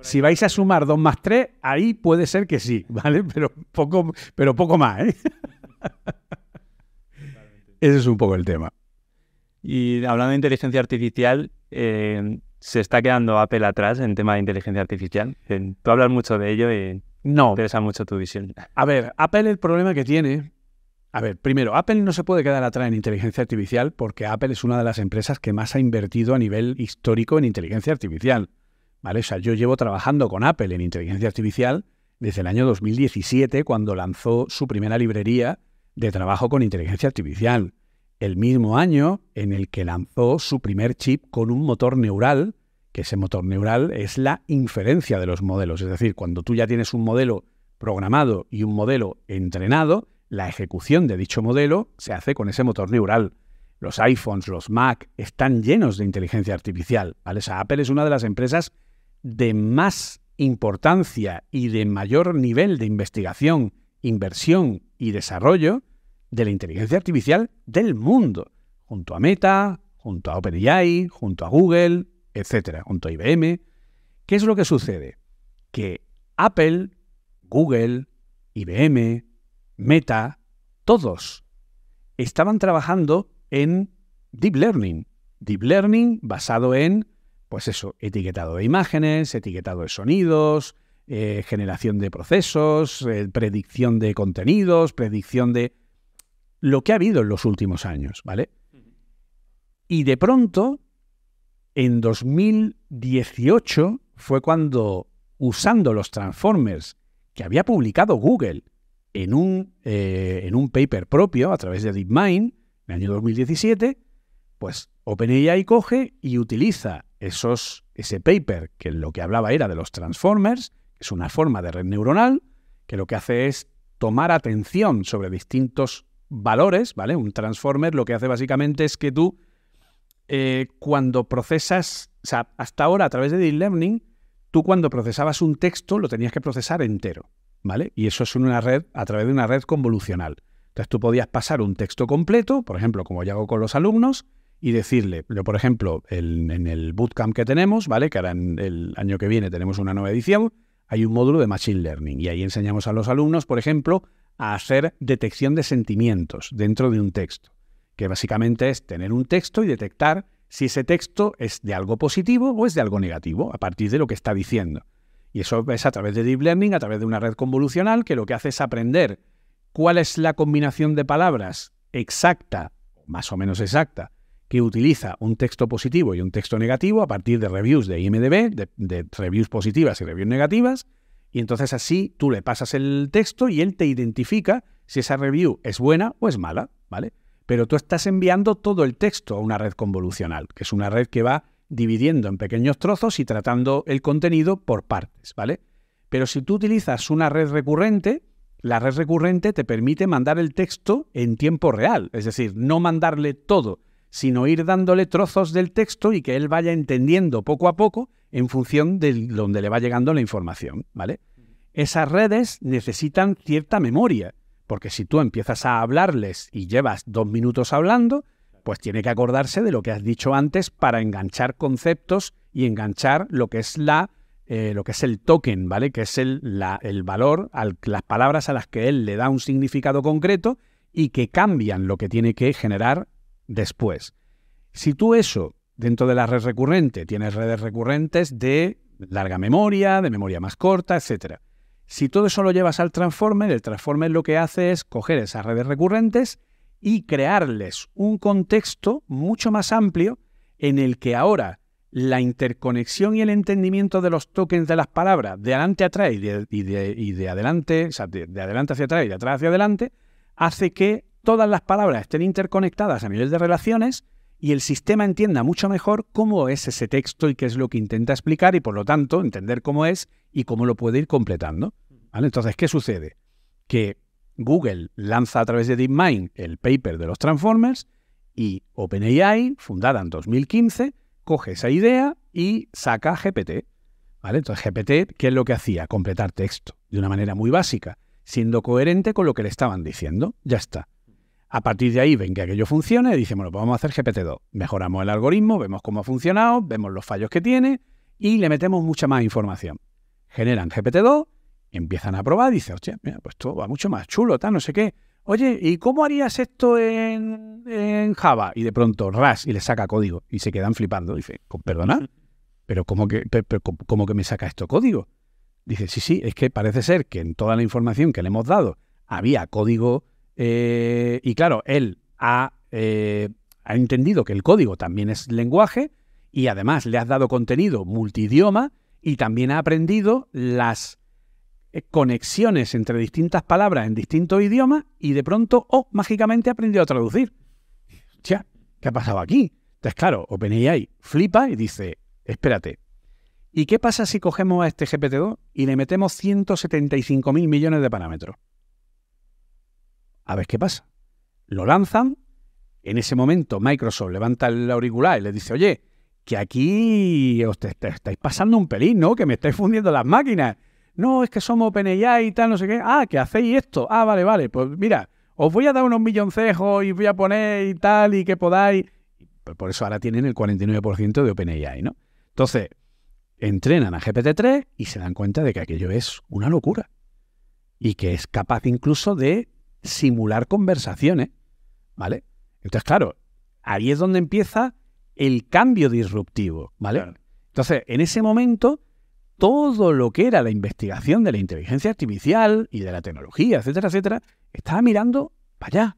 si vais a sumar 2 más 3, ahí puede ser que sí, ¿vale? Pero poco, pero poco más, ¿eh? ese es un poco el tema. Y hablando de inteligencia artificial, eh, ¿se está quedando Apple atrás en tema de inteligencia artificial? Eh, tú hablas mucho de ello y No, me interesa mucho tu visión. A ver, Apple el problema que tiene. A ver, primero, Apple no se puede quedar atrás en inteligencia artificial porque Apple es una de las empresas que más ha invertido a nivel histórico en inteligencia artificial. ¿Vale? O sea, yo llevo trabajando con Apple en inteligencia artificial desde el año 2017, cuando lanzó su primera librería de trabajo con inteligencia artificial. El mismo año en el que lanzó su primer chip con un motor neural, que ese motor neural es la inferencia de los modelos. Es decir, cuando tú ya tienes un modelo programado y un modelo entrenado, la ejecución de dicho modelo se hace con ese motor neural. Los iPhones, los Mac están llenos de inteligencia artificial. Apple es una de las empresas de más importancia y de mayor nivel de investigación, inversión y desarrollo de la inteligencia artificial del mundo, junto a Meta, junto a OpenAI, junto a Google, etcétera, junto a IBM. ¿Qué es lo que sucede? Que Apple, Google, IBM, Meta, todos estaban trabajando en Deep Learning. Deep Learning basado en, pues eso, etiquetado de imágenes, etiquetado de sonidos, eh, generación de procesos, eh, predicción de contenidos, predicción de lo que ha habido en los últimos años, ¿vale? Y de pronto, en 2018 fue cuando, usando los Transformers que había publicado Google en un, eh, en un paper propio a través de DeepMind, en el año 2017, pues OpenAI coge y utiliza esos, ese paper que lo que hablaba era de los Transformers, que es una forma de red neuronal, que lo que hace es tomar atención sobre distintos valores, ¿vale? Un transformer lo que hace básicamente es que tú, eh, cuando procesas, o sea, hasta ahora a través de Deep Learning, tú cuando procesabas un texto lo tenías que procesar entero, ¿vale? Y eso es una red, a través de una red convolucional. Entonces tú podías pasar un texto completo, por ejemplo, como yo hago con los alumnos, y decirle, yo, por ejemplo, en el bootcamp que tenemos, ¿vale? Que ahora en el año que viene tenemos una nueva edición, hay un módulo de Machine Learning y ahí enseñamos a los alumnos, por ejemplo, a hacer detección de sentimientos dentro de un texto, que básicamente es tener un texto y detectar si ese texto es de algo positivo o es de algo negativo, a partir de lo que está diciendo. Y eso es a través de Deep Learning, a través de una red convolucional, que lo que hace es aprender cuál es la combinación de palabras exacta, más o menos exacta, que utiliza un texto positivo y un texto negativo a partir de reviews de IMDB, de, de reviews positivas y reviews negativas, y entonces así tú le pasas el texto y él te identifica si esa review es buena o es mala, ¿vale? Pero tú estás enviando todo el texto a una red convolucional, que es una red que va dividiendo en pequeños trozos y tratando el contenido por partes, ¿vale? Pero si tú utilizas una red recurrente, la red recurrente te permite mandar el texto en tiempo real, es decir, no mandarle todo, sino ir dándole trozos del texto y que él vaya entendiendo poco a poco en función de donde le va llegando la información, ¿vale? Esas redes necesitan cierta memoria, porque si tú empiezas a hablarles y llevas dos minutos hablando, pues tiene que acordarse de lo que has dicho antes para enganchar conceptos y enganchar lo que es la eh, lo que es el token, ¿vale? Que es el, la- el valor, al, las palabras a las que él le da un significado concreto y que cambian lo que tiene que generar después. Si tú eso, dentro de la red recurrente, tienes redes recurrentes de larga memoria, de memoria más corta, etc. Si todo eso lo llevas al transformer, el transformer lo que hace es coger esas redes recurrentes y crearles un contexto mucho más amplio en el que ahora la interconexión y el entendimiento de los tokens de las palabras de adelante a atrás y de, adelante, o sea, de, de adelante hacia atrás y de atrás hacia adelante, hace que todas las palabras estén interconectadas a nivel de relaciones y el sistema entienda mucho mejor cómo es ese texto y qué es lo que intenta explicar y por lo tanto entender cómo es y cómo lo puede ir completando. Entonces, ¿qué sucede? Que Google lanza a través de DeepMind el paper de los Transformers y OpenAI, fundada en 2015, coge esa idea y saca GPT. ¿Vale? Entonces, GPT, ¿qué es lo que hacía? Completar texto de una manera muy básica, siendo coherente con lo que le estaban diciendo. Ya está. A partir de ahí ven que aquello funciona y dicen, bueno, pues vamos a hacer GPT-2. Mejoramos el algoritmo, vemos cómo ha funcionado, vemos los fallos que tiene y le metemos mucha más información. Generan GPT-2, empiezan a probar y dicen, hostia, mira, pues esto va mucho más chulo, tal, no sé qué. oye, ¿y cómo harías esto en, en Java? Y de pronto, ras, y le saca código. Y se quedan flipando. Dice, perdona, pero ¿cómo que, pero, ¿cómo que me saca esto código? Dice, sí, sí, es que parece ser que en toda la información que le hemos dado había código eh, y claro, él ha, eh, ha entendido que el código también es lenguaje y además le has dado contenido multidioma y también ha aprendido las conexiones entre distintas palabras en distintos idiomas y de pronto, oh, mágicamente ha aprendido a traducir. Ya, ¿qué ha pasado aquí? Entonces, claro, OpenAI flipa y dice, espérate, ¿y qué pasa si cogemos a este GPT-2 y le metemos 175 mil millones de parámetros? A ver qué pasa. Lo lanzan, en ese momento Microsoft levanta el auricular y le dice, oye, que aquí os estáis pasando un pelín, ¿no? Que me estáis fundiendo las máquinas. No, es que somos OpenAI y tal, no sé qué. Ah, que hacéis esto. Ah, vale, vale. Pues mira, os voy a dar unos milloncejos y voy a poner y tal y que podáis. Por eso ahora tienen el 49% de OpenAI, ¿no? Entonces, entrenan a GPT-3 y se dan cuenta de que aquello es una locura. Y que es capaz incluso de simular conversaciones, ¿vale? Entonces, claro, ahí es donde empieza el cambio disruptivo, ¿vale? Entonces, en ese momento, todo lo que era la investigación de la inteligencia artificial y de la tecnología, etcétera, etcétera, estaba mirando para allá.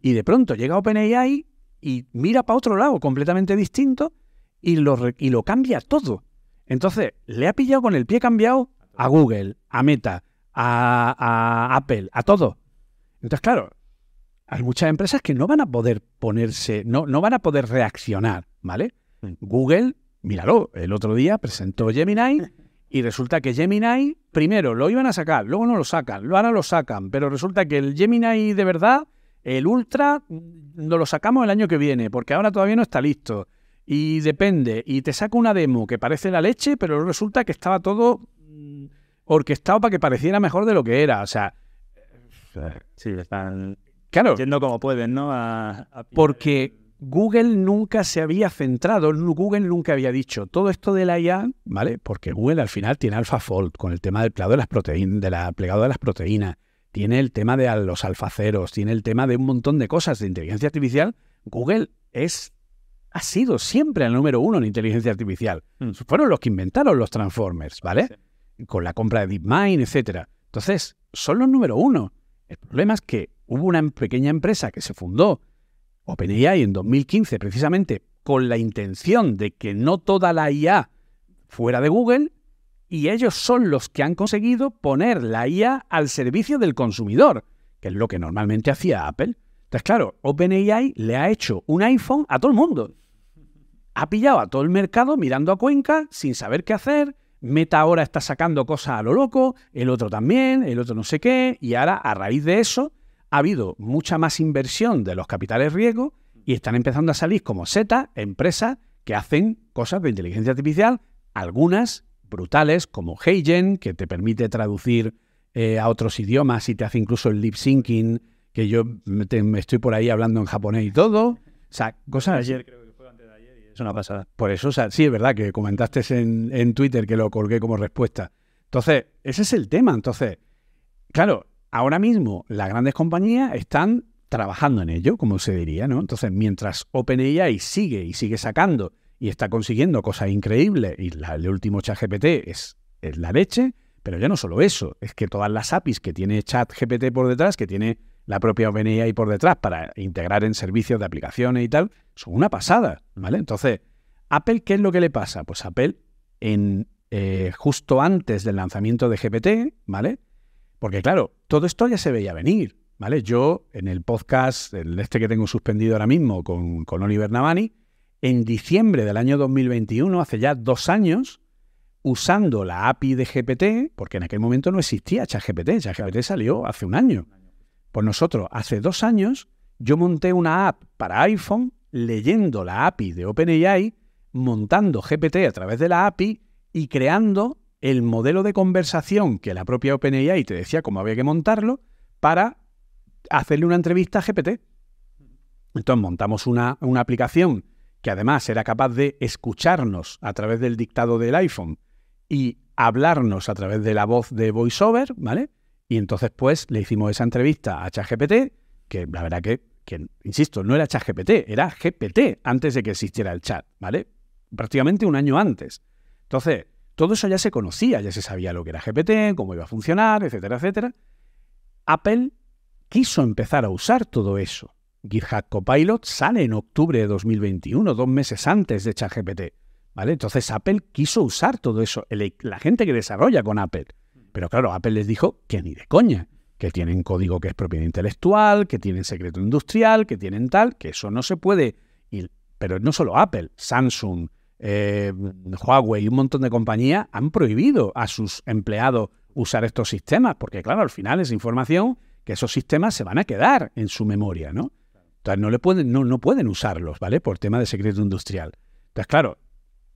Y de pronto llega OpenAI y mira para otro lado completamente distinto y lo, y lo cambia todo. Entonces, le ha pillado con el pie cambiado a Google, a Meta, a, a Apple, a todo. Entonces, claro, hay muchas empresas que no van a poder ponerse, no, no van a poder reaccionar, ¿vale? Mm. Google, míralo, el otro día presentó Gemini y resulta que Gemini, primero lo iban a sacar, luego no lo sacan, ahora lo sacan, pero resulta que el Gemini de verdad, el Ultra, no lo sacamos el año que viene, porque ahora todavía no está listo. Y depende, y te saca una demo que parece la leche, pero resulta que estaba todo mm, orquestado para que pareciera mejor de lo que era. O sea, sí, están Claro. Yendo como pueden, ¿no? Porque Google nunca se había centrado, Google nunca había dicho todo esto de la IA, ¿vale? Porque Google al final tiene AlphaFold con el tema del plegado de las proteínas, de la plegado de las proteínas, tiene el tema de los alfaceros, tiene el tema de un montón de cosas de inteligencia artificial. Google es ha sido siempre el número uno en inteligencia artificial. Mm. Fueron los que inventaron los Transformers, ¿vale? Con la compra de DeepMind, etcétera. Entonces, son los número uno. El problema es que hubo una pequeña empresa que se fundó, OpenAI, en 2015, precisamente con la intención de que no toda la IA fuera de Google, y ellos son los que han conseguido poner la IA al servicio del consumidor, que es lo que normalmente hacía Apple. Entonces, claro, OpenAI le ha hecho un iPhone a todo el mundo. Ha pillado a todo el mercado mirando a Cuenca sin saber qué hacer. Meta ahora está sacando cosas a lo loco, el otro también, el otro no sé qué, y ahora a raíz de eso ha habido mucha más inversión de los capitales riesgos y están empezando a salir como Z empresas que hacen cosas de inteligencia artificial, algunas brutales como Heigen, que te permite traducir eh, a otros idiomas y te hace incluso el lip syncing, que yo me, estoy por ahí hablando en japonés y todo. O sea, cosas... Ayer creo que fue antes de ayer y es una pasada. Por eso, o sea, sí, es verdad que comentaste en, en Twitter que lo colgué como respuesta. Entonces, ese es el tema. Entonces, claro, ahora mismo las grandes compañías están trabajando en ello, como se diría, ¿no? Entonces, mientras OpenAI sigue y sigue sacando y está consiguiendo cosas increíbles, y el último ChatGPT es, la leche, pero ya no solo eso, es que todas las APIs que tiene ChatGPT por detrás, que tiene la propia OpenAI por detrás para integrar en servicios de aplicaciones y tal, son una pasada, ¿vale? Entonces, Apple, ¿qué es lo que le pasa? Pues Apple, en, eh, justo antes del lanzamiento de GPT, ¿vale? Porque claro, todo esto ya se veía venir, ¿vale? Yo en el podcast, el este que tengo suspendido ahora mismo con, con Oliver Navani, en diciembre del año 2021, hace ya dos años, usando la API de GPT, porque en aquel momento no existía ChatGPT, ChatGPT salió hace un año. Pues nosotros, hace dos años, yo monté una app para iPhone leyendo la API de OpenAI, montando GPT a través de la API y creando el modelo de conversación que la propia OpenAI te decía cómo había que montarlo para hacerle una entrevista a GPT. Entonces montamos una, una aplicación que además era capaz de escucharnos a través del dictado del iPhone y hablarnos a través de la voz de VoiceOver, ¿vale? Y entonces, pues, le hicimos esa entrevista a ChatGPT, que la verdad que, que, insisto, no era ChatGPT, era GPT antes de que existiera el chat, ¿vale? Prácticamente un año antes. Entonces, todo eso ya se conocía, ya se sabía lo que era GPT, cómo iba a funcionar, etcétera, etcétera. Apple quiso empezar a usar todo eso. GitHub Copilot sale en octubre de 2021, dos meses antes de ChatGPT. ¿Vale? Entonces Apple quiso usar todo eso, la gente que desarrolla con Apple. Pero claro, Apple les dijo que ni de coña, que tienen código que es propiedad intelectual, que tienen secreto industrial, que tienen tal, que eso no se puede. pero no solo Apple, Samsung, eh, Huawei y un montón de compañías han prohibido a sus empleados usar estos sistemas, porque claro, al final es información que esos sistemas se van a quedar en su memoria, ¿no? Entonces no, le pueden, no, no pueden usarlos, ¿vale? Por tema de secreto industrial. Entonces, claro,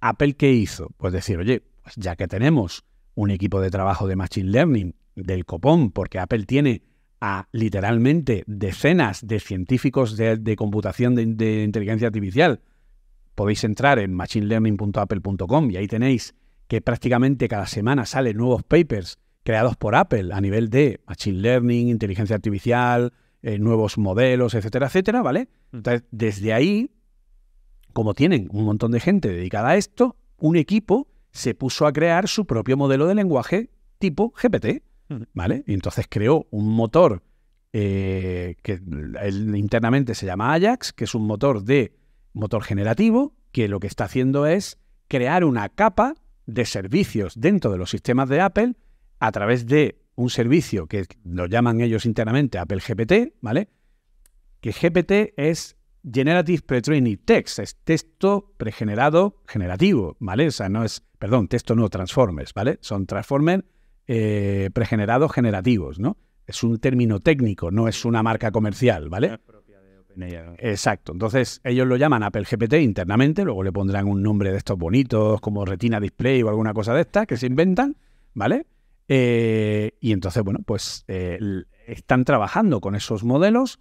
Apple ¿qué hizo? Pues decir, oye, pues ya que tenemos un equipo de trabajo de Machine Learning del copón, porque Apple tiene a literalmente decenas de científicos de, computación de, inteligencia artificial. Podéis entrar en machinelearning.apple.com y ahí tenéis que prácticamente cada semana salen nuevos papers creados por Apple a nivel de Machine Learning, inteligencia artificial, eh, nuevos modelos, etcétera, etcétera, ¿vale? Mm. Entonces, desde ahí, como tienen un montón de gente dedicada a esto, un equipo se puso a crear su propio modelo de lenguaje tipo GPT, mm. ¿vale? Y entonces creó un motor eh, que internamente se llama Ajax, que es un motor de motor generativo, que lo que está haciendo es crear una capa de servicios dentro de los sistemas de Apple a través de un servicio que lo llaman ellos internamente Apple GPT, ¿vale? Que GPT es Generative Pre-Trained Text, es texto pregenerado generativo, ¿vale? O sea, no es, perdón, texto no, transformers, ¿vale? Son transformers eh, pregenerados generativos, ¿no? Es un término técnico, no es una marca comercial, ¿vale? Exacto. Entonces, ellos lo llaman Apple GPT internamente, luego le pondrán un nombre de estos bonitos como Retina Display o alguna cosa de estas que se inventan, ¿vale? Eh, y entonces, bueno, pues eh, están trabajando con esos modelos,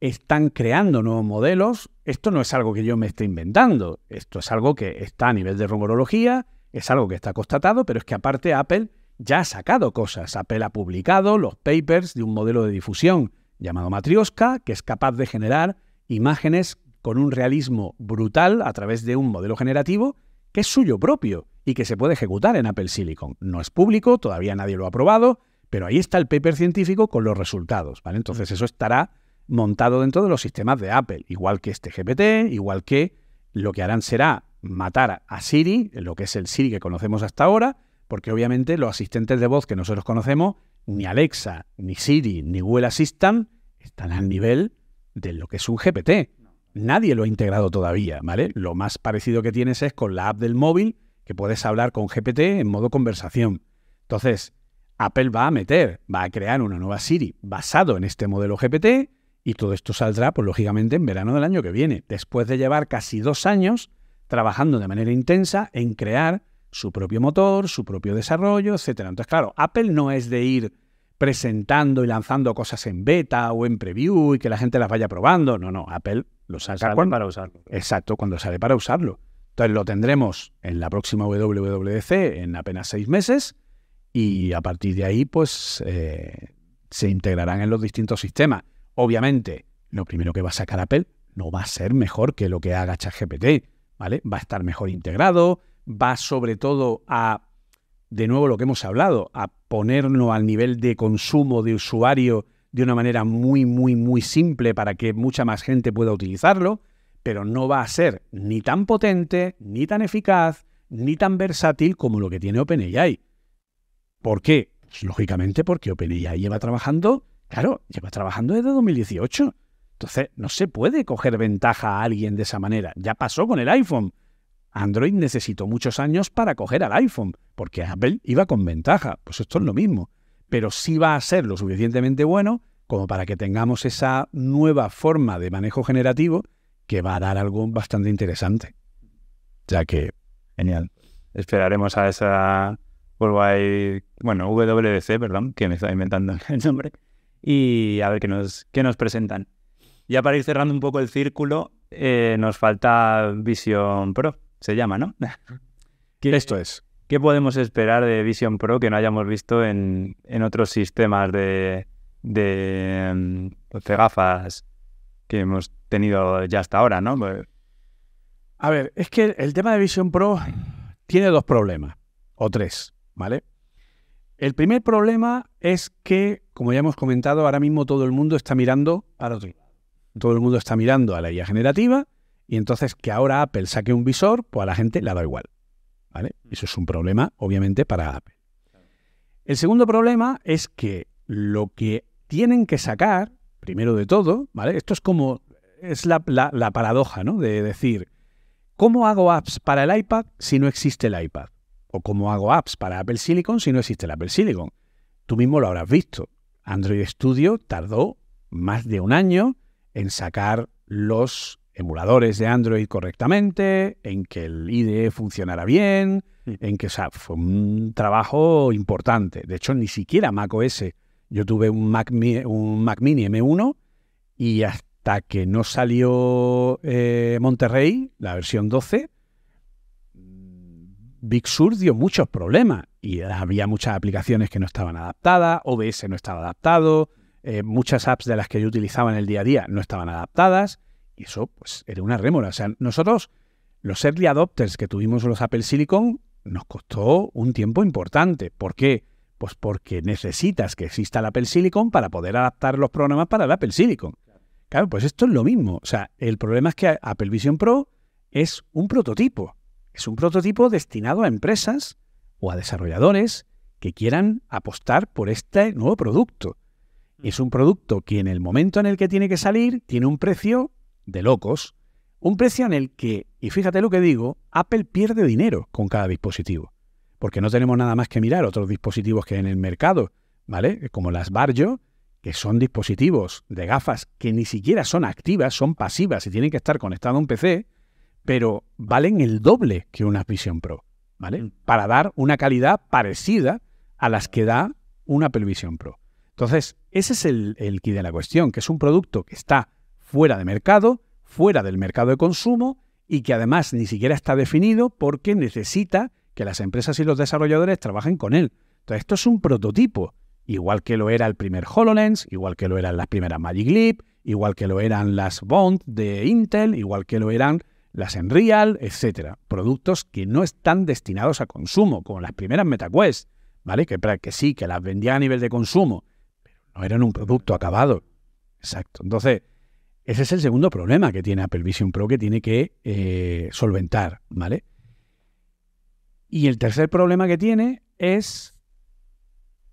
están creando nuevos modelos. Esto no es algo que yo me esté inventando, esto es algo que está a nivel de rumorología, es algo que está constatado, pero es que aparte Apple ya ha sacado cosas. Apple ha publicado los papers de un modelo de difusión llamado Matrioska, que es capaz de generar imágenes con un realismo brutal a través de un modelo generativo que es suyo propio y que se puede ejecutar en Apple Silicon. No es público, todavía nadie lo ha probado, pero ahí está el paper científico con los resultados. Entonces eso estará montado dentro de los sistemas de Apple, igual que este GPT, igual que lo que harán será matar a Siri, lo que es el Siri que conocemos hasta ahora, porque obviamente los asistentes de voz que nosotros conocemos, ni Alexa, ni Siri, ni Google Assistant, están al nivel de lo que es un GPT. Nadie lo ha integrado todavía, ¿vale? Lo más parecido que tienes es con la app del móvil, que puedes hablar con GPT en modo conversación. Entonces, Apple va a meter, va a crear una nueva Siri basado en este modelo GPT y todo esto saldrá, pues lógicamente, en verano del año que viene, después de llevar casi dos años trabajando de manera intensa en crear su propio motor, su propio desarrollo, etc. Entonces, claro, Apple no es de ir presentando y lanzando cosas en beta o en preview y que la gente las vaya probando. No, no, Apple lo saca para usarlo. Exacto, cuando sale para usarlo. Entonces lo tendremos en la próxima WWDC en apenas seis meses y a partir de ahí pues eh, se integrarán en los distintos sistemas. Obviamente, lo primero que va a sacar Apple no va a ser mejor que lo que haga ChatGPT, ¿vale? Va a estar mejor integrado, va sobre todo a, de nuevo lo que hemos hablado, a ponernos al nivel de consumo de usuario de una manera muy, muy, muy simple para que mucha más gente pueda utilizarlo pero no va a ser ni tan potente, ni tan eficaz, ni tan versátil como lo que tiene OpenAI. ¿Por qué? Pues, lógicamente porque OpenAI lleva trabajando, claro, lleva trabajando desde 2018. Entonces, no se puede coger ventaja a alguien de esa manera. Ya pasó con el iPhone. Android necesitó muchos años para coger al iPhone, porque Apple iba con ventaja. Pues esto es lo mismo. Pero sí va a ser lo suficientemente bueno como para que tengamos esa nueva forma de manejo generativo que va a dar algo bastante interesante. Ya que, genial. Esperaremos a esa Worldwide, bueno, WDC, perdón, que me está inventando el nombre, y a ver qué nos, qué nos presentan. Ya para ir cerrando un poco el círculo, eh, nos falta Vision Pro, se llama, ¿no? ¿Qué esto es? ¿qué podemos esperar de Vision Pro que no hayamos visto en, otros sistemas de, de, mm, de, gafas que hemos tenido ya hasta ahora, ¿no? Pues A ver, es que el tema de Vision Pro tiene dos problemas, o tres, ¿vale? El primer problema es que, como ya hemos comentado, ahora mismo todo el mundo está mirando para otro Todo el mundo está mirando a la IA generativa y entonces que ahora Apple saque un visor, pues a la gente le da igual. ¿vale? Eso es un problema, obviamente, para Apple. El segundo problema es que lo que tienen que sacar, primero de todo, ¿vale? Esto es como, es la, la paradoja, ¿no? De decir, ¿cómo hago apps para el iPad si no existe el iPad? O cómo hago apps para Apple Silicon si no existe el Apple Silicon. Tú mismo lo habrás visto. Android Studio tardó más de un año en sacar los emuladores de Android correctamente, en que el IDE funcionara bien, en que o sea, fue un trabajo importante. De hecho, ni siquiera Mac OS. Yo tuve un Mac, un Mac Mini M1 y hasta que no salió eh, Monterrey, la versión 12, Big Sur dio muchos problemas y había muchas aplicaciones que no estaban adaptadas, OBS no estaba adaptado, eh, muchas apps de las que yo utilizaba en el día a día no estaban adaptadas y eso pues era una rémora. O sea, nosotros, los early adopters que tuvimos los Apple Silicon, nos costó un tiempo importante. ¿Por qué? Pues porque necesitas que exista el Apple Silicon para poder adaptar los programas para el Apple Silicon. Claro, pues esto es lo mismo. O sea, el problema es que Apple Vision Pro es un prototipo. Es un prototipo destinado a empresas o a desarrolladores que quieran apostar por este nuevo producto. Es un producto que en el momento en el que tiene que salir tiene un precio de locos, un precio en el que, y fíjate lo que digo, Apple pierde dinero con cada dispositivo, porque no tenemos nada más que mirar otros dispositivos que hay en el mercado, ¿vale? Como las Barjo, que son dispositivos de gafas que ni siquiera son activas, son pasivas y tienen que estar conectados a un PC, pero valen el doble que una Vision Pro, ¿vale? Mm. Para dar una calidad parecida a las que da una Apple Vision Pro. Entonces, ese es el, el key de la cuestión, que es un producto que está fuera de mercado, fuera del mercado de consumo y que además ni siquiera está definido porque necesita que las empresas y los desarrolladores trabajen con él. Entonces, esto es un prototipo, igual que lo era el primer HoloLens, igual que lo eran las primeras Magic Leap, igual que lo eran las Bond de Intel, igual que lo eran las Enreal, etcétera. Productos que no están destinados a consumo, como las primeras MetaQuest, ¿vale? Que, que sí, que las vendían a nivel de consumo, pero no eran un producto acabado. Exacto. Entonces, ese es el segundo problema que tiene Apple Vision Pro que tiene que eh, solventar, ¿vale? Y el tercer problema que tiene es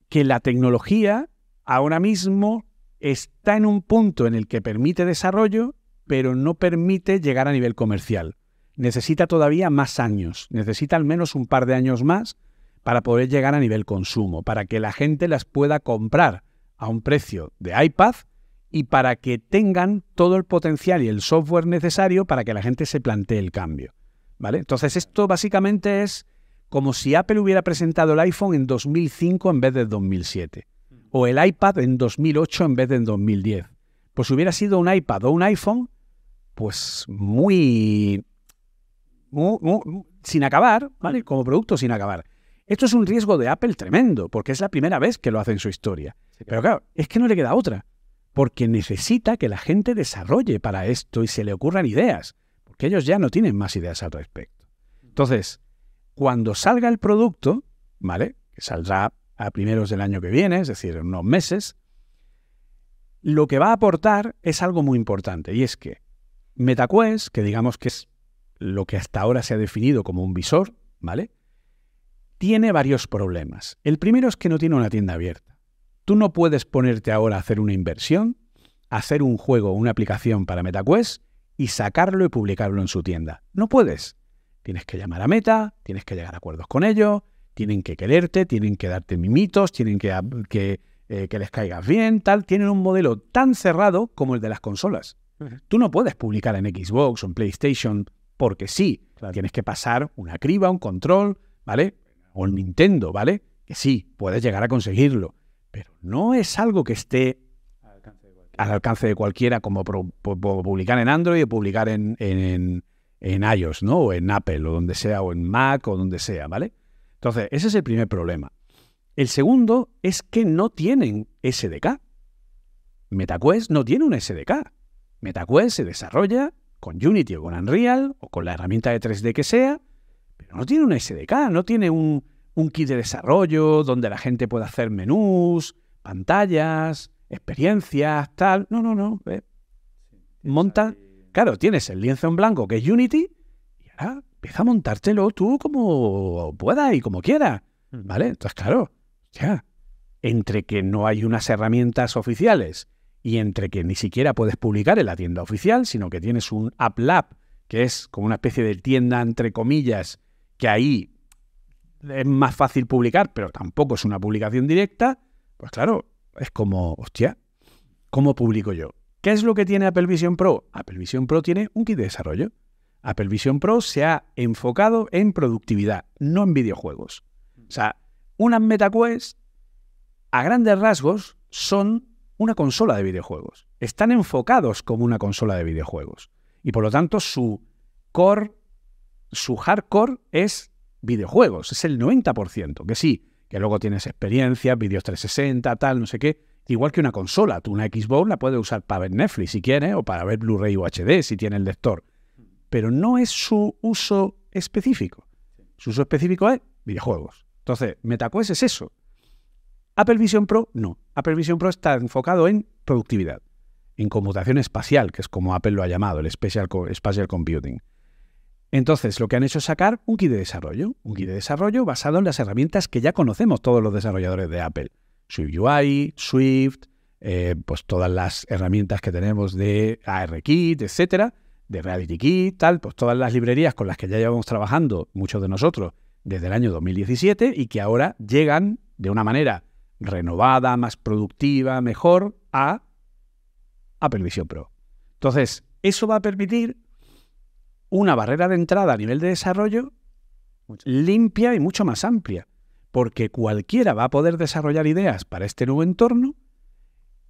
que la tecnología ahora mismo está en un punto en el que permite desarrollo, pero no permite llegar a nivel comercial. Necesita todavía más años, necesita al menos un par de años más para poder llegar a nivel consumo, para que la gente las pueda comprar a un precio de iPad y para que tengan todo el potencial y el software necesario para que la gente se plantee el cambio. ¿Vale? Entonces esto básicamente es como si Apple hubiera presentado el iPhone en 2005 en vez de 2007 o el iPad en 2008 en vez de en 2010. Pues hubiera sido un iPad o un iPhone pues muy, sin acabar, ¿vale? Como producto sin acabar. Esto es un riesgo de Apple tremendo, porque es la primera vez que lo hace en su historia. Pero claro, es que no le queda otra porque necesita que la gente desarrolle para esto y se le ocurran ideas, porque ellos ya no tienen más ideas al respecto. Entonces, cuando salga el producto, ¿vale? Que saldrá a primeros del año que viene, es decir, en unos meses, lo que va a aportar es algo muy importante, y es que MetaQuest, que digamos que es lo que hasta ahora se ha definido como un visor, ¿vale? Tiene varios problemas. El primero es que no tiene una tienda abierta. Tú no puedes ponerte ahora a hacer una inversión, hacer un juego o una aplicación para MetaQuest y sacarlo y publicarlo en su tienda. No puedes. Tienes que llamar a Meta, tienes que llegar a acuerdos con ellos, tienen que quererte, tienen que darte mimitos, tienen que, que, eh, que les caigas bien, tal. Tienen un modelo tan cerrado como el de las consolas. Tú no puedes publicar en Xbox o en PlayStation porque sí. Tienes que pasar una criba, un control, ¿vale? O en Nintendo, ¿vale? Que sí, puedes llegar a conseguirlo pero no es algo que esté al alcance de cualquiera, como publicar en Android o publicar en, en, en, iOS, ¿no? O en Apple, o donde sea, o en Mac, o donde sea, ¿vale? Entonces, ese es el primer problema. El segundo es que no tienen SDK. MetaQuest no tiene un SDK. MetaQuest se desarrolla con Unity o con Unreal o con la herramienta de 3D que sea, pero no tiene un SDK, no tiene un, un kit de desarrollo donde la gente pueda hacer menús, pantallas, experiencias, tal. No, no, no. ¿eh? Monta. Claro, tienes el lienzo en blanco que es Unity y ahora empieza a montártelo tú como puedas y como quieras. ¿Vale? Entonces, claro, ya. Entre que no hay unas herramientas oficiales y entre que ni siquiera puedes publicar en la tienda oficial, sino que tienes un App Lab, que es como una especie de tienda entre comillas, que ahí es más fácil publicar, pero tampoco es una publicación directa, pues claro, es como, hostia, ¿cómo publico yo? ¿Qué es lo que tiene Apple Vision Pro? Apple Vision Pro tiene un kit de desarrollo. Apple Vision Pro se ha enfocado en productividad, no en videojuegos. O sea, unas MetaQuest, a grandes rasgos, son una consola de videojuegos. Están enfocados como una consola de videojuegos. Y por lo tanto, su core, su hardcore es videojuegos, es el 90%, que sí, que luego tienes experiencias, vídeos 360, tal, no sé qué. Igual que una consola, tú una Xbox la puedes usar para ver Netflix si quieres, o para ver Blu-ray o HD si tiene el lector. Pero no es su uso específico. Su uso específico es videojuegos. Entonces, MetaQuest es eso. Apple Vision Pro, no. Apple Vision Pro está enfocado en productividad, en computación espacial, que es como Apple lo ha llamado, el Spatial, Spatial Computing. Entonces, lo que han hecho es sacar un kit de desarrollo, un kit de desarrollo basado en las herramientas que ya conocemos todos los desarrolladores de Apple. Swift UI, Swift, eh, pues todas las herramientas que tenemos de ARKit, etcétera, de Reality Kit, tal, pues todas las librerías con las que ya llevamos trabajando muchos de nosotros desde el año 2017 y que ahora llegan de una manera renovada, más productiva, mejor a Apple Vision Pro. Entonces, eso va a permitir una barrera de entrada a nivel de desarrollo limpia y mucho más amplia, porque cualquiera va a poder desarrollar ideas para este nuevo entorno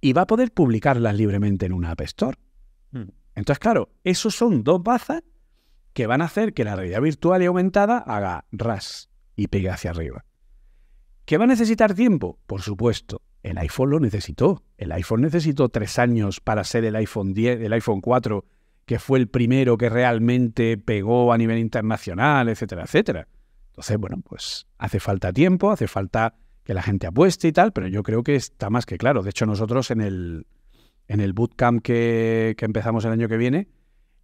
y va a poder publicarlas libremente en una App Store. Hmm. Entonces, claro, esos son dos bazas que van a hacer que la realidad virtual y aumentada haga ras y pegue hacia arriba. ¿Que va a necesitar tiempo? Por supuesto. El iPhone lo necesitó. El iPhone necesitó tres años para ser el iPhone 10, el iPhone 4 que fue el primero que realmente pegó a nivel internacional, etcétera, etcétera. Entonces, bueno, pues hace falta tiempo, hace falta que la gente apueste y tal, pero yo creo que está más que claro. De hecho, nosotros en el, en el bootcamp que, que empezamos el año que viene,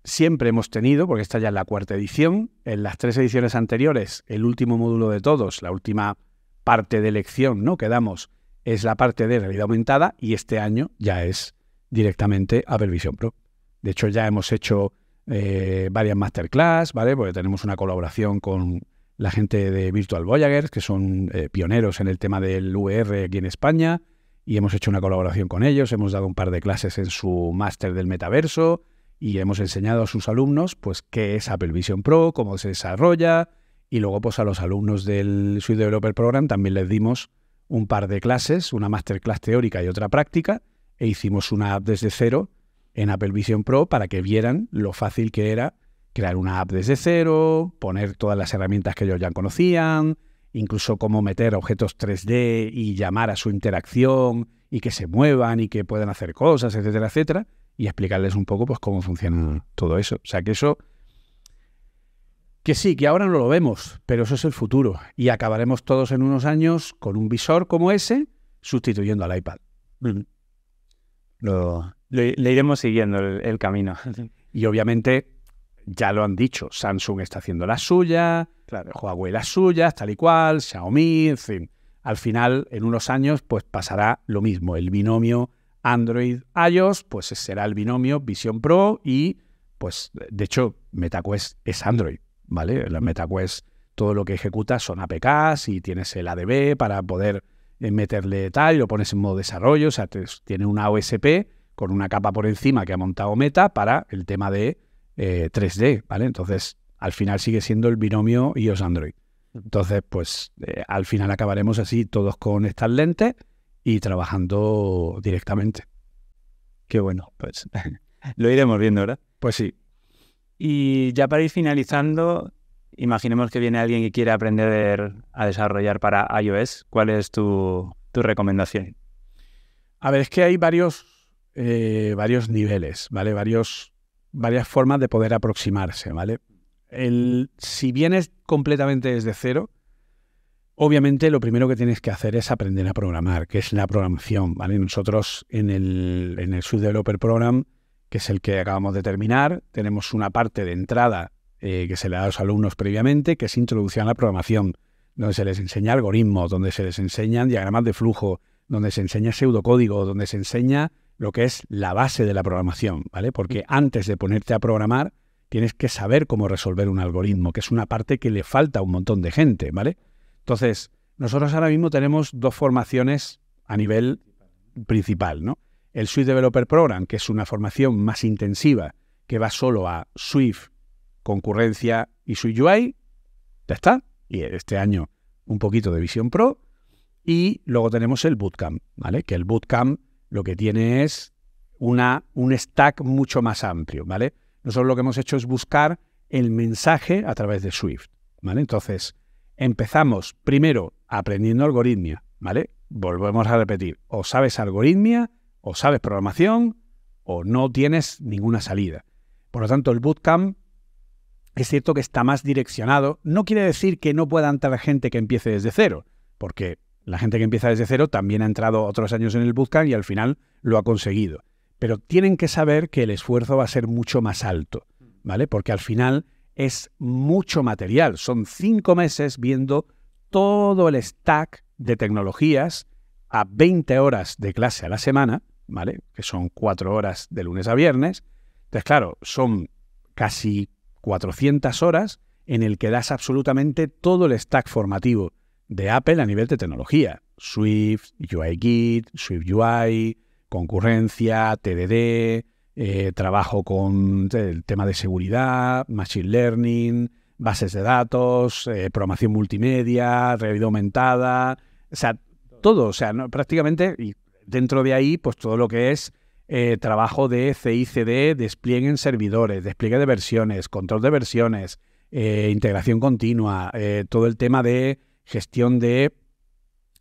siempre hemos tenido, porque esta ya es la cuarta edición, en las tres ediciones anteriores, el último módulo de todos, la última parte de lección ¿no? que damos es la parte de realidad aumentada y este año ya es directamente Apple Vision Pro. De hecho, ya hemos hecho eh, varias masterclass, ¿vale? Porque tenemos una colaboración con la gente de Virtual Voyagers, que son eh, pioneros en el tema del VR aquí en España, y hemos hecho una colaboración con ellos, hemos dado un par de clases en su máster del metaverso, y hemos enseñado a sus alumnos, pues, qué es Apple Vision Pro, cómo se desarrolla, y luego, pues, a los alumnos del Suite Developer Program también les dimos un par de clases, una masterclass teórica y otra práctica, e hicimos una app desde cero en Apple Vision Pro para que vieran lo fácil que era crear una app desde cero, poner todas las herramientas que ellos ya conocían, incluso cómo meter objetos 3D y llamar a su interacción y que se muevan y que puedan hacer cosas, etcétera, etcétera, y explicarles un poco pues cómo funciona todo eso. O sea que eso que sí, que ahora no lo vemos, pero eso es el futuro y acabaremos todos en unos años con un visor como ese sustituyendo al iPad. Lo, le, iremos siguiendo el, camino. Y obviamente, ya lo han dicho, Samsung está haciendo la suya, claro. Huawei las suyas, tal y cual, Xiaomi, en fin. Al final, en unos años, pues pasará lo mismo. El binomio Android-iOS, pues será el binomio Vision Pro y, pues, de hecho, MetaQuest es Android, ¿vale? La MetaQuest, todo lo que ejecuta son APKs y tienes el ADB para poder eh, meterle tal y lo pones en modo desarrollo, o sea, tiene una OSP con una capa por encima que ha montado Meta para el tema de 3D, eh, ¿vale? Entonces, al final sigue siendo el binomio iOS-Android. Entonces, pues eh, al final acabaremos así todos con estas lentes y trabajando directamente. Qué bueno, pues lo iremos viendo, ¿verdad? Pues sí. Y ya para ir finalizando, imaginemos que viene alguien que quiere aprender a desarrollar para iOS. ¿Cuál es tu, recomendación? A ver, es que hay varios, eh, varios niveles, ¿vale? Varios, varias formas de poder aproximarse, ¿vale? Si vienes completamente desde cero, obviamente lo primero que tienes que hacer es aprender a programar, que es la programación, ¿vale? Nosotros en el, en el Developer Program, que es el que acabamos de terminar, tenemos una parte de entrada eh, que se le da a los alumnos previamente, que es introducción a la programación, donde se les enseña algoritmos, donde se les enseñan diagramas de flujo, donde se enseña pseudocódigo, donde se enseña lo que es la base de la programación, ¿vale? Porque antes de ponerte a programar, tienes que saber cómo resolver un algoritmo, que es una parte que le falta a un montón de gente, ¿vale? Entonces, nosotros ahora mismo tenemos dos formaciones a nivel principal, ¿no? El Swift Developer Program, que es una formación más intensiva, que va solo a Swift, concurrencia y Swift UI, ya está. Y este año un poquito de Vision Pro. Y luego tenemos el Bootcamp, ¿vale? Que el Bootcamp lo que tiene es una, un stack mucho más amplio, ¿vale? Nosotros lo que hemos hecho es buscar el mensaje a través de Swift, ¿vale? Entonces, empezamos primero aprendiendo algoritmia, ¿vale? Volvemos a repetir, o sabes algoritmia, o sabes programación, o no tienes ninguna salida. Por lo tanto, el bootcamp es cierto que está más direccionado. No quiere decir que no pueda entrar gente que empiece desde cero, porque la gente que empieza desde cero también ha entrado otros años en el bootcamp y al final lo ha conseguido. Pero tienen que saber que el esfuerzo va a ser mucho más alto, ¿vale? Porque al final es mucho material. Son cinco meses viendo todo el stack de tecnologías a 20 horas de clase a la semana, ¿vale? Que son cuatro horas de lunes a viernes. Entonces, claro, son casi 400 horas en el que das absolutamente todo el stack formativo de Apple a nivel de tecnología. Swift, UIKit, Swift UI, concurrencia, TDD, eh, trabajo con el tema de seguridad, machine learning, bases de datos, eh, programación multimedia, realidad aumentada, o sea, todo, o sea, prácticamente, y dentro de ahí, pues todo lo que es eh, trabajo de CICD, despliegue en servidores, despliegue de versiones, control de versiones, integración continua, todo el tema de gestión de,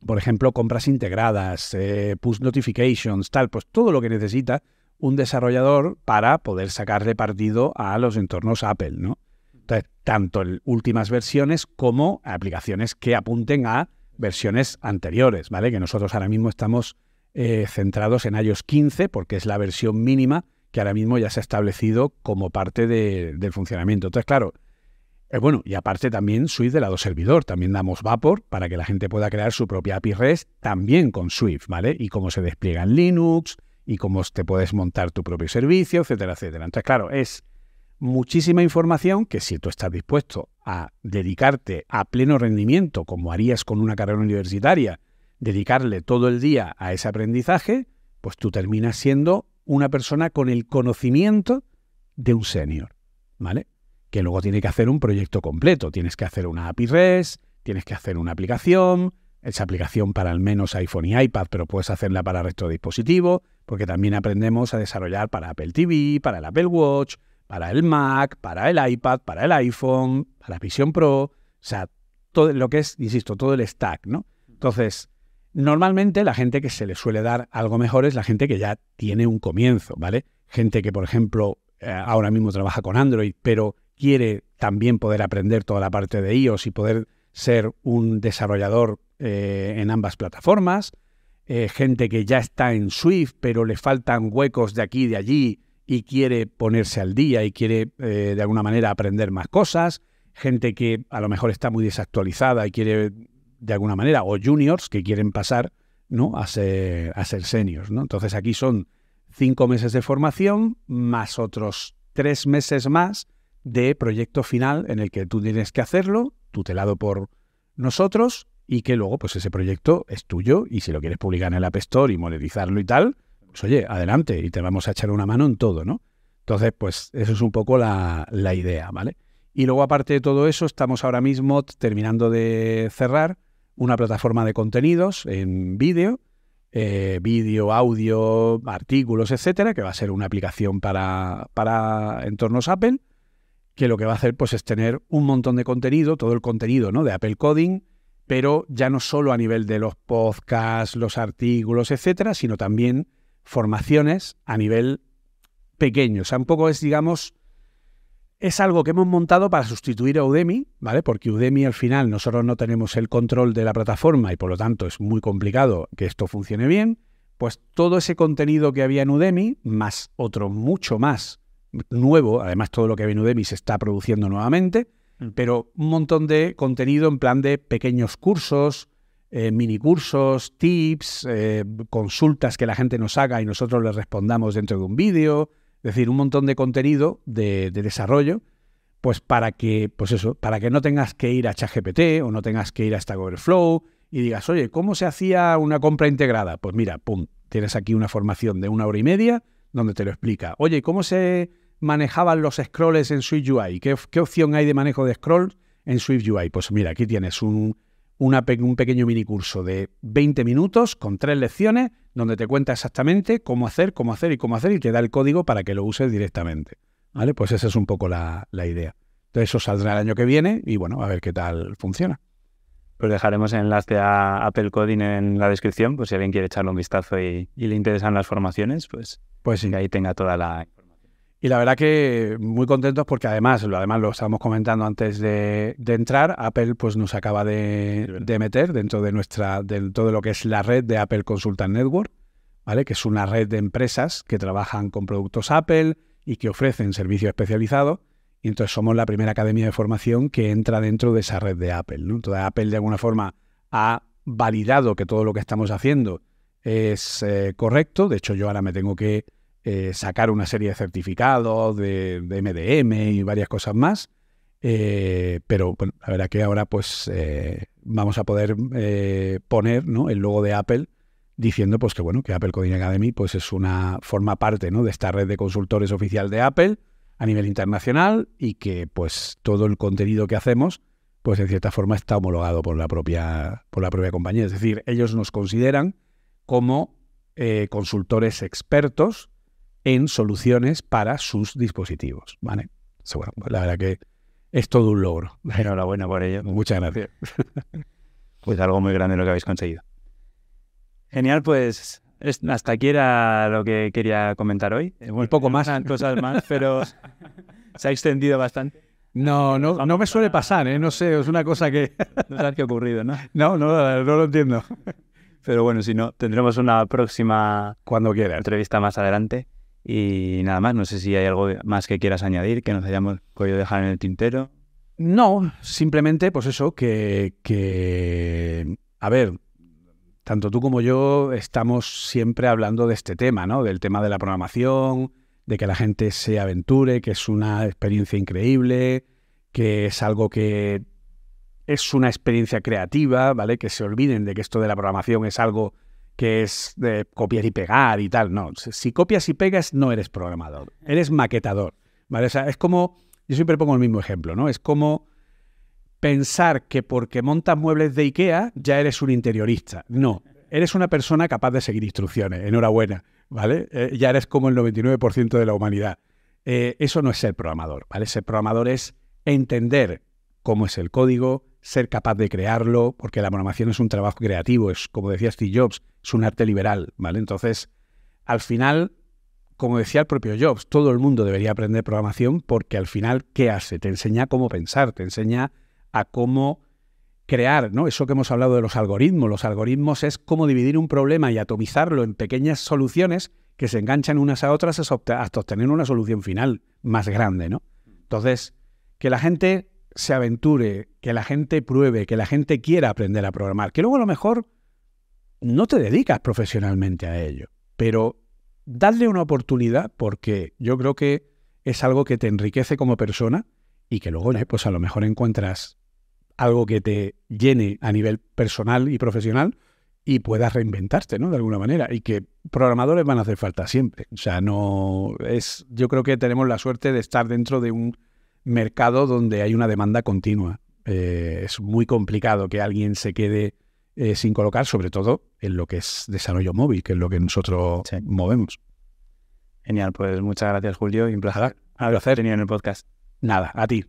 por ejemplo, compras integradas, push notifications, tal, pues todo lo que necesita un desarrollador para poder sacarle partido a los entornos Apple, ¿no? Entonces, tanto en últimas versiones como aplicaciones que apunten a versiones anteriores, ¿vale? Que nosotros ahora mismo estamos eh, centrados en iOS 15 porque es la versión mínima que ahora mismo ya se ha establecido como parte del funcionamiento. Entonces, claro, eh, bueno, y aparte también Swift de lado servidor, también damos Vapor para que la gente pueda crear su propia API REST también con Swift, ¿vale? Y cómo se despliega en Linux, y cómo te puedes montar tu propio servicio, etcétera, etcétera. Entonces, claro, es muchísima información que si tú estás dispuesto a dedicarte a pleno rendimiento, como harías con una carrera universitaria, dedicarle todo el día a ese aprendizaje, pues tú terminas siendo una persona con el conocimiento de un senior, ¿vale? Que luego tiene que hacer un proyecto completo. Tienes que hacer una API REST, tienes que hacer una aplicación, esa aplicación para al menos iPhone y iPad, pero puedes hacerla para el resto de dispositivos, porque también aprendemos a desarrollar para Apple TV, para el Apple Watch, para el Mac, para el iPad, para el iPhone, para Vision Pro, o sea, todo lo que es, insisto, todo el stack, ¿no? Entonces, normalmente la gente que se le suele dar algo mejor es la gente que ya tiene un comienzo, ¿vale? Gente que, por ejemplo, eh, ahora mismo trabaja con Android, pero quiere también poder aprender toda la parte de iOS y poder ser un desarrollador eh, en ambas plataformas, eh, gente que ya está en Swift, pero le faltan huecos de aquí y de allí y quiere ponerse al día y quiere eh, de alguna manera aprender más cosas, gente que a lo mejor está muy desactualizada y quiere de alguna manera, o juniors que quieren pasar ¿no? a ser, a ser seniors. ¿no? Entonces aquí son cinco meses de formación más otros tres meses más de proyecto final en el que tú tienes que hacerlo, tutelado por nosotros, y que luego pues ese proyecto es tuyo y si lo quieres publicar en el App Store y monetizarlo y tal, pues oye, adelante y te vamos a echar una mano en todo, ¿no? Entonces, pues eso es un poco la, idea, ¿vale? Y luego, aparte de todo eso, estamos ahora mismo terminando de cerrar una plataforma de contenidos en vídeo, eh, vídeo, audio, artículos, etcétera, que va a ser una aplicación para, para entornos Apple que lo que va a hacer pues, es tener un montón de contenido, todo el contenido ¿no? de Apple Coding, pero ya no solo a nivel de los podcasts, los artículos, etcétera, sino también formaciones a nivel pequeño. O sea, un poco es, digamos, es algo que hemos montado para sustituir a Udemy, ¿vale? Porque Udemy al final nosotros no tenemos el control de la plataforma y por lo tanto es muy complicado que esto funcione bien. Pues todo ese contenido que había en Udemy, más otro mucho más nuevo, además todo lo que en Udemy se está produciendo nuevamente, mm. pero un montón de contenido en plan de pequeños cursos, eh, mini cursos, tips, eh, consultas que la gente nos haga y nosotros les respondamos dentro de un vídeo, es decir, un montón de contenido de, desarrollo, pues para que, pues eso, para que no tengas que ir a ChatGPT o no tengas que ir a Stack Overflow y digas, oye, ¿cómo se hacía una compra integrada? Pues mira, pum, tienes aquí una formación de una hora y media donde te lo explica. Oye, ¿cómo se manejaban los scrolls en SwiftUI? ¿Qué, qué opción hay de manejo de scrolls en SwiftUI? Pues mira, aquí tienes un, un pequeño mini curso de 20 minutos con tres lecciones donde te cuenta exactamente cómo hacer, cómo hacer y cómo hacer y te da el código para que lo uses directamente. ¿Vale? Pues esa es un poco la, idea. Entonces eso saldrá el año que viene y bueno, a ver qué tal funciona. Pues dejaremos el enlace a Apple Coding en la descripción, pues si alguien quiere echarle un vistazo y, le interesan las formaciones, pues, pues sí. que ahí tenga toda la y la verdad que muy contentos porque además, lo, además lo estábamos comentando antes de, entrar, Apple pues nos acaba de, meter dentro de nuestra, de todo lo que es la red de Apple Consultant Network, ¿vale? Que es una red de empresas que trabajan con productos Apple y que ofrecen servicios especializados. Y entonces somos la primera academia de formación que entra dentro de esa red de Apple. ¿no? Entonces Apple de alguna forma ha validado que todo lo que estamos haciendo es eh, correcto. De hecho, yo ahora me tengo que eh, sacar una serie de certificados de, MDM y varias cosas más. Eh, pero bueno, la verdad que ahora pues vamos a poder poner el logo de Apple diciendo pues que bueno, que Apple Coding Academy pues es una, forma parte de esta red de consultores oficial de Apple a nivel internacional y que pues todo el contenido que hacemos pues en cierta forma está homologado por la propia, por la propia compañía. Es decir, ellos nos consideran como consultores expertos en soluciones para sus dispositivos. ¿vale? Bueno, pues la verdad que es todo un logro. Enhorabuena por ello. Muchas gracias. pues algo muy grande lo que habéis conseguido. Genial, pues hasta aquí era lo que quería comentar hoy. Un poco más. Cosas más, pero se ha extendido bastante. No, no, no me suele pasar, ¿eh? No sé, es una cosa que... no sabes qué ha ocurrido, ¿no? No, no, no lo entiendo. Pero bueno, si no, tendremos una próxima... Cuando quiera. Entrevista más adelante. Y nada más, no sé si hay algo más que quieras añadir, que nos hayamos podido dejar en el tintero. No, simplemente pues eso, que, que, a ver, tanto tú como yo estamos siempre hablando de este tema, ¿no? Del tema de la programación, de que la gente se aventure, que es una experiencia increíble, que es algo que es una experiencia creativa, ¿vale? Que se olviden de que esto de la programación es algo que es de copiar y pegar y tal. No, si copias y pegas no eres programador, eres maquetador. ¿vale? es como, yo siempre pongo el mismo ejemplo, ¿no? Es como pensar que porque montas muebles de IKEA ya eres un interiorista. No, eres una persona capaz de seguir instrucciones. Enhorabuena, ¿vale? Eh, ya eres como el 99% de la humanidad. Eh, eso no es ser programador, ¿vale? Ser programador es entender cómo es el código, ser capaz de crearlo, porque la programación es un trabajo creativo, es como decía Steve Jobs, es un arte liberal, ¿vale? Entonces, al final, como decía el propio Jobs, todo el mundo debería aprender programación porque al final, ¿qué hace? Te enseña cómo pensar, te enseña a cómo crear, ¿no? Eso que hemos hablado de los algoritmos. Los algoritmos es cómo dividir un problema y atomizarlo en pequeñas soluciones que se enganchan unas a otras hasta obtener una solución final más grande, ¿no? Entonces, que la gente se aventure, que la gente pruebe, que la gente quiera aprender a programar, que luego a lo mejor no te dedicas profesionalmente a ello, pero dadle una oportunidad porque yo creo que es algo que te enriquece como persona y que luego pues a lo mejor encuentras algo que te llene a nivel personal y profesional y puedas reinventarte, ¿no? De alguna manera. Y que programadores van a hacer falta siempre. O sea, no es. Yo creo que tenemos la suerte de estar dentro de un mercado donde hay una demanda continua. Eh, es muy complicado que alguien se quede eh, sin colocar, sobre todo en lo que es desarrollo móvil, que es lo que nosotros movemos. Genial, pues muchas gracias Julio y un placer, un placer. en el podcast. Nada, a ti.